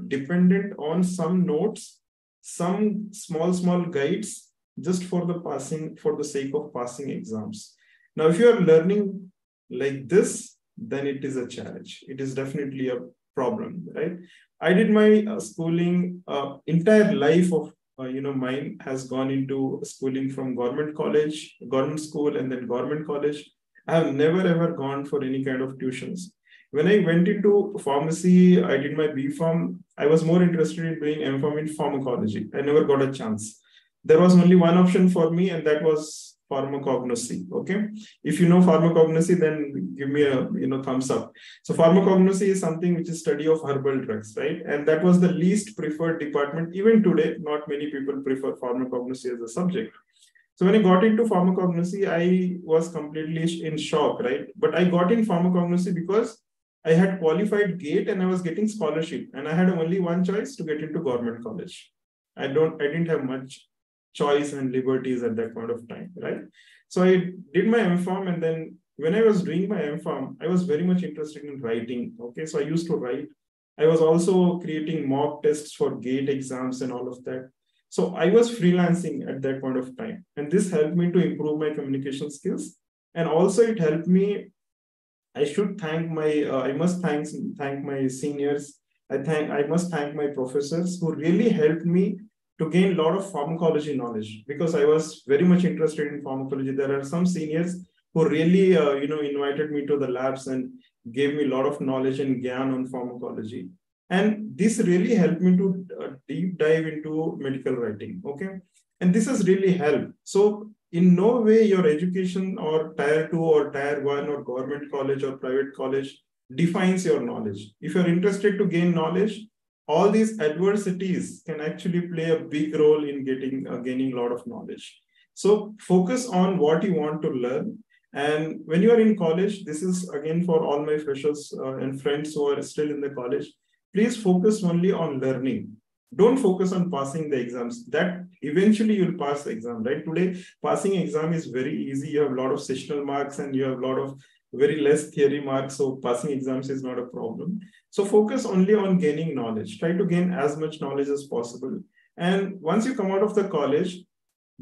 dependent on some notes some small, small guides just for the passing, for the sake of passing exams. Now, if you are learning like this, then it is a challenge. It is definitely a problem, right? I did my uh, schooling, uh, entire life of uh, you know mine has gone into schooling from government college, government school, and then government college. I have never ever gone for any kind of tuitions. When I went into pharmacy, I did my B Pharm. I was more interested in doing M Pharm in pharmacology. I never got a chance. There was only one option for me, and that was pharmacognosy. Okay, if you know pharmacognosy, then give me a you know thumbs up. So pharmacognosy is something which is study of herbal drugs, right? And that was the least preferred department. Even today, not many people prefer pharmacognosy as a subject. So when I got into pharmacognosy, I was completely in shock, right? But I got in pharmacognosy because I had qualified GATE and I was getting scholarship and I had only one choice to get into government college. I don't, I didn't have much choice and liberties at that point of time, right? So I did my MPharm and then when I was doing my MPharm, I was very much interested in writing. Okay, so I used to write. I was also creating mock tests for GATE exams and all of that. So I was freelancing at that point of time. And this helped me to improve my communication skills. And also it helped me I should thank my, uh, I must thank, thank my seniors. I thank, I must thank my professors who really helped me to gain a lot of pharmacology knowledge because I was very much interested in pharmacology. There are some seniors who really, uh, you know, invited me to the labs and gave me a lot of knowledge and gyan on pharmacology. And this really helped me to uh, deep dive into medical writing. Okay. And this has really helped. So in no way your education or tier two or tier one or government college or private college defines your knowledge. If you're interested to gain knowledge, all these adversities can actually play a big role in getting uh, gaining a lot of knowledge. So focus on what you want to learn. And when you are in college, this is again for all my freshers uh, and friends who are still in the college, please focus only on learning don't focus on passing the exams that eventually you'll pass the exam right? Today passing exam is very easy. You have a lot of sessional marks and you have a lot of very less theory marks so passing exams is not a problem. So focus only on gaining knowledge. Try to gain as much knowledge as possible. And once you come out of the college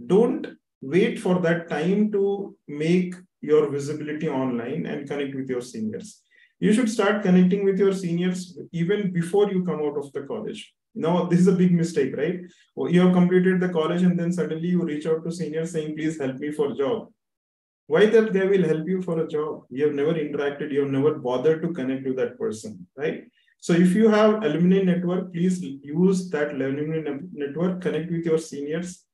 don't wait for that time to make your visibility online and connect with your seniors. You should start connecting with your seniors even before you come out of the college now, this is a big mistake, right? You have completed the college and then suddenly you reach out to seniors saying, please help me for a job. why that they will help you for a job you have never interacted you have never bothered to connect with that person right so if you have alumni network please use that alumni network connect with your seniors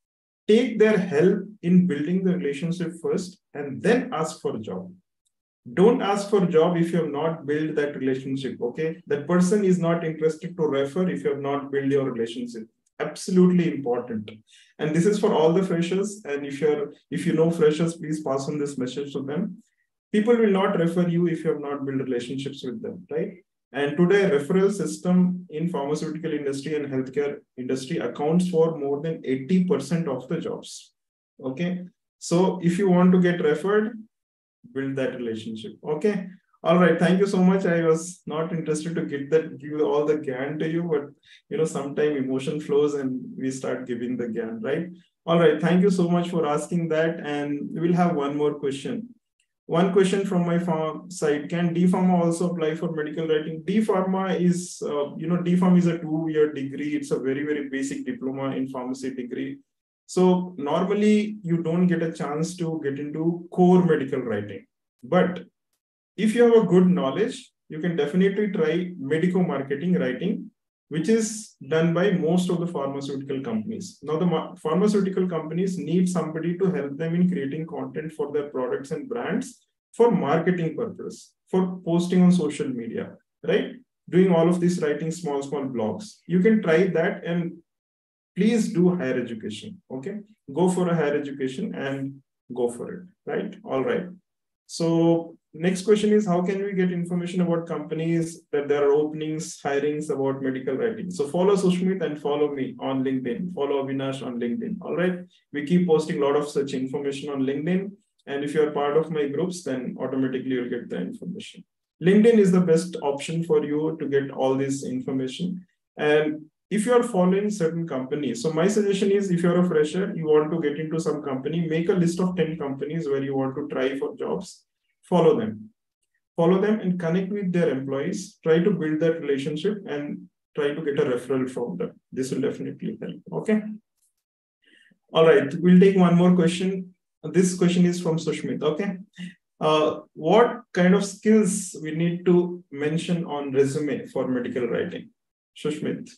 take their help in building the relationship first and then ask for a job don't ask for a job if you have not built that relationship okay? That person is not interested to refer if you have not built your relationship. Absolutely important. And this is for all the freshers. And if you're if you know freshers please pass on this message to them. People will not refer you if you have not built relationships with them right? And today referral system in pharmaceutical industry and healthcare industry accounts for more than 80% of the jobs okay? So if you want to get referred build that relationship. Okay. All right. Thank you so much. I was not interested to get that, give all the gyan to you, but you know, sometime emotion flows and we start giving the gyan, right? All right. Thank you so much for asking that. And we'll have one more question. One question from my farm side, can D-Pharma also apply for medical writing? D-Pharma is, uh, you know, D-Pharm is a two-year degree. It's a very, very basic diploma in pharmacy degree. So normally you don't get a chance to get into core medical writing. But if you have a good knowledge, you can definitely try medico marketing writing, which is done by most of the pharmaceutical companies. Now, the pharmaceutical companies need somebody to help them in creating content for their products and brands for marketing purpose, for posting on social media, right? Doing all of this writing small, small blogs. You can try that and please do higher education. Okay. Go for a higher education and go for it. Right. All right. So next question is how can we get information about companies that there are openings, hirings about medical writing? So follow Susmit and follow me on LinkedIn. Follow Avinash on LinkedIn. All right. We keep posting a lot of such information on LinkedIn. And if you're part of my groups, then automatically you'll get the information. LinkedIn is the best option for you to get all this information. And if you are following certain companies, so my suggestion is if you're a fresher, you want to get into some company, make a list of 10 companies where you want to try for jobs, follow them. Follow them and connect with their employees, try to build that relationship and try to get a referral from them. This will definitely help. Okay. All right, we'll take one more question. This question is from Susmit. Okay. Uh, what kind of skills we need to mention on resume for medical writing? Susmit.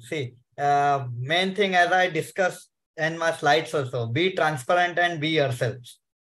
See, uh, main thing as I discussed in my slides also, be transparent and be yourselves.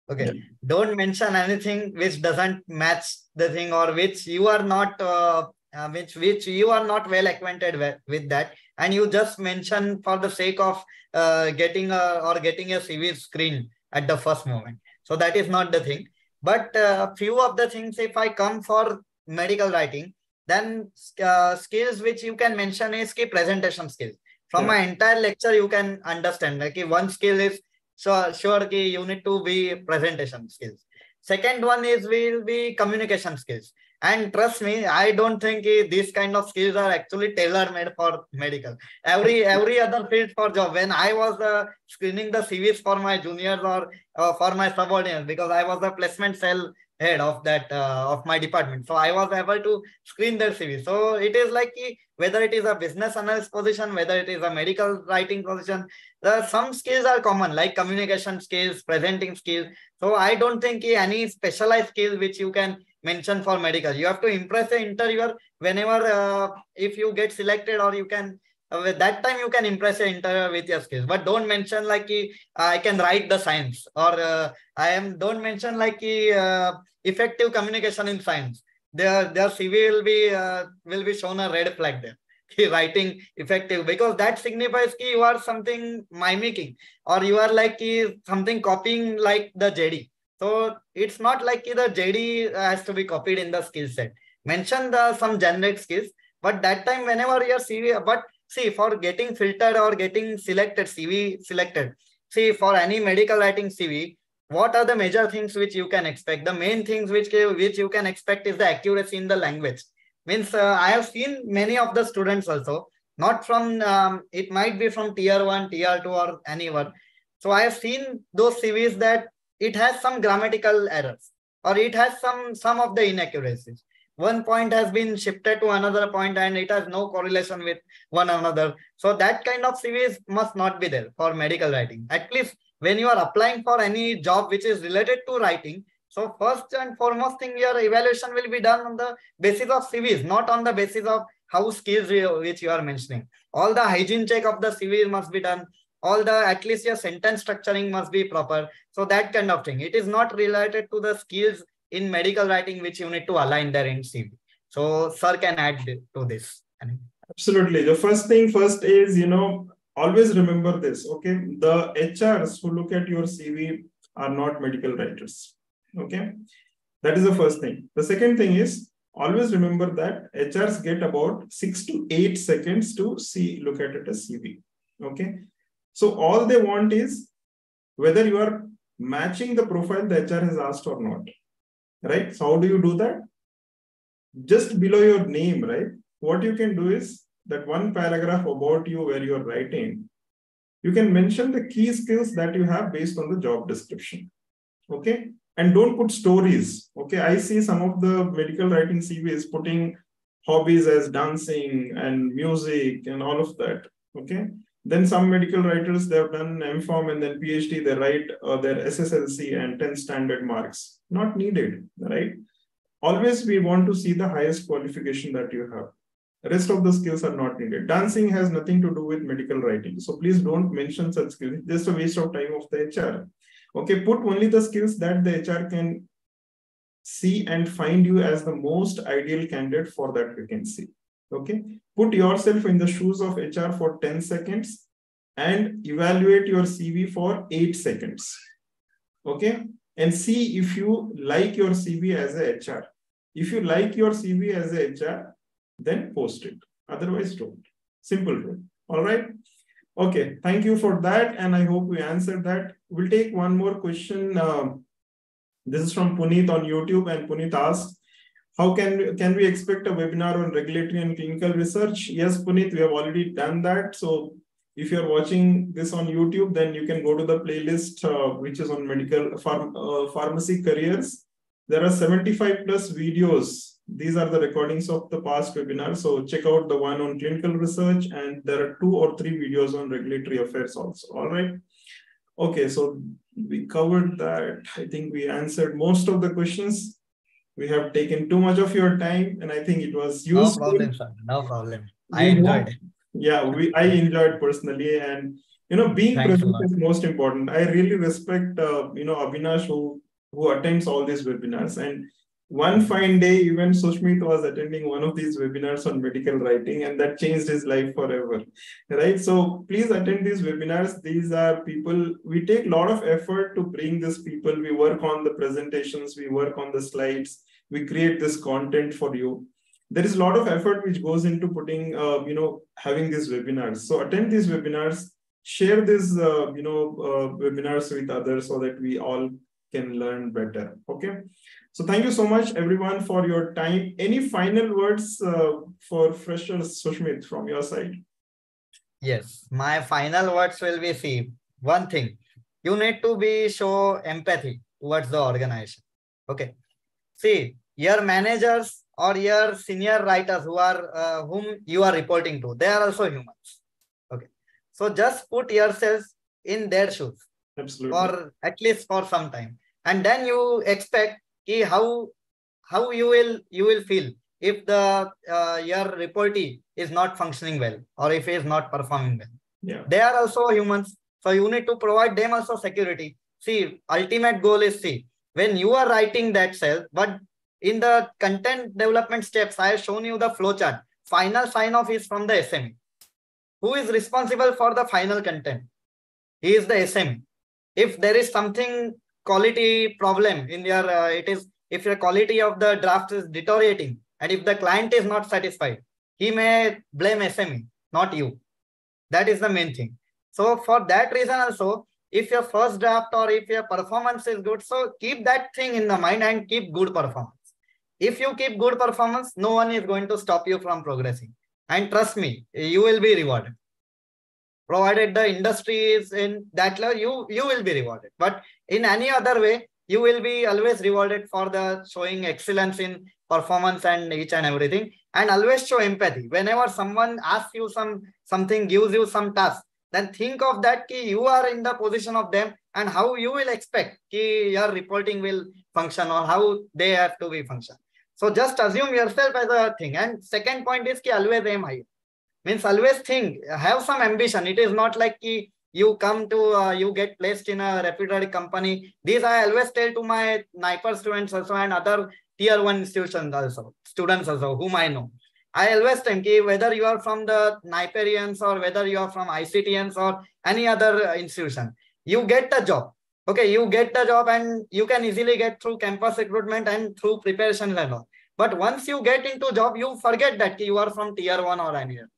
Okay. Yeah. Don't mention anything which doesn't match the thing or which you are not, uh, uh, which which you are not well acquainted with, with that, and you just mention for the sake of uh, getting a or getting a CV screen at the first moment. So that is not the thing. But a uh, few of the things, if I come for medical writing, then uh, skills which you can mention is key presentation skills. From yeah. my entire lecture, you can understand like one skill is so sure key you need to be presentation skills. Second one is will be communication skills. And trust me, I don't think these kind of skills are actually tailor made for medical. Every every other field for job. When I was uh, screening the CVs for my juniors or uh, for my subordinates, because I was a placement cell head of that uh, of my department. So i was able to screen their cv so it is like whether it is a business analyst position whether it is a medical writing position the some skills are common like communication skills presenting skills. So i don't think any specialized skill which you can mention for medical. You have to impress the interviewer whenever uh, if you get selected or you can with that time you can impress your interviewer with your skills. But don't mention like uh, i can write the science. Or uh, i am don't mention like uh, effective communication in science. Their their cv will be uh, will be shown a red flag there. Writing effective. Because that signifies ki you are something mimicking. Or you are like something copying like the jd so it's not like the jd has to be copied in the skill set. Mention the some generic skills. But that time whenever your cv but see for getting filtered or getting selected cv selected. See for any medical writing cv what are the major things which you can expect? The main things which which you can expect is the accuracy in the language. Means uh, i have seen many of the students also not from um, it might be from tier 1 tier 2 or anyone. So i have seen those cvs that it has some grammatical errors or it has some some of the inaccuracies one point has been shifted to another point and it has no correlation with one another. So that kind of CVs must not be there for medical writing. At least when you are applying for any job which is related to writing, so first and foremost thing, your evaluation will be done on the basis of CVs, not on the basis of how skills which you are mentioning. All the hygiene check of the CV must be done. All the, at least your sentence structuring must be proper. So that kind of thing. It is not related to the skills in medical writing which you need to align their in CV. So sir can add to this. Absolutely. The first thing first is, you know, always remember this, okay? The HRs who look at your CV are not medical writers, okay? That is the first thing. The second thing is always remember that HRs get about six to eight seconds to see, look at it as CV, okay? So all they want is whether you are matching the profile the HR has asked or not, right? So how do you do that? Just below your name, right? what you can do is that one paragraph about you where you're writing, you can mention the key skills that you have based on the job description. Okay. And don't put stories. Okay. I see some of the medical writing CVs putting hobbies as dancing and music and all of that. Okay. Then some medical writers, they have done MPharm and then PhD, they write uh, their SSLC and 10 standard marks. Not needed, right? Always we want to see the highest qualification that you have rest of the skills are not needed. Dancing has nothing to do with medical writing. So please don't mention such skills. Just a waste of time of the HR. Okay, put only the skills that the HR can see and find you as the most ideal candidate for that vacancy. Okay, put yourself in the shoes of HR for 10 seconds and evaluate your CV for 8 seconds. Okay, and see if you like your CV as a HR. If you like your CV as a HR, then post it. Otherwise, don't. Simple rule. All right. Okay. Thank you for that. And I hope we answered that. We'll take one more question. Um, this is from Puneet on YouTube. And Puneet asks, how can, can we expect a webinar on regulatory and clinical research? Yes, Puneet, we have already done that. So if you're watching this on YouTube, then you can go to the playlist, uh, which is on medical pharm, uh, pharmacy careers. There are 75 plus videos these are the recordings of the past webinars. So check out the one on clinical research and there are two or three videos on regulatory affairs also. All right. Okay, so we covered that. I think we answered most of the questions. We have taken too much of your time and I think it was useful. No problem, sir. No problem. I enjoyed it. Yeah, we I enjoyed personally and you know being Thanks present is most important. I really respect uh, you know Avinash who who attends all these webinars and one fine day, even Susmit was attending one of these webinars on medical writing, and that changed his life forever. Right. So please attend these webinars. These are people, we take a lot of effort to bring these people. We work on the presentations, we work on the slides, we create this content for you. There is a lot of effort which goes into putting, uh, you know, having these webinars. So attend these webinars, share these, uh, you know, uh, webinars with others so that we all can learn better. Okay. So thank you so much, everyone, for your time. Any final words uh, for freshers, Susmit, from your side? Yes, my final words will be see one thing. You need to be show empathy towards the organization. Okay. See, your managers or your senior writers who are uh, whom you are reporting to, they are also humans. Okay. So just put yourselves in their shoes. Absolutely. For at least for some time. And then you expect कि how how you will you will feel if the uh, your reportee is not functioning well or if he is not performing well. Yeah. They are also humans. So you need to provide them also security. See, ultimate goal is see, when you are writing that cell, but in the content development steps, I have shown you the flowchart. Final sign off is from the SME. Who is responsible for the final content? He is the SME. If there is something quality problem in your uh, it is if your quality of the draft is deteriorating and if the client is not satisfied he may blame sme not you that is the main thing so for that reason also if your first draft or if your performance is good so keep that thing in the mind and keep good performance. If you keep good performance no one is going to stop you from progressing. And trust me you will be rewarded. Provided the industry is in that level you you will be rewarded. But in any other way you will be always rewarded for the showing excellence in performance and each and everything. And always show empathy. Whenever someone asks you some something gives you some task then think of that key you are in the position of them and how you will expect key your reporting will function or how they have to be function. So just assume yourself as a thing. And second point is key always aim high. Means always think, have some ambition. It is not like key you come to, uh, you get placed in a reputed company. These I always tell to my NIPER students also and other tier one institutions also, students also, whom I know. I always think eh, whether you are from the NIPERians or whether you are from ICTians or any other uh, institution, you get the job. Okay, you get the job and you can easily get through campus recruitment and through preparation all. But once you get into job, you forget that you are from tier one or any other.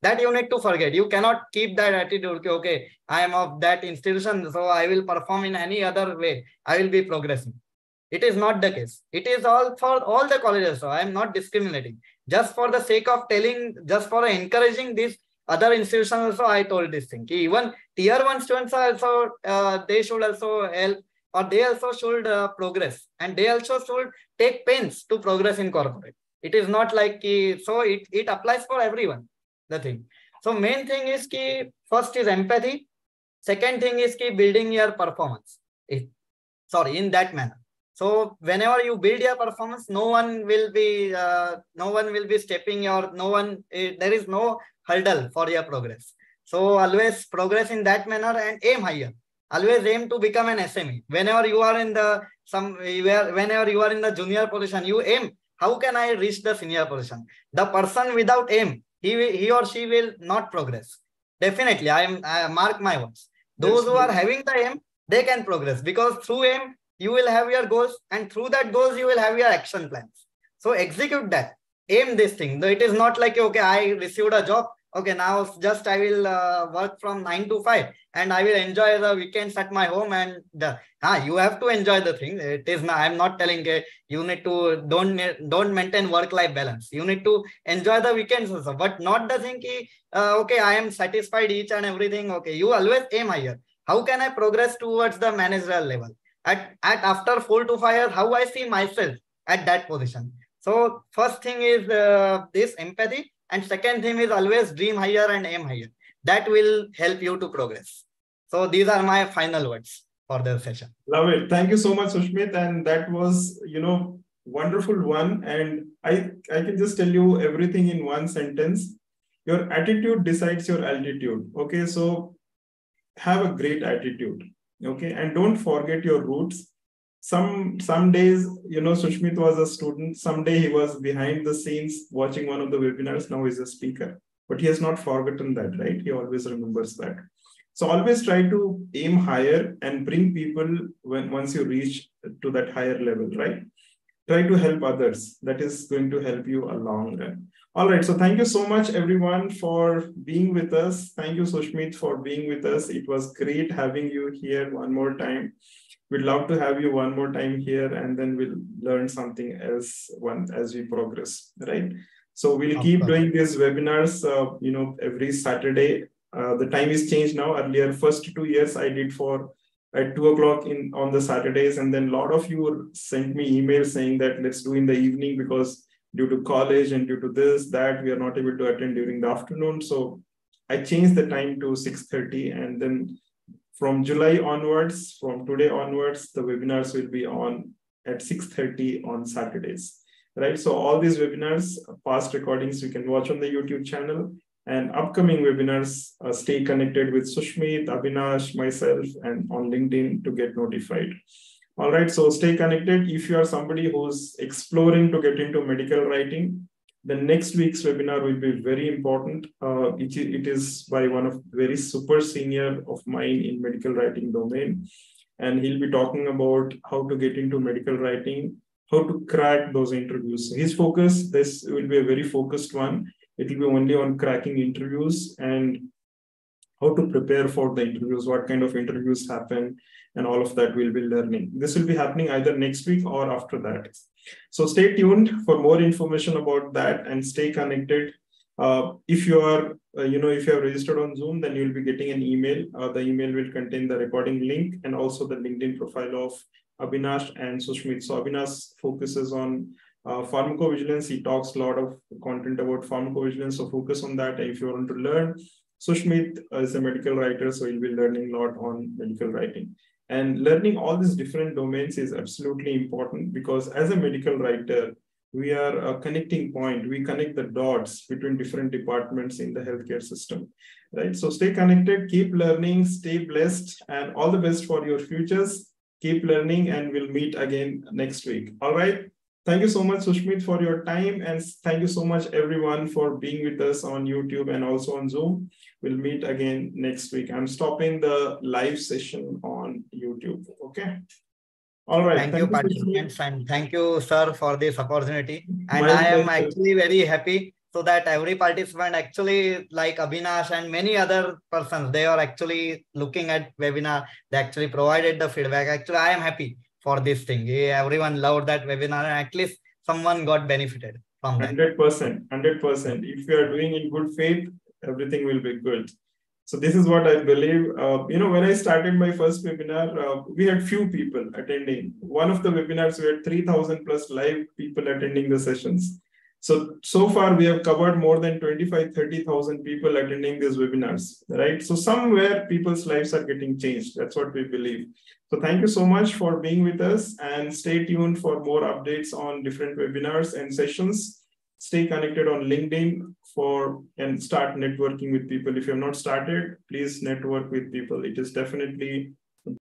That you need to forget. You cannot keep that attitude. Okay, okay, I am of that institution, so I will perform in any other way. I will be progressing. It is not the case. It is all for all the colleges. So I am not discriminating. Just for the sake of telling, just for encouraging these other institutions also, I told this thing. Even tier one students are also, uh, they should also help or they also should uh, progress and they also should take pains to progress in corporate. It is not like, so it, it applies for everyone, the thing. So main thing is ki, first is empathy. Second thing is ki building your performance. It, sorry, in that manner. So whenever you build your performance, no one will be uh, no one will be stepping your no one. Uh, there is no hurdle for your progress. So always progress in that manner and aim higher. Always aim to become an SME. Whenever you are in the some whenever you are in the junior position, you aim. How can I reach the senior position? The person without aim, he he or she will not progress. Definitely, I am I mark my words. Those who are having the aim, they can progress because through aim you will have your goals and through that goals you will have your action plans. So execute that. Aim this thing. It is not like okay i received a job. Okay now just i will uh, work from 9 to 5 and i will enjoy the weekends at my home and ah, you have to enjoy the thing. It is not, i'm not telling uh, you need to don't don't maintain work life balance. You need to enjoy the weekends also. But not the thing uh, okay i am satisfied each and everything. Okay you always aim higher. How can i progress towards the managerial level at, at after four to five years, how I see myself at that position. So first thing is uh, this empathy. And second thing is always dream higher and aim higher. That will help you to progress. So these are my final words for the session. Love it. Thank you so much, Susmit. And that was, you know, wonderful one. And I, I can just tell you everything in one sentence. Your attitude decides your altitude. Okay. So have a great attitude okay and don't forget your roots. Some some days you know Susmit was a student. Someday he was behind the scenes watching one of the webinars. Now he's a speaker. But he has not forgotten that right? He always remembers that. So always try to aim higher and bring people when once you reach to that higher level right? Try to help others. That is going to help you a long run all right. So thank you so much, everyone, for being with us. Thank you, Susmit, for being with us. It was great having you here one more time. We'd love to have you one more time here, and then we'll learn something else one as we progress, right? So we'll okay. keep doing these webinars, uh, you know, every Saturday. Uh, the time is changed now. Earlier, first two years I did for at two o'clock in on the Saturdays, and then a lot of you sent me emails saying that let's do in the evening because due to college and due to this, that we are not able to attend during the afternoon. So I changed the time to 6.30 and then from July onwards, from today onwards, the webinars will be on at 6.30 on Saturdays, right? So all these webinars, past recordings, you can watch on the YouTube channel and upcoming webinars, uh, stay connected with Susmit, Abhinash, myself, and on LinkedIn to get notified. All right, so stay connected. If you are somebody who's exploring to get into medical writing, the next week's webinar will be very important. Uh, it, it is by one of very super senior of mine in medical writing domain. And he'll be talking about how to get into medical writing, how to crack those interviews. His focus, this will be a very focused one. It will be only on cracking interviews and how to prepare for the interviews, what kind of interviews happen, and all of that we'll be learning. This will be happening either next week or after that. So stay tuned for more information about that and stay connected. Uh, if you are, uh, you know, if you have registered on Zoom, then you'll be getting an email. Uh, the email will contain the recording link and also the LinkedIn profile of Abhinash and Susmit. So Abhinash focuses on uh, pharmacovigilance. He talks a lot of content about pharmacovigilance. So focus on that. If you want to learn Susmit is a medical writer, so he'll be learning a lot on medical writing. And learning all these different domains is absolutely important because as a medical writer, we are a connecting point. We connect the dots between different departments in the healthcare system, right? So stay connected, keep learning, stay blessed, and all the best for your futures. Keep learning, and we'll meet again next week. All right. Thank you so much, Susmit, for your time. And thank you so much, everyone, for being with us on YouTube and also on Zoom. We'll meet again next week. I'm stopping the live session on YouTube. Okay. All right. Thank, thank you, participants, and thank you, sir, for this opportunity. And My I am pleasure. actually very happy so that every participant actually like Abhinash and many other persons, they are actually looking at webinar. They actually provided the feedback. Actually, I am happy for this thing. Everyone loved that webinar and at least someone got benefited from that. 100%, 100%. If you are doing in good faith, everything will be good. So this is what I believe. Uh, you know, when I started my first webinar, uh, we had few people attending. One of the webinars, we had 3,000 plus live people attending the sessions. So, so far we have covered more than 25, 30,000 people attending these webinars, right? So somewhere people's lives are getting changed. That's what we believe. So thank you so much for being with us and stay tuned for more updates on different webinars and sessions. Stay connected on LinkedIn for and start networking with people. If you have not started, please network with people. It is definitely